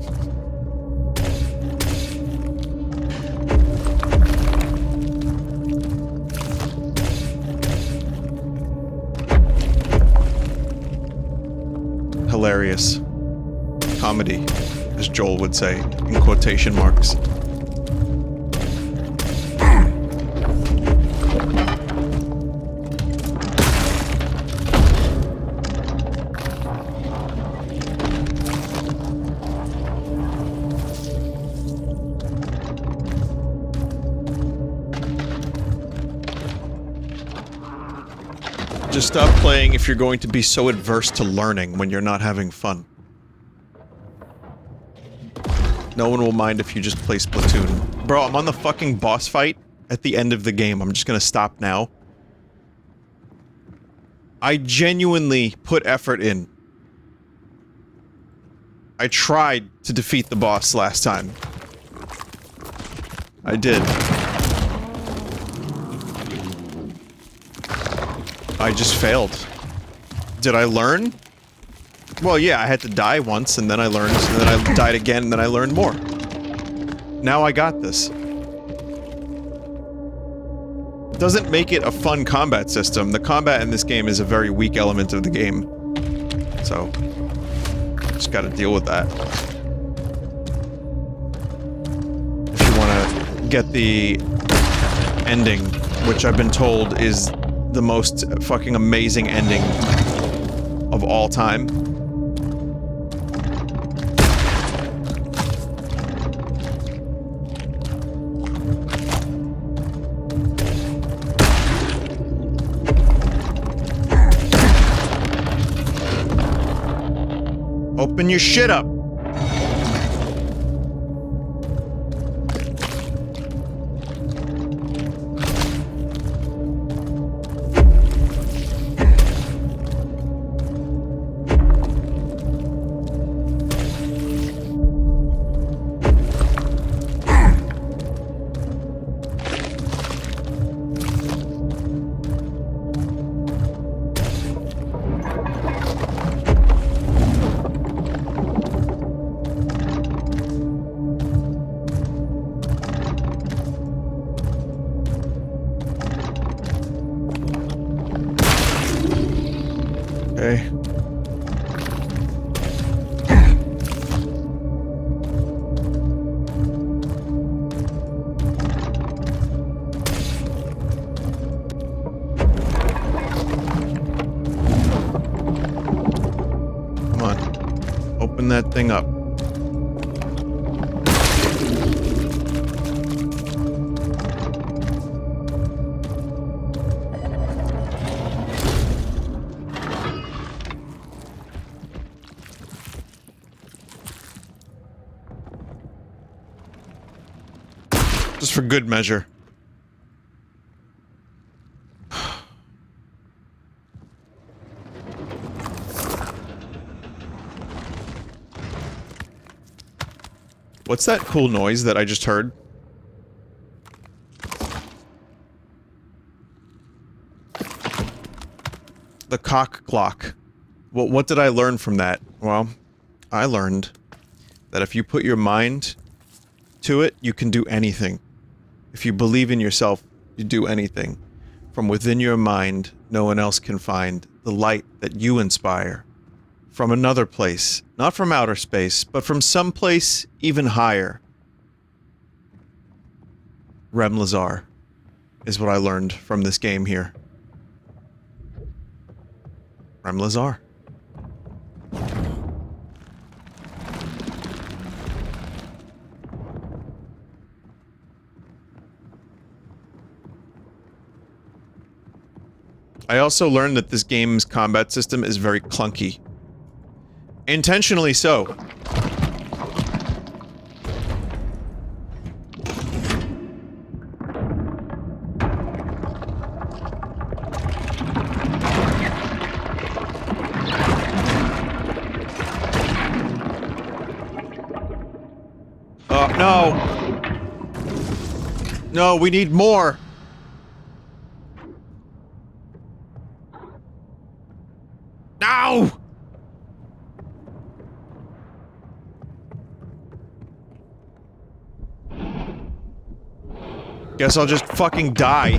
S1: would say, in quotation marks. Just stop playing if you're going to be so adverse to learning when you're not having fun. No one will mind if you just play Splatoon. Bro, I'm on the fucking boss fight at the end of the game. I'm just gonna stop now. I genuinely put effort in. I tried to defeat the boss last time. I did. I just failed. Did I learn? Well, yeah, I had to die once, and then I learned, and then I died again, and then I learned more. Now I got this. Doesn't make it a fun combat system. The combat in this game is a very weak element of the game. So, just gotta deal with that. If you wanna get the ending, which I've been told is the most fucking amazing ending of all time. Your shit up. Good measure. What's that cool noise that I just heard? the cock clock. What what did I learn from that? Well, I learned that if you put your mind to it, you can do anything. If you believe in yourself, you do anything. From within your mind, no one else can find the light that you inspire. From another place, not from outer space, but from some place even higher. Rem Lazar is what I learned from this game here. Rem Lazar. I also learned that this game's combat system is very clunky. Intentionally so. Oh, no! No, we need more! No! Guess I'll just fucking die.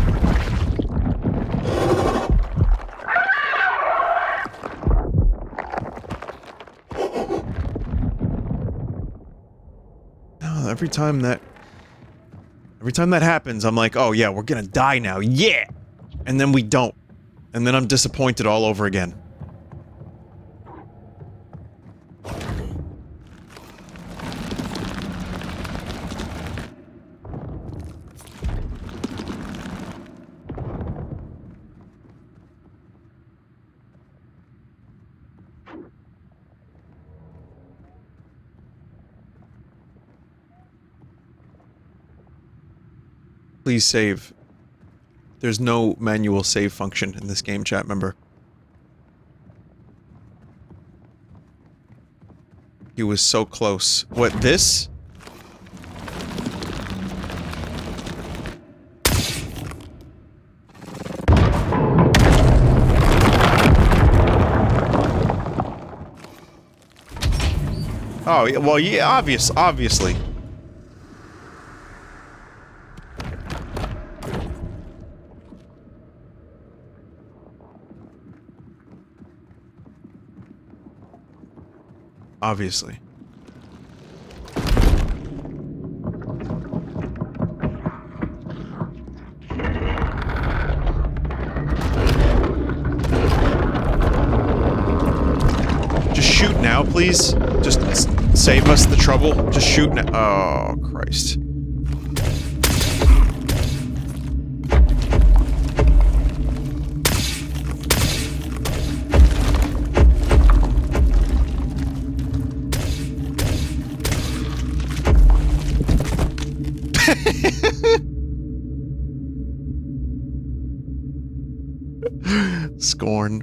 S1: Oh, every time that... Every time that happens, I'm like, oh yeah, we're gonna die now, yeah! And then we don't. And then I'm disappointed all over again. Please save. There's no manual save function in this game, chat member. He was so close. What, this? Oh, well, yeah, obvious, obviously. Obviously. Just shoot now, please. Just save us the trouble. Just shoot now. Oh, Christ. Scorn.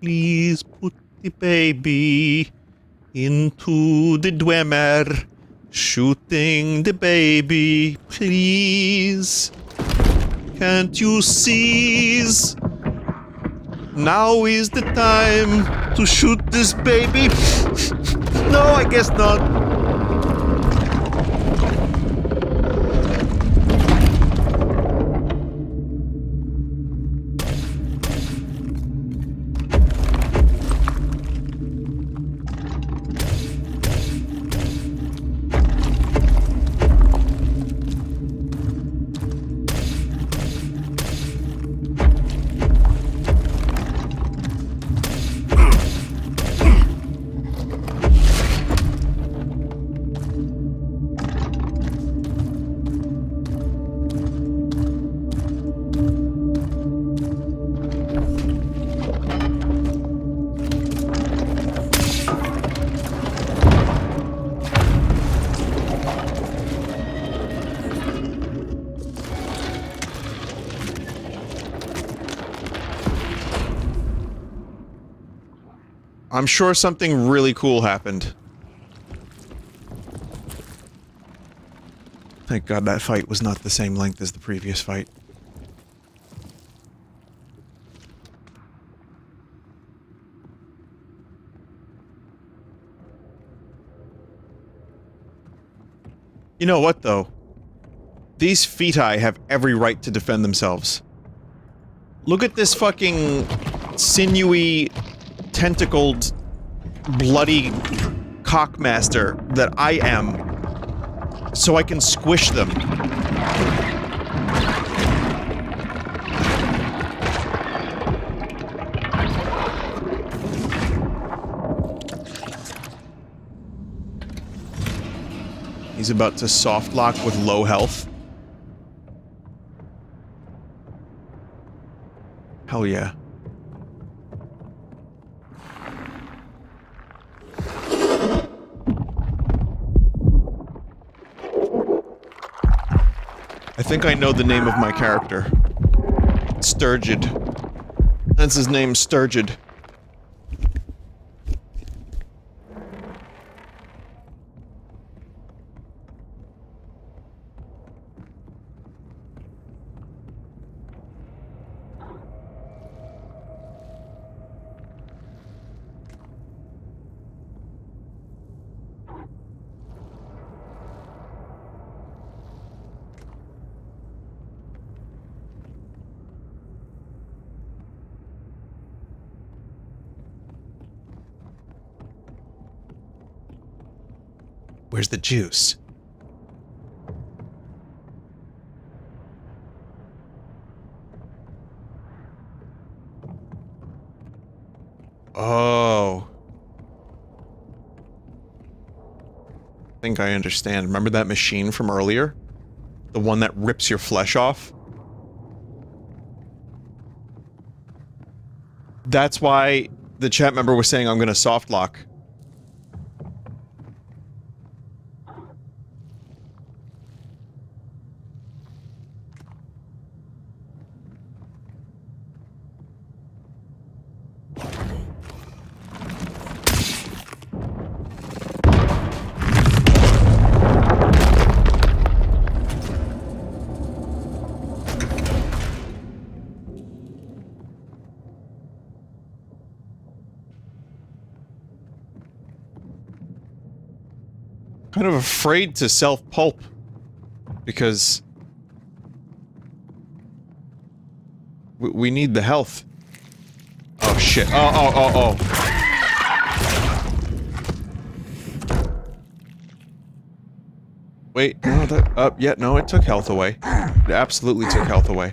S1: Please put the baby into the Dwemer. Shooting the baby, please. Can't you seize? Now is the time to shoot this baby. no, I guess not. I'm sure something really cool happened. Thank God that fight was not the same length as the previous fight. You know what, though? These Feti have every right to defend themselves. Look at this fucking sinewy, tentacled, bloody cockmaster that I am so I can squish them. He's about to soft lock with low health. Hell yeah. I think I know the name of my character. Sturgid. That's his name, Sturgid. Where's the juice? Oh. I think I understand. Remember that machine from earlier? The one that rips your flesh off? That's why the chat member was saying I'm gonna soft lock. Kind of afraid to self-pulp. Because... We, we need the health. Oh shit. Oh, oh, oh, oh. Wait, no, that, uh, yeah, no, it took health away. It absolutely took health away.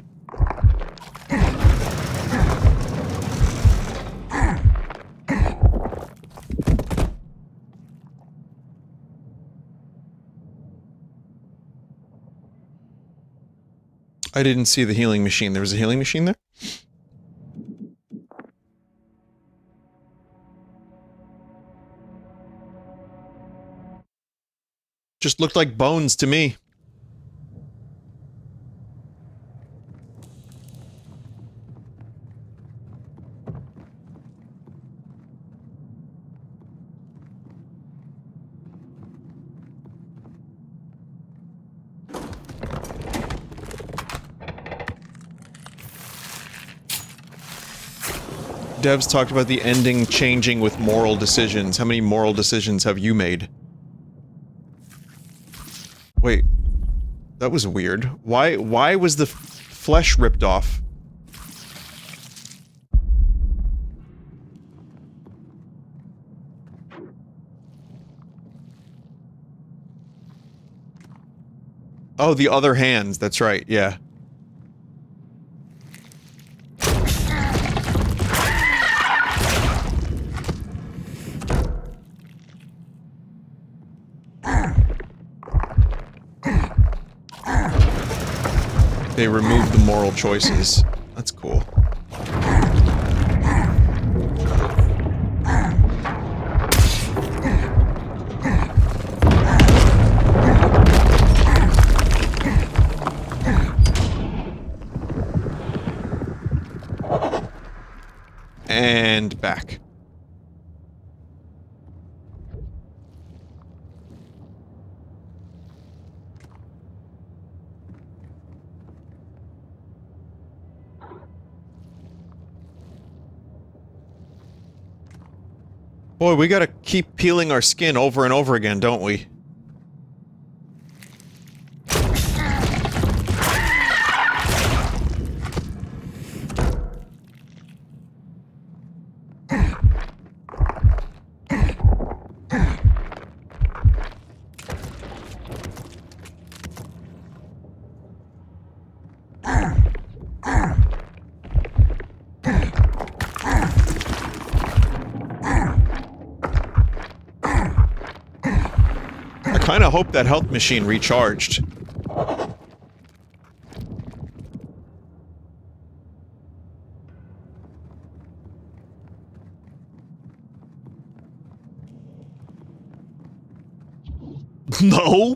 S1: I didn't see the healing machine. There was a healing machine there? Just looked like bones to me. Devs talked about the ending changing with moral decisions. How many moral decisions have you made? Wait. That was weird. Why- why was the flesh ripped off? Oh, the other hands, that's right, yeah. They the moral choices. That's cool. And back. Boy, we gotta keep peeling our skin over and over again, don't we? I kind of hope that health machine recharged. No.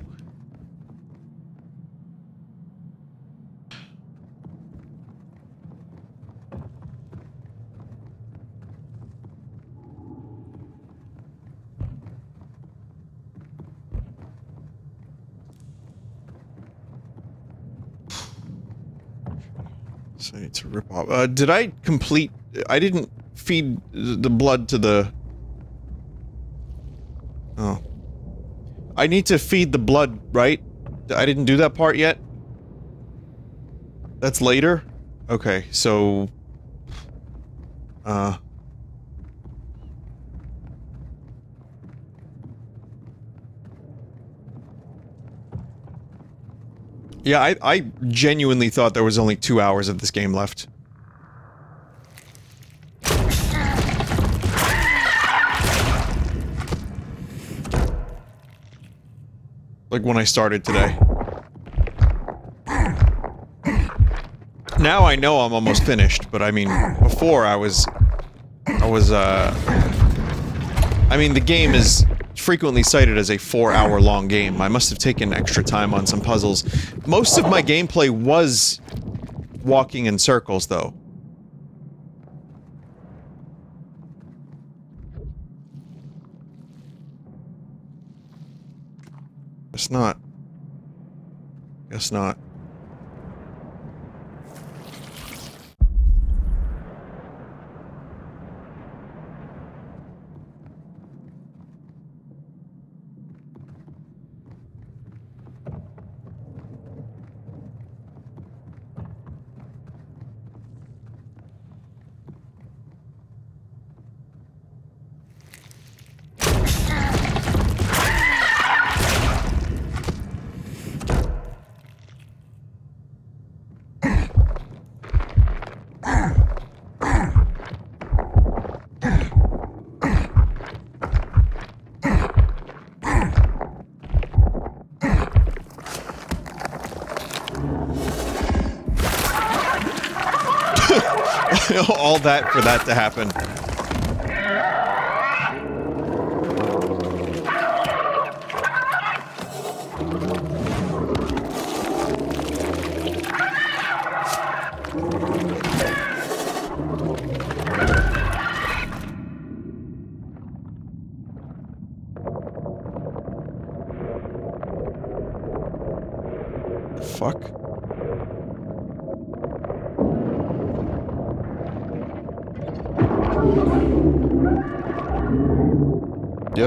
S1: So I need to rip off. Uh, did I complete? I didn't feed the blood to the. Oh. I need to feed the blood, right? I didn't do that part yet. That's later. Okay, so. Uh. Yeah, I, I genuinely thought there was only two hours of this game left. Like when I started today. Now I know I'm almost finished, but I mean, before I was... I was, uh... I mean, the game is frequently cited as a four-hour long game. I must have taken extra time on some puzzles. Most of my gameplay was walking in circles, though. Guess not. Guess not. All that for that to happen.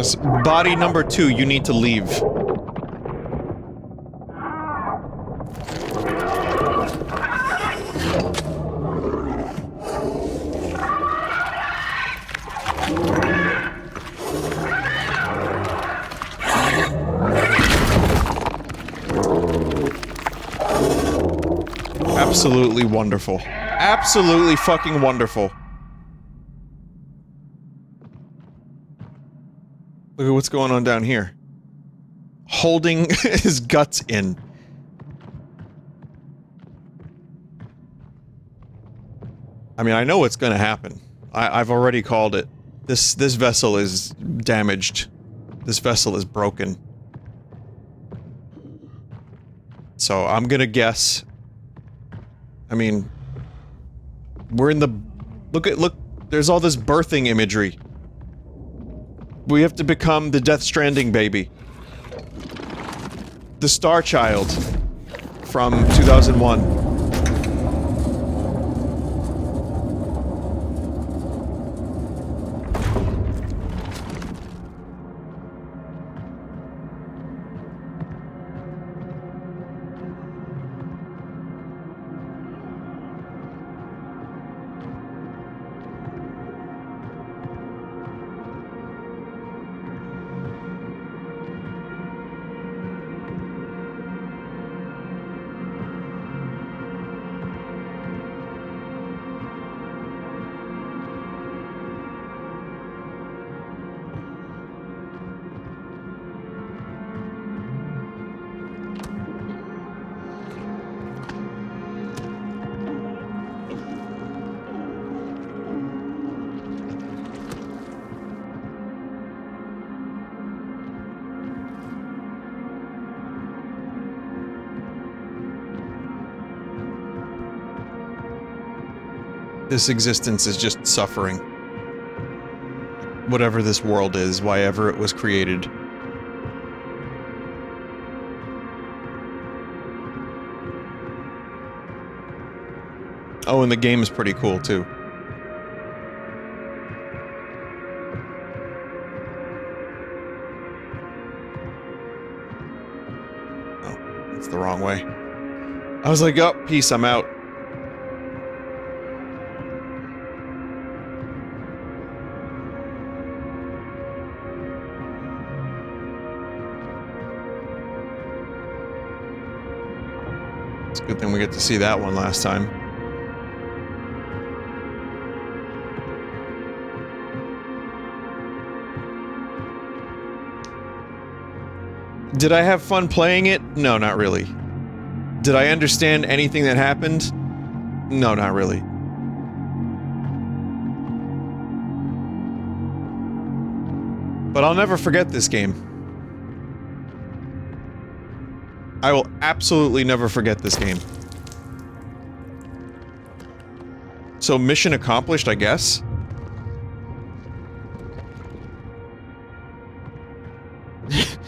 S1: Yes, body number two, you need to leave. Absolutely wonderful. Absolutely fucking wonderful. What's going on down here. Holding his guts in. I mean, I know what's gonna happen. I I've already called it. This this vessel is damaged. This vessel is broken. So I'm gonna guess. I mean, we're in the look at look. There's all this birthing imagery. We have to become the Death Stranding baby. The Star Child from 2001. This existence is just suffering. Whatever this world is, why ever it was created. Oh, and the game is pretty cool too. Oh, that's the wrong way. I was like, oh, peace, I'm out. We get to see that one last time. Did I have fun playing it? No, not really. Did I understand anything that happened? No, not really. But I'll never forget this game. I will absolutely never forget this game. So mission accomplished, I guess?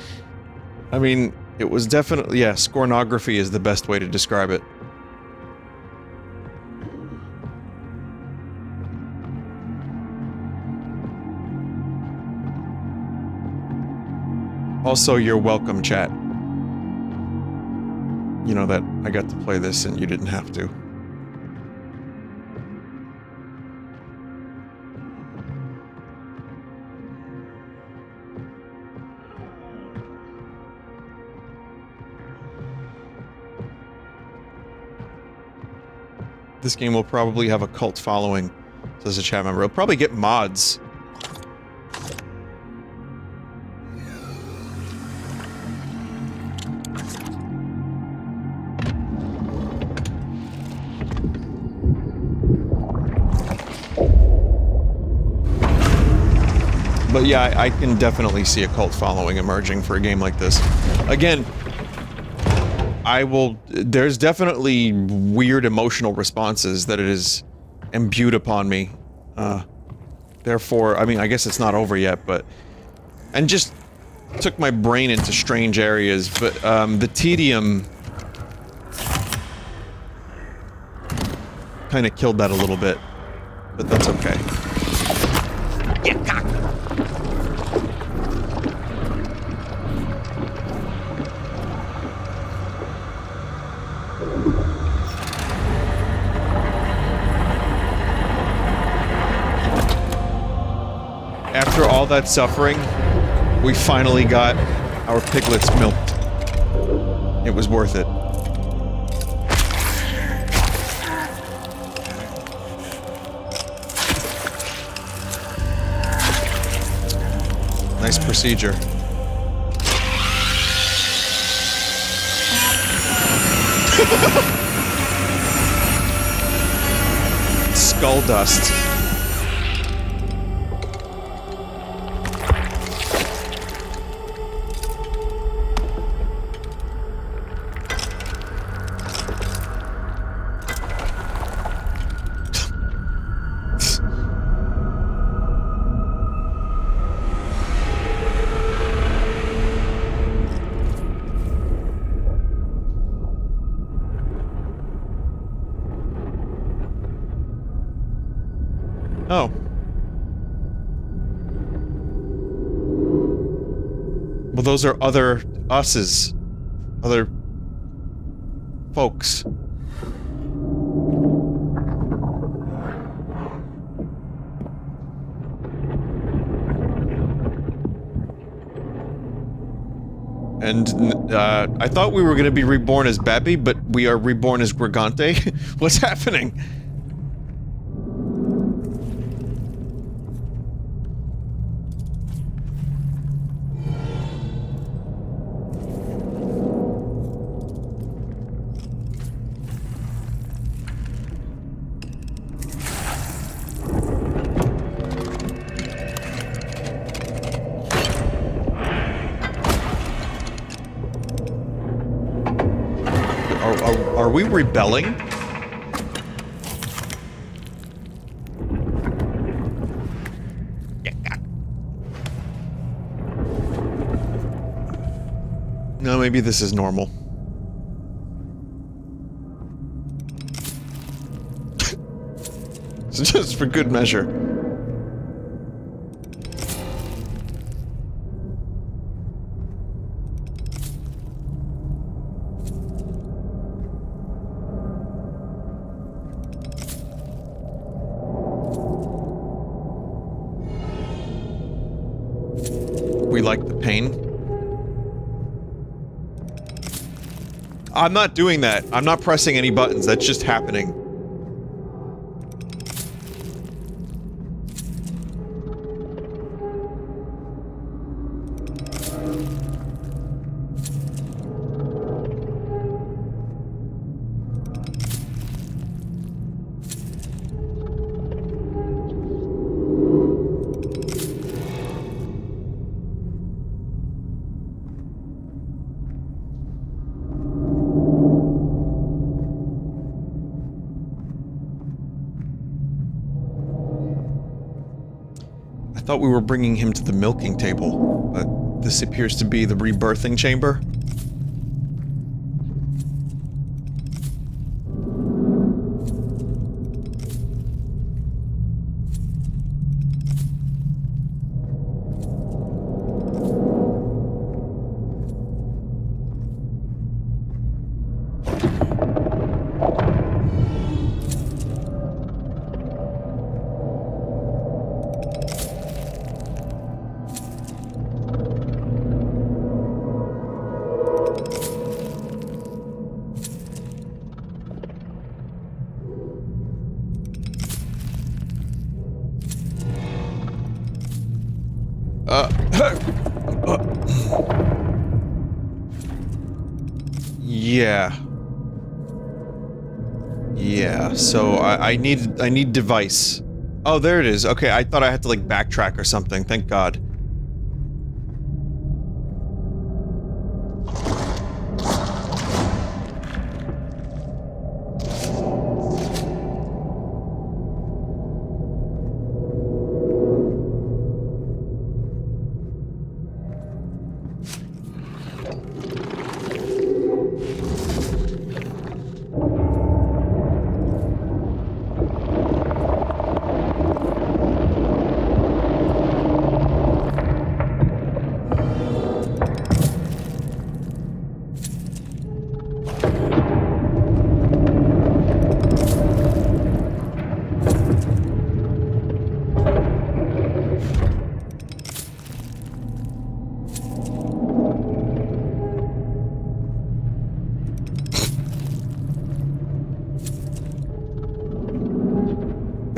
S1: I mean, it was definitely, yeah, scornography is the best way to describe it. Also, you're welcome, chat. You know that I got to play this and you didn't have to. This game will probably have a cult following, says a chat member. It'll probably get mods. But yeah, I, I can definitely see a cult following emerging for a game like this. Again, I will. There's definitely weird emotional responses that it is imbued upon me. Uh, therefore, I mean, I guess it's not over yet, but and just took my brain into strange areas. But um, the tedium kind of killed that a little bit, but that's okay. All that suffering, we finally got our piglets milked. It was worth it. Nice procedure. Skull dust. Those are other us's. Other folks. And uh, I thought we were going to be reborn as Babby, but we are reborn as Gregante. What's happening? rebelling. No, maybe this is normal. just for good measure. I'm not doing that. I'm not pressing any buttons. That's just happening. Thought we were bringing him to the milking table, but this appears to be the rebirthing chamber. Uh, yeah. Yeah, so I, I need I need device. Oh, there it is. Okay, I thought I had to like backtrack or something. Thank God.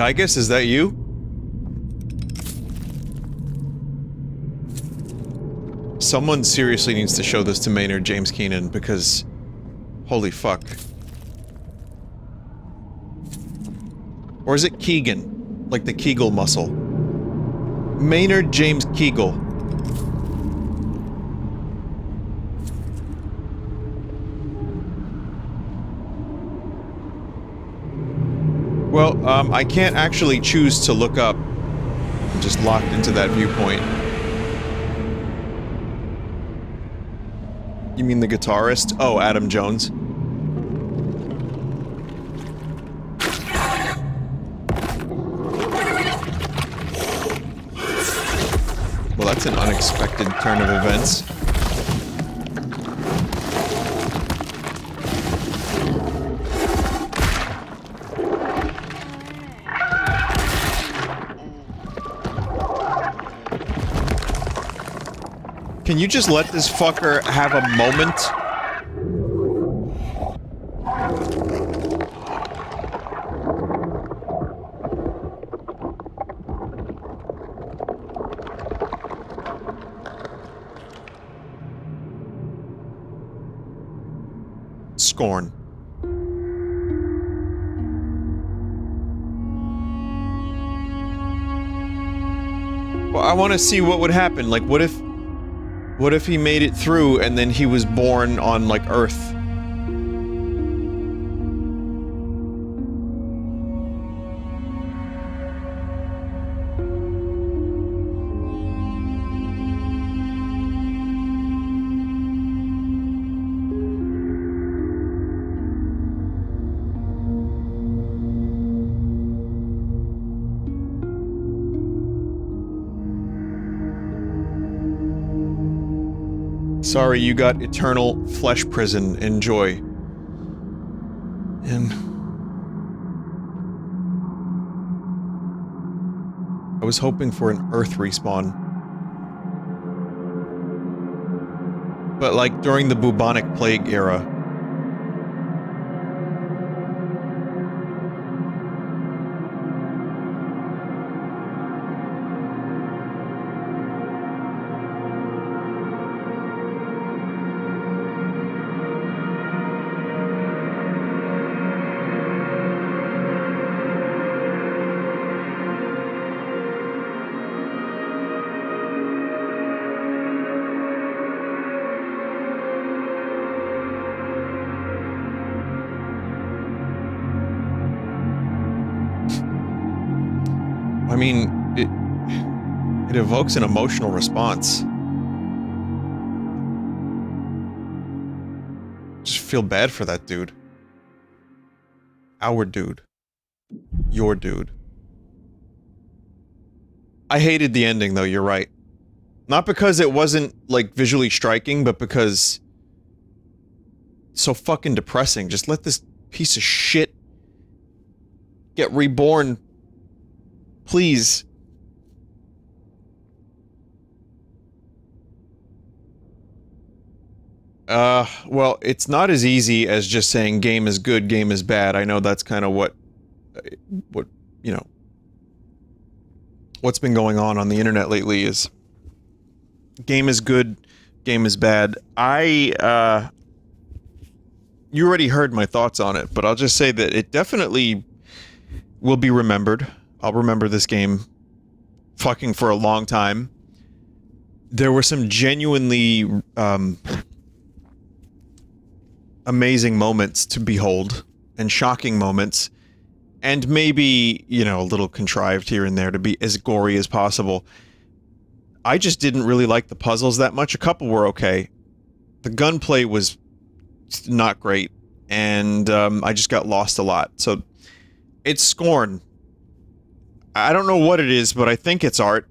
S1: I guess is that you? Someone seriously needs to show this to Maynard James Keenan because holy fuck. Or is it Keegan? Like the Kegel muscle. Maynard James Kegel. Well, um, I can't actually choose to look up. I'm just locked into that viewpoint. You mean the guitarist? Oh, Adam Jones. Well, that's an unexpected turn of events. Can you just let this fucker have a moment? Scorn. Well, I want to see what would happen. Like, what if... What if he made it through and then he was born on, like, Earth? Sorry, you got eternal flesh prison. Enjoy. And... I was hoping for an Earth respawn. But like during the bubonic plague era. An emotional response. Just feel bad for that dude. Our dude. Your dude. I hated the ending though, you're right. Not because it wasn't like visually striking, but because so fucking depressing. Just let this piece of shit get reborn Please. Uh, well, it's not as easy as just saying game is good, game is bad. I know that's kind of what, what, you know, what's been going on on the internet lately is game is good, game is bad. I, uh, you already heard my thoughts on it, but I'll just say that it definitely will be remembered. I'll remember this game fucking for a long time. There were some genuinely um, amazing moments to behold and shocking moments and maybe, you know, a little contrived here and there to be as gory as possible. I just didn't really like the puzzles that much. A couple were okay. The gunplay was not great, and um, I just got lost a lot. So, it's Scorn. I don't know what it is, but I think it's art.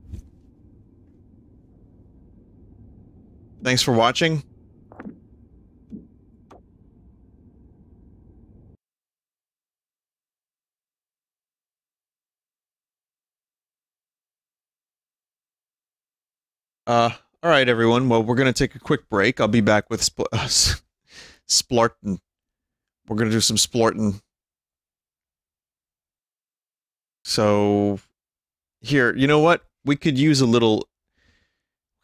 S1: Thanks for watching. Uh, all right, everyone. Well, we're going to take a quick break. I'll be back with Spl uh, Splorton. We're going to do some Splorton. So here, you know what? We could use a little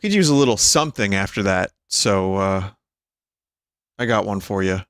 S1: we could use a little something after that. So uh I got one for you.